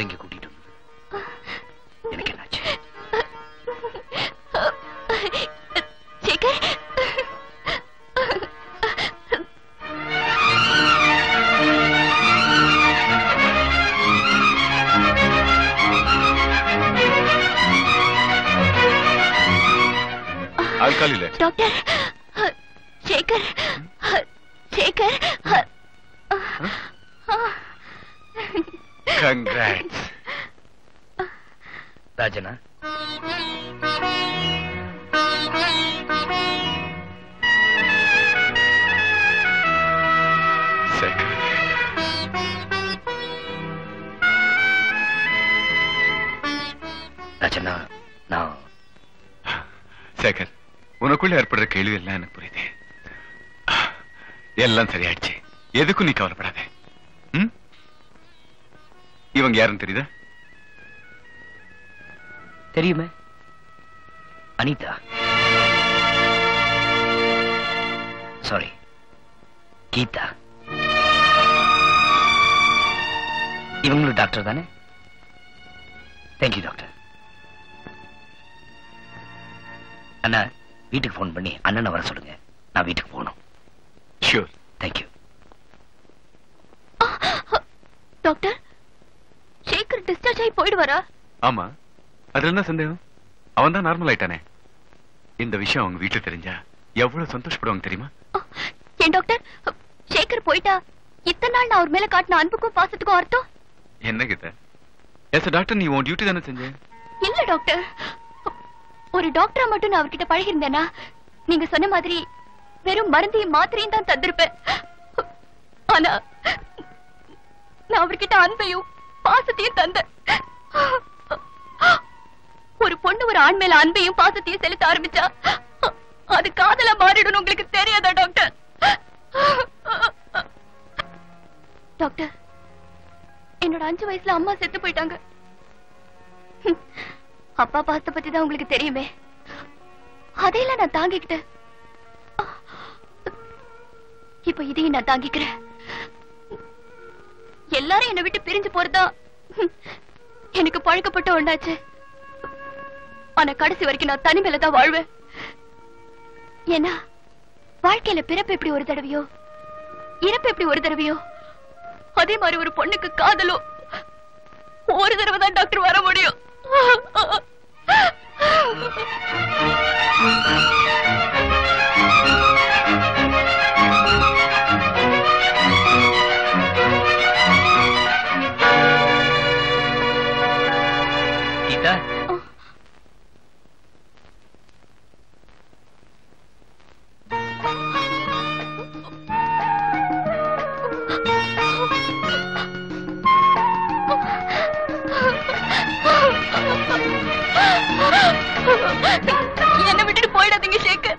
Speaker 6: இங்க
Speaker 12: எல்லாம் சரியாயிடுச்சு. எதுக்கும் நீ கவலைப்படாத. இவங்க யாருன்னு தெரியுதா?
Speaker 6: தெரியுமே. அனிதா. சாரி கீதா. இவங்களும் டாக்டர் தானே? தேங்க்யூ டாக்டர் அண்ணா வீட்டுக்கு போன் பண்ணி அண்ணனை வர சொல்லுங்க நான் வீட்டுக்கு போகணும்
Speaker 12: sure
Speaker 6: thank you
Speaker 3: doctor Sekar discharge ஆகி போயிடுவாரா
Speaker 12: ஆமா. அதுல என்ன சந்தேகம்? அவன் தான் நார்மல் ஆயிட்டானே. இந்த விஷயம் அவங்க வீட்டுல தெரிஞ்சா எவ்வளவு சந்தோஷப்படுவாங்க தெரியுமா?
Speaker 3: ஏன் டாக்டர் சேகர் போயிட்டா? இத்தனை நாள் நான் அவர் மேல காட்டின அன்புக்கும் பாசத்துக்கும் அர்த்தம்?
Speaker 12: என்ன கிட்ட எஸ் டாக்டர் நீ உன் டியூட்டி தானே செஞ்ச?
Speaker 3: இல்ல டாக்டர் ஒரு டாக்டரா மட்டும் நான் அவர்கிட்ட பழகி இருந்தேனா நீங்க சொன்ன மாதிரி வெறும் மருந்தையும் மாத்திரையும் தான் தந்திருப்பேன். ஆனா நான் அவர்கிட்ட அன்பையும் பாசத்தையும் தந்தேன். ஒரு ஆண் மேல அன்பையும் பாசத்தையும் செலுத்த ஆரம்பிச்சா? அது காதல மாறிடும் உங்களுக்கு தெரியாதா டாக்டர்? டாக்டர் என்னோட அஞ்சு வயசுல அம்மா செத்து போயிட்டாங்க. அப்பா பாசத்தை பத்தி தான் உங்களுக்கு தெரியுமே. அதையெல்லாம் நான் தாங்கிக்கிட்டேன். இப்ப இதையும் நான் தாங்கிக்கிறேன். எல்லாரும் என்னை விட்டு பிரிஞ்சு போறதா? எனக்கு பழக்கப்பட்ட ஒன்றாச்சு. ஆனா கடைசி வரைக்கும் நான் தனிமையில தான் வாழ்வேன். ஏன்னா வாழ்க்கையில பிறப்பு எப்படி ஒரு தடவையோ இறப்பு எப்படி ஒரு தடவையோ அதே மாதிரி ஒரு பொண்ணுக்கு காதலோ ஒரு தடவை தான் டாக்டர் வர முடியும். என்ன விட்டுட்டு போயிடாதீங்க சேகர்.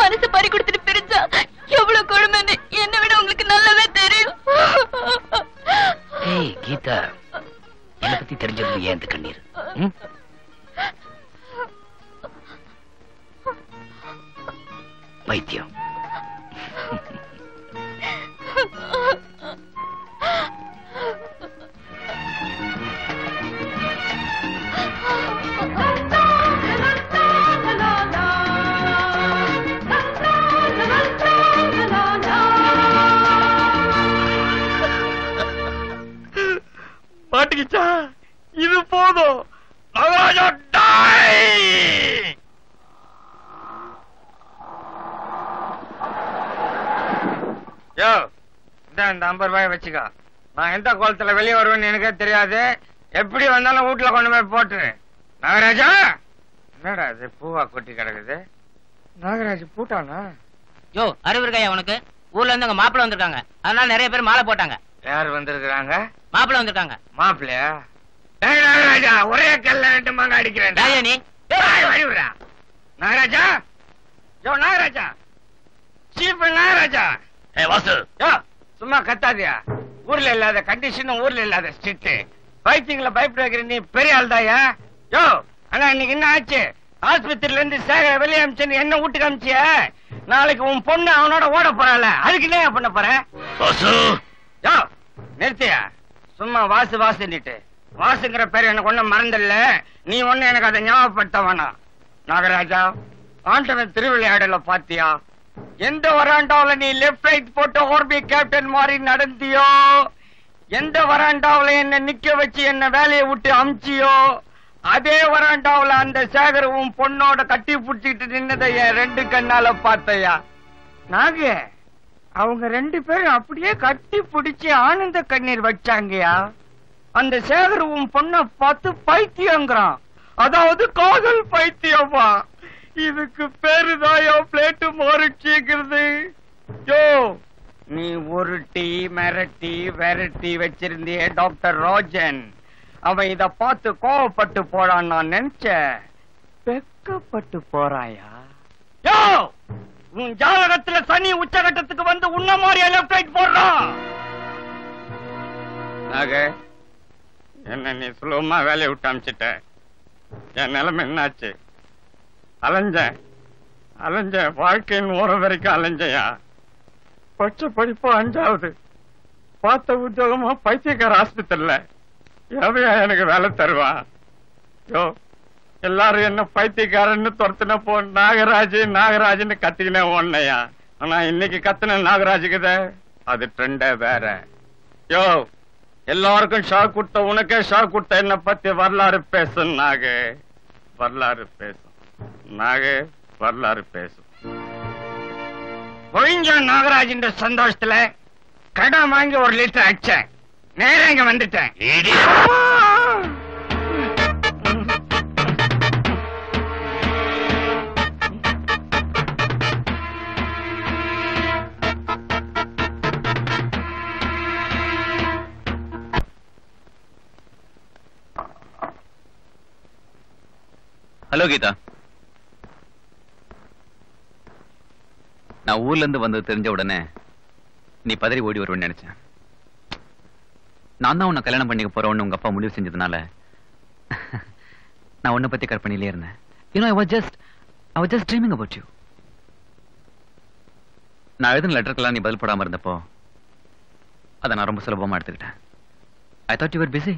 Speaker 3: மனசு பறி கொடுத்துட்டு பிரிஞ்சா எவ்வளவு கொடுமைன்னு என்ன விட உங்களுக்கு நல்லாவே தெரியும்.
Speaker 6: ஏய் கீதா. என்ன பத்தி தெரிஞ்சது ஏன் கண்ணீர்?
Speaker 11: வைத்தியம்
Speaker 23: மாட்டிக்கிச்சா? இது போதும். மகாராஜா டை
Speaker 1: யோ இந்த இந்த ஐம்பது ரூபாய் வச்சுக்கோ. நான் எந்த கோலத்துல வெளியே வருவேன்னு எனக்கே தெரியாது. எப்படி வந்தாலும் வீட்டுல கொண்டு போய் போட்டுரு. நாகராஜா என்னடா இது பூவா கொட்டி கிடக்குது? நாகராஜ் பூட்டானா?
Speaker 24: யோ அறிவு இருக்கையா உனக்கு? ஊர்ல இருந்து அங்க மாப்பிள்ள வந்திருக்காங்க. அதனால நிறைய பேர் மாலை போட்டாங்க.
Speaker 1: யார் வந்திருக்கிறாங்க?
Speaker 24: மாப்பிள்ள வந்திருக்காங்க.
Speaker 1: நாகராஜா ஒரே கல்ல ரெண்டு மங்க அடிக்கிறேன்
Speaker 24: நீ.
Speaker 1: நாகராஜா. யோ நாகராஜா. சீஃப் நாகராஜா.
Speaker 11: ஏ வாசு.
Speaker 1: யோ சும்மா கத்தாதியா. ஊர்ல இல்லாத கண்டிஷன் ஊர்ல இல்லாத ஸ்ட்ரிக்ட் பைத்தியங்கள பயப்பட வைக்கிற நீ பெரிய ஆள் தாயா யோ ஆனா இன்னைக்கு என்ன ஆச்சு? ஆஸ்பத்திரியில இருந்து சேகர வெளியே அமிச்சு என்ன வீட்டுக்கு அமிச்சிய? நாளைக்கு உன் பொண்ணு அவனோட ஓட போறாள. அதுக்கு என்ன பண்ண போற?
Speaker 11: வாசு.
Speaker 1: யோ நிறுத்தியா? சும்மா வாசு வாசுன்னுட்டு. வாசுங்கிற பேர் எனக்கு ஒண்ணும் மறந்துடல நீ ஒண்ணு எனக்கு அதை ஞாபகப்படுத்த வேணாம் நாகராஜா ஆண்டவன் திருவிளையாடல பாத்தியா எந்த வராண்டாவில நீ லெஃப்ட் ரைட் போட்டு ஓர்பி கேப்டன் மாதிரி நடந்தியோ? எந்த வராண்டாவில என்ன நிக்க வச்சு என்ன வேலையை விட்டு அமிச்சியோ? அதே வராண்டாவில அந்த சேகரவும் உன் பொண்ணோட கட்டி பிடிச்சிட்டு நின்னதை என் ரெண்டு கண்ணால பார்த்தையா? நாகே அவங்க ரெண்டு பேரும் அப்படியே கட்டி பிடிச்சு ஆனந்த கண்ணீர் வச்சாங்கயா அந்த சேகர் உன் பொண்ண பார்த்து பைத்தியங்கிறான். அதாவது காதல் பைத்தியமா? இதுக்கு பேருதாயோ பிளேட்டு மாறிச்சிக்கிறது யோ நீ உருட்டி மிரட்டி விரட்டி வச்சிருந்தியே டாக்டர் ரோஜன். அவன் இத பார்த்து கோவப்பட்டு போறான் நான் நினைச்ச வெக்கப்பட்டு போறாயா? யோ உன் ஜாதகத்துல சனி உச்சகட்டத்துக்கு வந்து உன்ன மாதிரி லெஃப்ட் ரைட் போடுறான் என்ன நீ சுலபமா வேலையை விட்டு அமிச்சிட்ட. என் நிலைமை என்னாச்சு? அலைஞ்சேன் அலைஞ்சேன் வாழ்க்கையின் ஓரம் வரைக்கும் அலைஞ்சையா? பச்சை படிப்பு அஞ்சாவது. பார்த்த உத்தியோகமா பைத்தியக்கார ஆஸ்பத்திரில எவையா எனக்கு வேலை தருவான் யோ எல்லாரும் என்ன பைத்தியக்காரன்னு துரத்துனப்போ நாகராஜ் நாகராஜ்னு கத்திக்கினே ஓடனையா? ஆனா இன்னைக்கு கத்துன நாகராஜுக்குதே அது ட்ரெண்டே வேற. யோ எல்லாருக்கும் ஷாக் கொடுத்த உனக்கே ஷாக் கொடுத்த என்ன பத்தி வரலாறு பேசும் நாகு. வரலாறு பேசும். நாகு வரலாறு பேசும். ஒழிஞ்ச நாகராஜின் சந்தோஷத்துல கடன் வாங்கி ஒரு லிட்டர் அடிச்சேன். நேரா இங்க வந்துட்டேன்.
Speaker 25: ஹலோ கீதா. நான் ஊர்ல இருந்து வந்தது தெரிஞ்ச உடனே நீ பதறி ஓடி வருவேன்னு நினைச்சேன். நான் தான் உன்னை கல்யாணம் பண்ணிக்க போறவன்னு உங்க அப்பா முடிவு செஞ்சதுனால நான் உன்னை பத்தி கற்பனையிலே இருந்தேன். You know I was just I was just dreaming about you நான் எழுதின லெட்டருக்கெல்லாம் நீ பதில் போடாம இருந்தப்போ அதை நான் ரொம்ப சுலபமா எடுத்துக்கிட்டேன். ஐ தாட் யூ பிஸி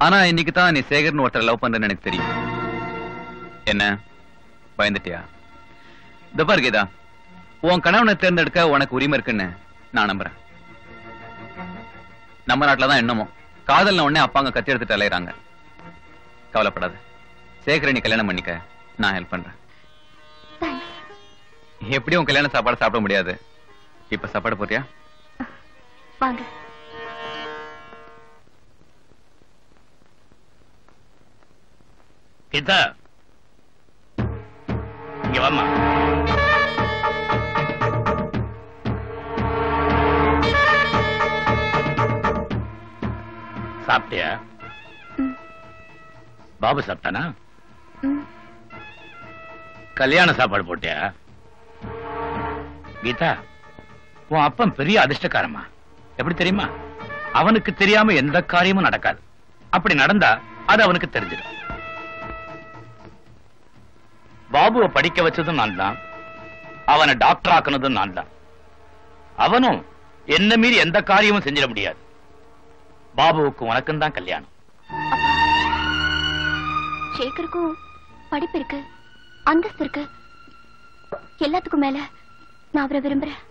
Speaker 25: ஆனா இன்னைக்கு தான் நீ சேகர்னு ஒருத்தர் லவ் பண்றேன்னு எனக்கு தெரியும். என்ன? பயந்துட்டியா? இந்த பாரு கீதா உன் கணவனை தேர்ந்தெடுக்க உனக்கு உரிமை இருக்குன்னு நான் நம்புறேன். நம்ம நாட்டுல தான் என்னமோ காதல்ன உடனே அப்பாங்க கத்தி எடுத்துட்டு அலையறாங்க. கவலைப்படாத. சேகரை நீ கல்யாணம் பண்ணிக்க நான் ஹெல்ப் பண்றேன். எப்படியும் கல்யாண சாப்பாடு சாப்பிட முடியாது. இப்ப சாப்பாடு போறியா
Speaker 3: வாங்க.
Speaker 11: கீதா. இங்க வாமா சாப்பிட்டியா? பாபு சாப்பிட்டானா? கல்யாண சாப்பாடு போட்டியா? கீதா உன் அப்பன் பெரிய அதிர்ஷ்டக்காரமா எப்படி தெரியுமா? அவனுக்கு தெரியாம எந்த காரியமும் நடக்காது. அப்படி நடந்தா அது அவனுக்கு தெரிஞ்சிடும். பாபுவை படிக்க வச்சதும் நான் தான். அவனை டாக்டர் ஆக்குனதும் நான் தான். அவனும் என்ன மீறி எந்த காரியமும் செஞ்சிட முடியாது. பாபுவுக்கும் உனக்கும் தான் கல்யாணம்.
Speaker 3: சேகருக்கும் படிப்பு இருக்கு. அந்தஸ்து இருக்கு. எல்லாத்துக்கும் மேல நான் அவரை விரும்புறேன்.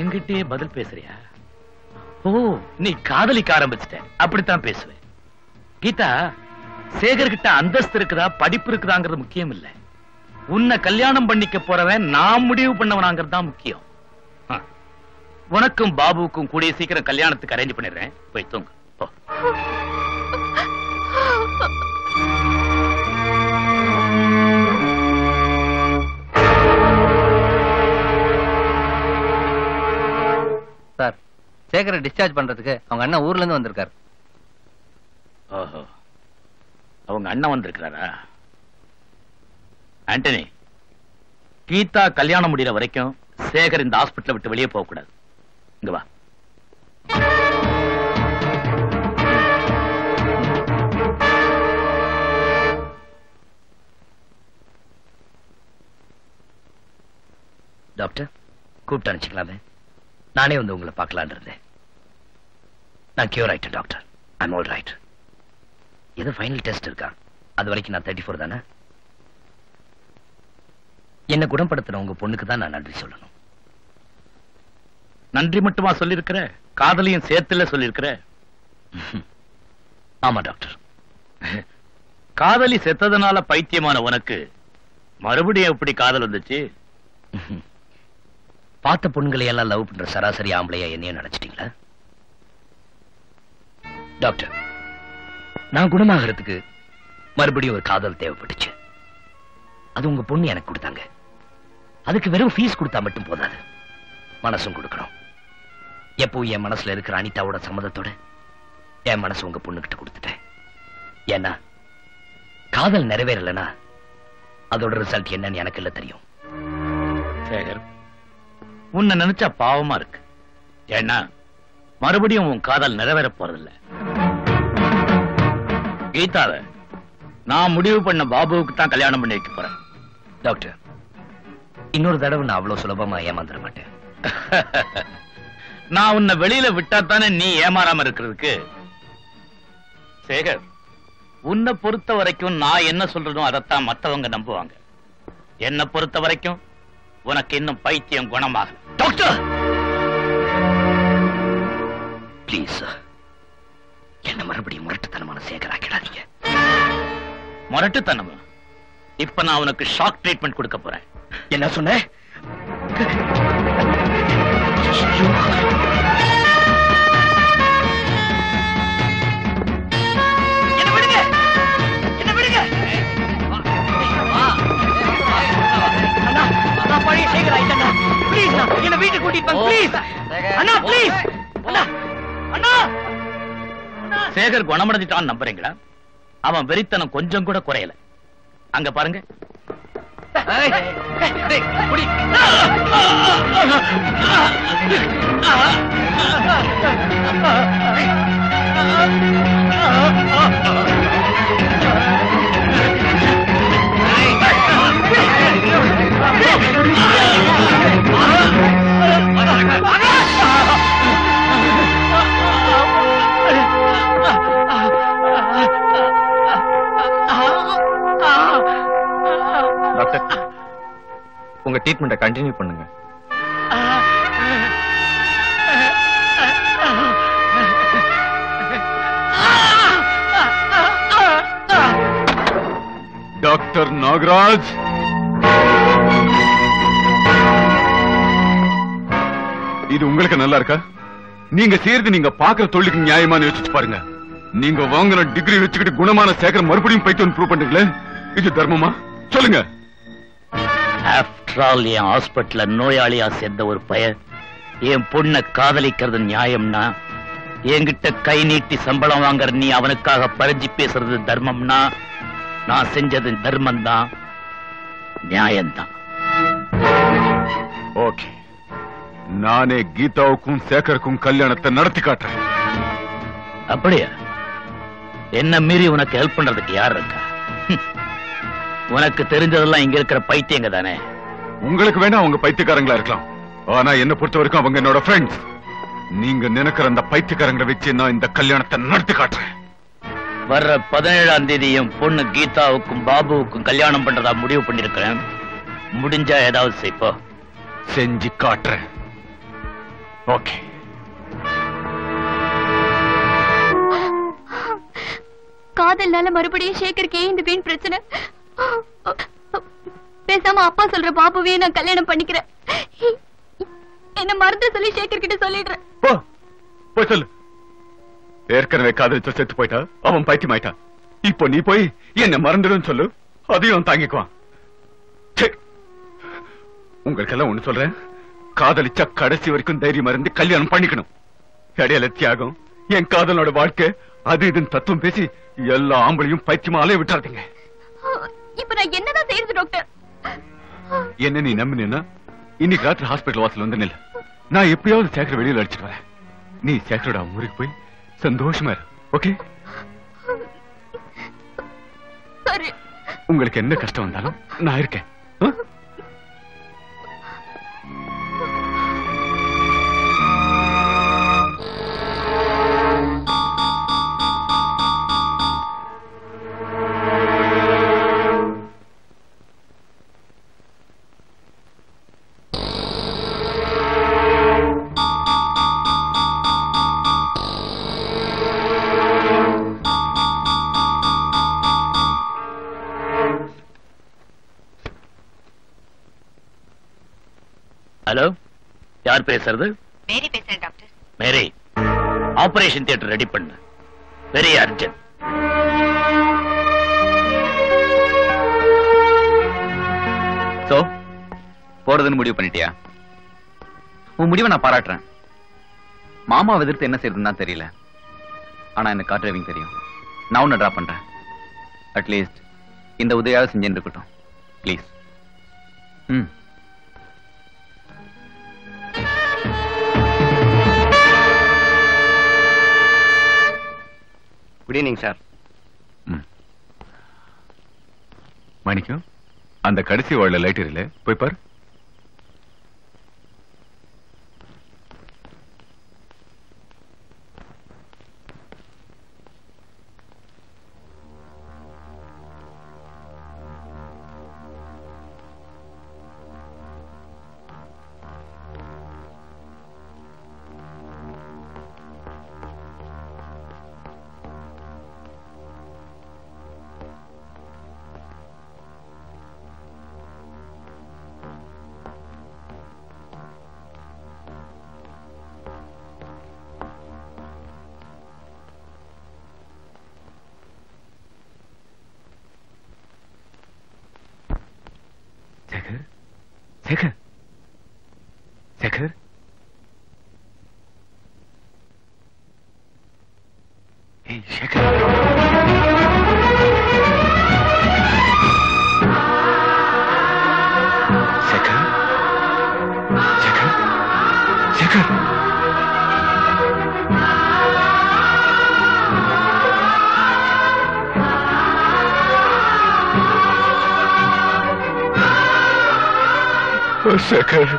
Speaker 11: என்கிட்டயே பதில் பேசுறியா? ஓ நீ காதலிக்க ஆரம்பிச்சிட்ட. அப்படித்தான் பேசுவேன். கீதா சேகர் கிட்ட அந்தஸ்து இருக்குதா படிப்பு இருக்குதாங்கிறது முக்கியம் இல்ல உன்னை கல்யாணம் பண்ணிக்க போறவன் நான் முடிவு பண்ணவனாங்கிறது தான் முக்கியம். உனக்கும் பாபுவுக்கும் கூடிய சீக்கிரம் கல்யாணத்துக்கு அரேஞ்ச் பண்ணிடுறேன். போய் தூங்கு. போ.
Speaker 4: சார் சேகரை டிஸ்சார்ஜ் பண்றதுக்கு அவங்க அண்ணன் ஊர்ல இருந்து வந்திருக்காரு.
Speaker 11: ஓஹோ அவங்க அண்ணன் வந்திருக்கிறாரா? ஆண்டனி கீதா கல்யாணம் முடிகிற வரைக்கும் சேகர் இந்த ஹாஸ்பிட்டலை விட்டு வெளியே போகக்கூடாது. இங்க வா.
Speaker 5: டாக்டர் கூப்பிட்டு அனுப்பிச்சிக்கலாமே. நானே வந்து உங்களை பார்க்கலான் இருந்தேன். நான் கியூர் ஆயிட்டேன் டாக்டர். ஐம் ஆல் ரைட் ஏதோ ஃபைனல் டெஸ்ட் இருக்கா? அது வரைக்கும் நான் தேர்ட்டி ஃபோர் தானே? என்ன குணப்படுத்தின உங்க பொண்ணுக்கு தான் நான் நன்றி சொல்லணும்.
Speaker 11: நன்றி மட்டுமா சொல்லியிருக்கிற? காதலையும் சேர்த்துல சொல்லியிருக்கிற?
Speaker 5: ஆமா டாக்டர்
Speaker 11: காதலி செத்ததுனால பைத்தியமான உனக்கு மறுபடியும் எப்படி காதல் வந்துச்சு?
Speaker 5: பார்த்த பொண்ணுங்களை எல்லாம் லவ் பண்ற சராசரி ஆம்பளையா என்னையும் நினைச்சிட்டீங்களா? டாக்டர் நான் குணமாகிறதுக்கு மறுபடியும் ஒரு காதல் தேவைப்பட்டுச்சு. அது உங்க பொண்ணு எனக்கு கொடுத்தாங்க. அதுக்கு வெறும் ஃபீஸ் கொடுத்தா மட்டும் போதாது. மனசும் கொடுக்கணும். எப்போ என் மனசுல இருக்கிற அனிதாவோட சம்மதத்தோட என் மனசு உங்க பொண்ணுகிட்ட கொடுத்துட்டேன். ஏன்னா காதல் நிறைவேறலைன்னா அதோட ரிசல்ட் என்னன்னு எனக்கு இல்ல தெரியும்.
Speaker 11: சேகர் உன்னை நினைச்சா பாவமா இருக்கு. ஏன்னா மறுபடியும் உன் காதல் நிறைவேற போறதில்ல. கீதாவ நான் முடிவு பண்ண பாபுவுக்கு தான் கல்யாணம் பண்ணி வைக்க போறேன்.
Speaker 5: டாக்டர் இன்னொரு தடவை நான் அவ்வளவு சுலபமா ஏமாந்துட மாட்டேன்.
Speaker 11: நான் உன்னை வெளியில விட்டா தானே நீ ஏமாறாம இருக்கிறதுக்கு? சேகர் உன்னை பொறுத்த வரைக்கும் நான் என்ன சொல்றதோ அதைத்தான் மத்தவங்க நம்புவாங்க. என்னை பொறுத்த வரைக்கும் உனக்கு இன்னும் பைத்தியம் குணமாகல.
Speaker 5: டாக்டர்! ப்ளீஸ் என்ன மறுபடியும் முரட்டுத்தனமான சேகராக்கிடாதீங்க.
Speaker 11: முரட்டுத்தனமா? இப்ப நான் உனக்கு ஷாக் ட்ரீட்மெண்ட் கொடுக்க போறேன்.
Speaker 5: என்ன சொன்ன?
Speaker 7: என்ன வீட்டுக்கு கூட்டிட்டு அண்ணா ப்ளீஸ் அண்ணா அண்ணா.
Speaker 11: சேகர் குணமடைஞ்சிட்டான் நம்புறீங்களா அவன் வெறித்தனம் கொஞ்சம் கூட குறையல அங்க பாருங்க
Speaker 12: டாக்டர் உங்க ட்ரீட்மெண்ட்டை கண்டினியூ பண்ணுங்க. டாக்டர் நாகராஜ். இது உங்களுக்கு நல்லா இருக்கா? நீங்க செய்யறது நீங்க பாக்குற தொழிலுக்கு நியாயமான யோசிச்சு பாருங்க. நீங்க வாங்கின டிகிரி வச்சுக்கிட்டு குணமான சேகர் மறுபடியும் பைத்தோன் ப்ரூவ் பண்றீங்களே? இது தர்மமா? சொல்லுங்க.
Speaker 11: ஆஃப்டர் ஆல் என் ஹாஸ்பிட்டல்ல நோயாளியா சேர்ந்த ஒரு பையன். என் பொண்ணை காதலிக்கிறது நியாயம்னா என்கிட்ட கை நீட்டி சம்பளம் வாங்குற நீ அவனுக்காக பறிஞ்சு பேசுறது தர்மம்னா நான் செஞ்சது தர்மம் தான் நியாயம்தான்.
Speaker 12: ஓகே. நானே கீதாவுக்கும் சேகருக்கும் கல்யாணத்தை நடத்தி காட்டுறேன்.
Speaker 11: அப்படியா? என்ன மீறி உனக்கு ஹெல்ப் பண்றதுக்கு யார் இருக்கா? உனக்கு தெரிஞ்சதெல்லாம் இங்க இருக்கிற பைத்தியங்க தானே?
Speaker 12: உங்களுக்கு வேணா அவங்க பைத்தியக்காரங்களா இருக்கலாம். ஆனா என்ன பொறுத்த வரைக்கும் அவங்க என்னோட ஃப்ரெண்ட்ஸ் நீங்க நினைக்கிற அந்த பைத்தியக்காரங்களை வச்சு நான் இந்த கல்யாணத்தை நடத்தி காட்டுறேன்.
Speaker 11: வர்ற பதினேழாம் தேதி என் பொண்ணு கீதாவுக்கும் பாபுவுக்கும் கல்யாணம் பண்றதா முடிவு பண்ணிருக்கிறேன் முடிஞ்சா ஏதாவது செய்ப்போ.
Speaker 12: செஞ்சு காட்டுறேன். ஓகே.
Speaker 3: காதல்னால மறுபடியும் சேகருக்கு இந்த வீண் பிரச்சனை. பேசாம அப்பா சொல்ற பாபுவே நான் கல்யாணம் பண்ணிக்கிறேன். என்ன மறந்து சொல்லி சேகர் கிட்ட சொல்லிடுறேன்.
Speaker 12: போய் சொல்லு. ஏற்கனவே காதலிச்ச செத்து போயிட்டா? அவன் பைத்தியமாயிட்டான். இப்போ நீ போய் என்ன மறந்துடும் சொல்லு. அதையும் தாங்கிக்குவான். உங்களுக்கெல்லாம் ஒண்ணு சொல்றேன். காதலிச்சா கடைசி வரைக்கும் தைரியம் இருந்து கல்யாணம் பண்ணிக்கணும். இடையில தியாகம் என் காதலோட வாழ்க்கை அது இதுன்னு தத்துவம் பேசி எல்லா ஆம்பளையும் பைத்தியமாலே விட்டாதீங்க
Speaker 3: இப்ப நான் என்னதான் செய்யறது டாக்டர்
Speaker 12: என்ன நீ நம்பினா இன்னைக்கு ராத்திரி ஹாஸ்பிடல் வாசல் வந்து நில்லு. நான் எப்படியாவது சேகர வெளியில அடிச்சிட்டு வரேன். நீ சேகரோட அவன் ஊருக்கு போய் சந்தோஷமா இரு ஓகே உங்களுக்கு என்ன கஷ்டம் வந்தாலும் நான் இருக்கேன்.
Speaker 11: யார் பேசுறது?
Speaker 9: மேரி பேசுறேன் doctor.
Speaker 11: Mary operation theatre ready பண்ணு. Very urgent.
Speaker 25: சோ போறதுன்னு முடிவு பண்ணிட்டியா? உன் முடிவை நான் பாராட்டுறேன். மாமாவை எதிர்த்து என்ன செய்யறதுன்னு தான் தெரியல. ஆனா எனக்கு கார் டிரைவிங் தெரியும். நான் உன்னை டிராப் பண்றேன். அட்லீஸ்ட் இந்த உதவியாவது செஞ்சுட்டு இருக்கட்டும் ப்ளீஸ் ம்.
Speaker 1: குட் ஈவினிங் சார்
Speaker 12: மணிக்கும் அந்த கடைசி வாழ லைட் இல்லை. போய் பார். சேகர் சேகர் சேகர் ஏய் சேகர்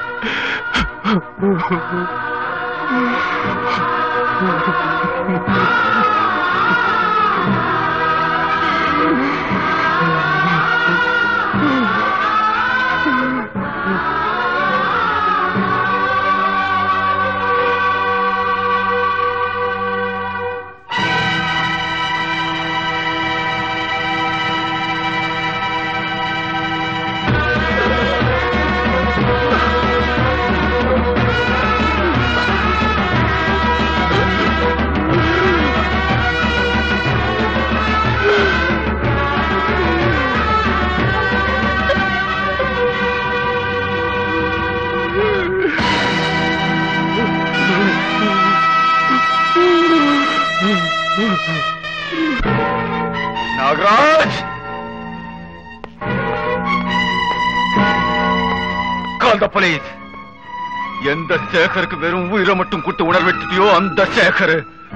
Speaker 12: சேகருக்கு வெறும் உயிரை மட்டும் கொடுத்து உணர்வெடுத்தியோ அந்த சேகர்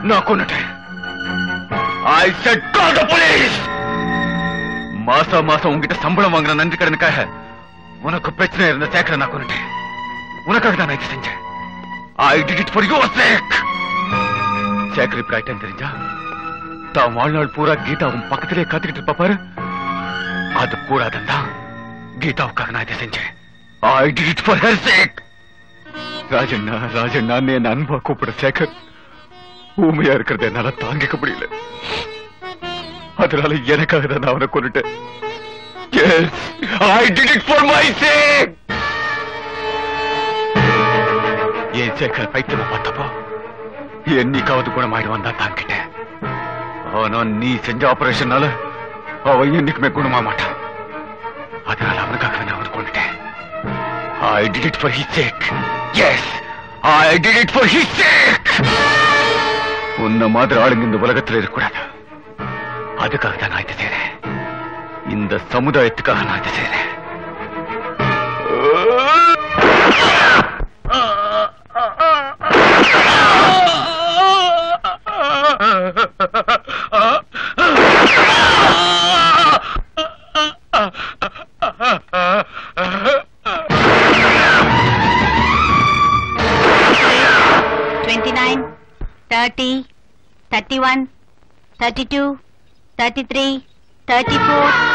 Speaker 12: நான் கொண்டுட்டேன் ஐ செட் கால் த போலீஸ் மாசம் மாசம் உங்ககிட்ட சம்பளம் வாங்குற நன்றி கடனுக்காக உனக்கு பிரச்சனை இருந்த சேக்கரை நான் கொண்டுட்டேன் உனக்காக தான் நான் இது செஞ்சேன். I did it for your சேக் சேக்கர் இப்படி ஆயிட்டேன்னு தெரிஞ்சா தான் வாழ்நாள் பூரா கீதாவும் பக்கத்திலே காத்துக்கிட்டு இருப்பா பாரு. அது கூடாதுன்னு தான் கீதாவுக்காக நான் இதை செஞ்சேன். I did it for her sake Rajanna ராஜண்ணான்னு என் அன்பா கூப்பிட சேகர். ஊமையா இருக்கிறத என்னால தாங்கிக்க முடியல. அதனால எனக்காக தான் நான் அவனை கொண்டுட்டேன் ஏன் சேகர் பைத்தியமா பார்த்தப்போ என்னைக்காவது குணமாயிடுவான் தான் தாங்கிட்டேன் ஆனா நீ செஞ்ச ஆபரேஷனால அவன் என்னைக்குமே குணமா மாட்டான். அதனால அவனுக்காக நான் அவனை கொண்டுட்டேன் I did it for his sake. Yes, I did it for his sake. உன்ன மாதிரி ஆளுங்க இந்த உலகத்துல இருக்கக்கூடாது. அதுக்காக தான் நான் இதை செய்யறேன் இந்த சமுதாயத்துக்காக நான் இதை
Speaker 9: செய்யறேன் thirty thirty one thirty two thirty three thirty four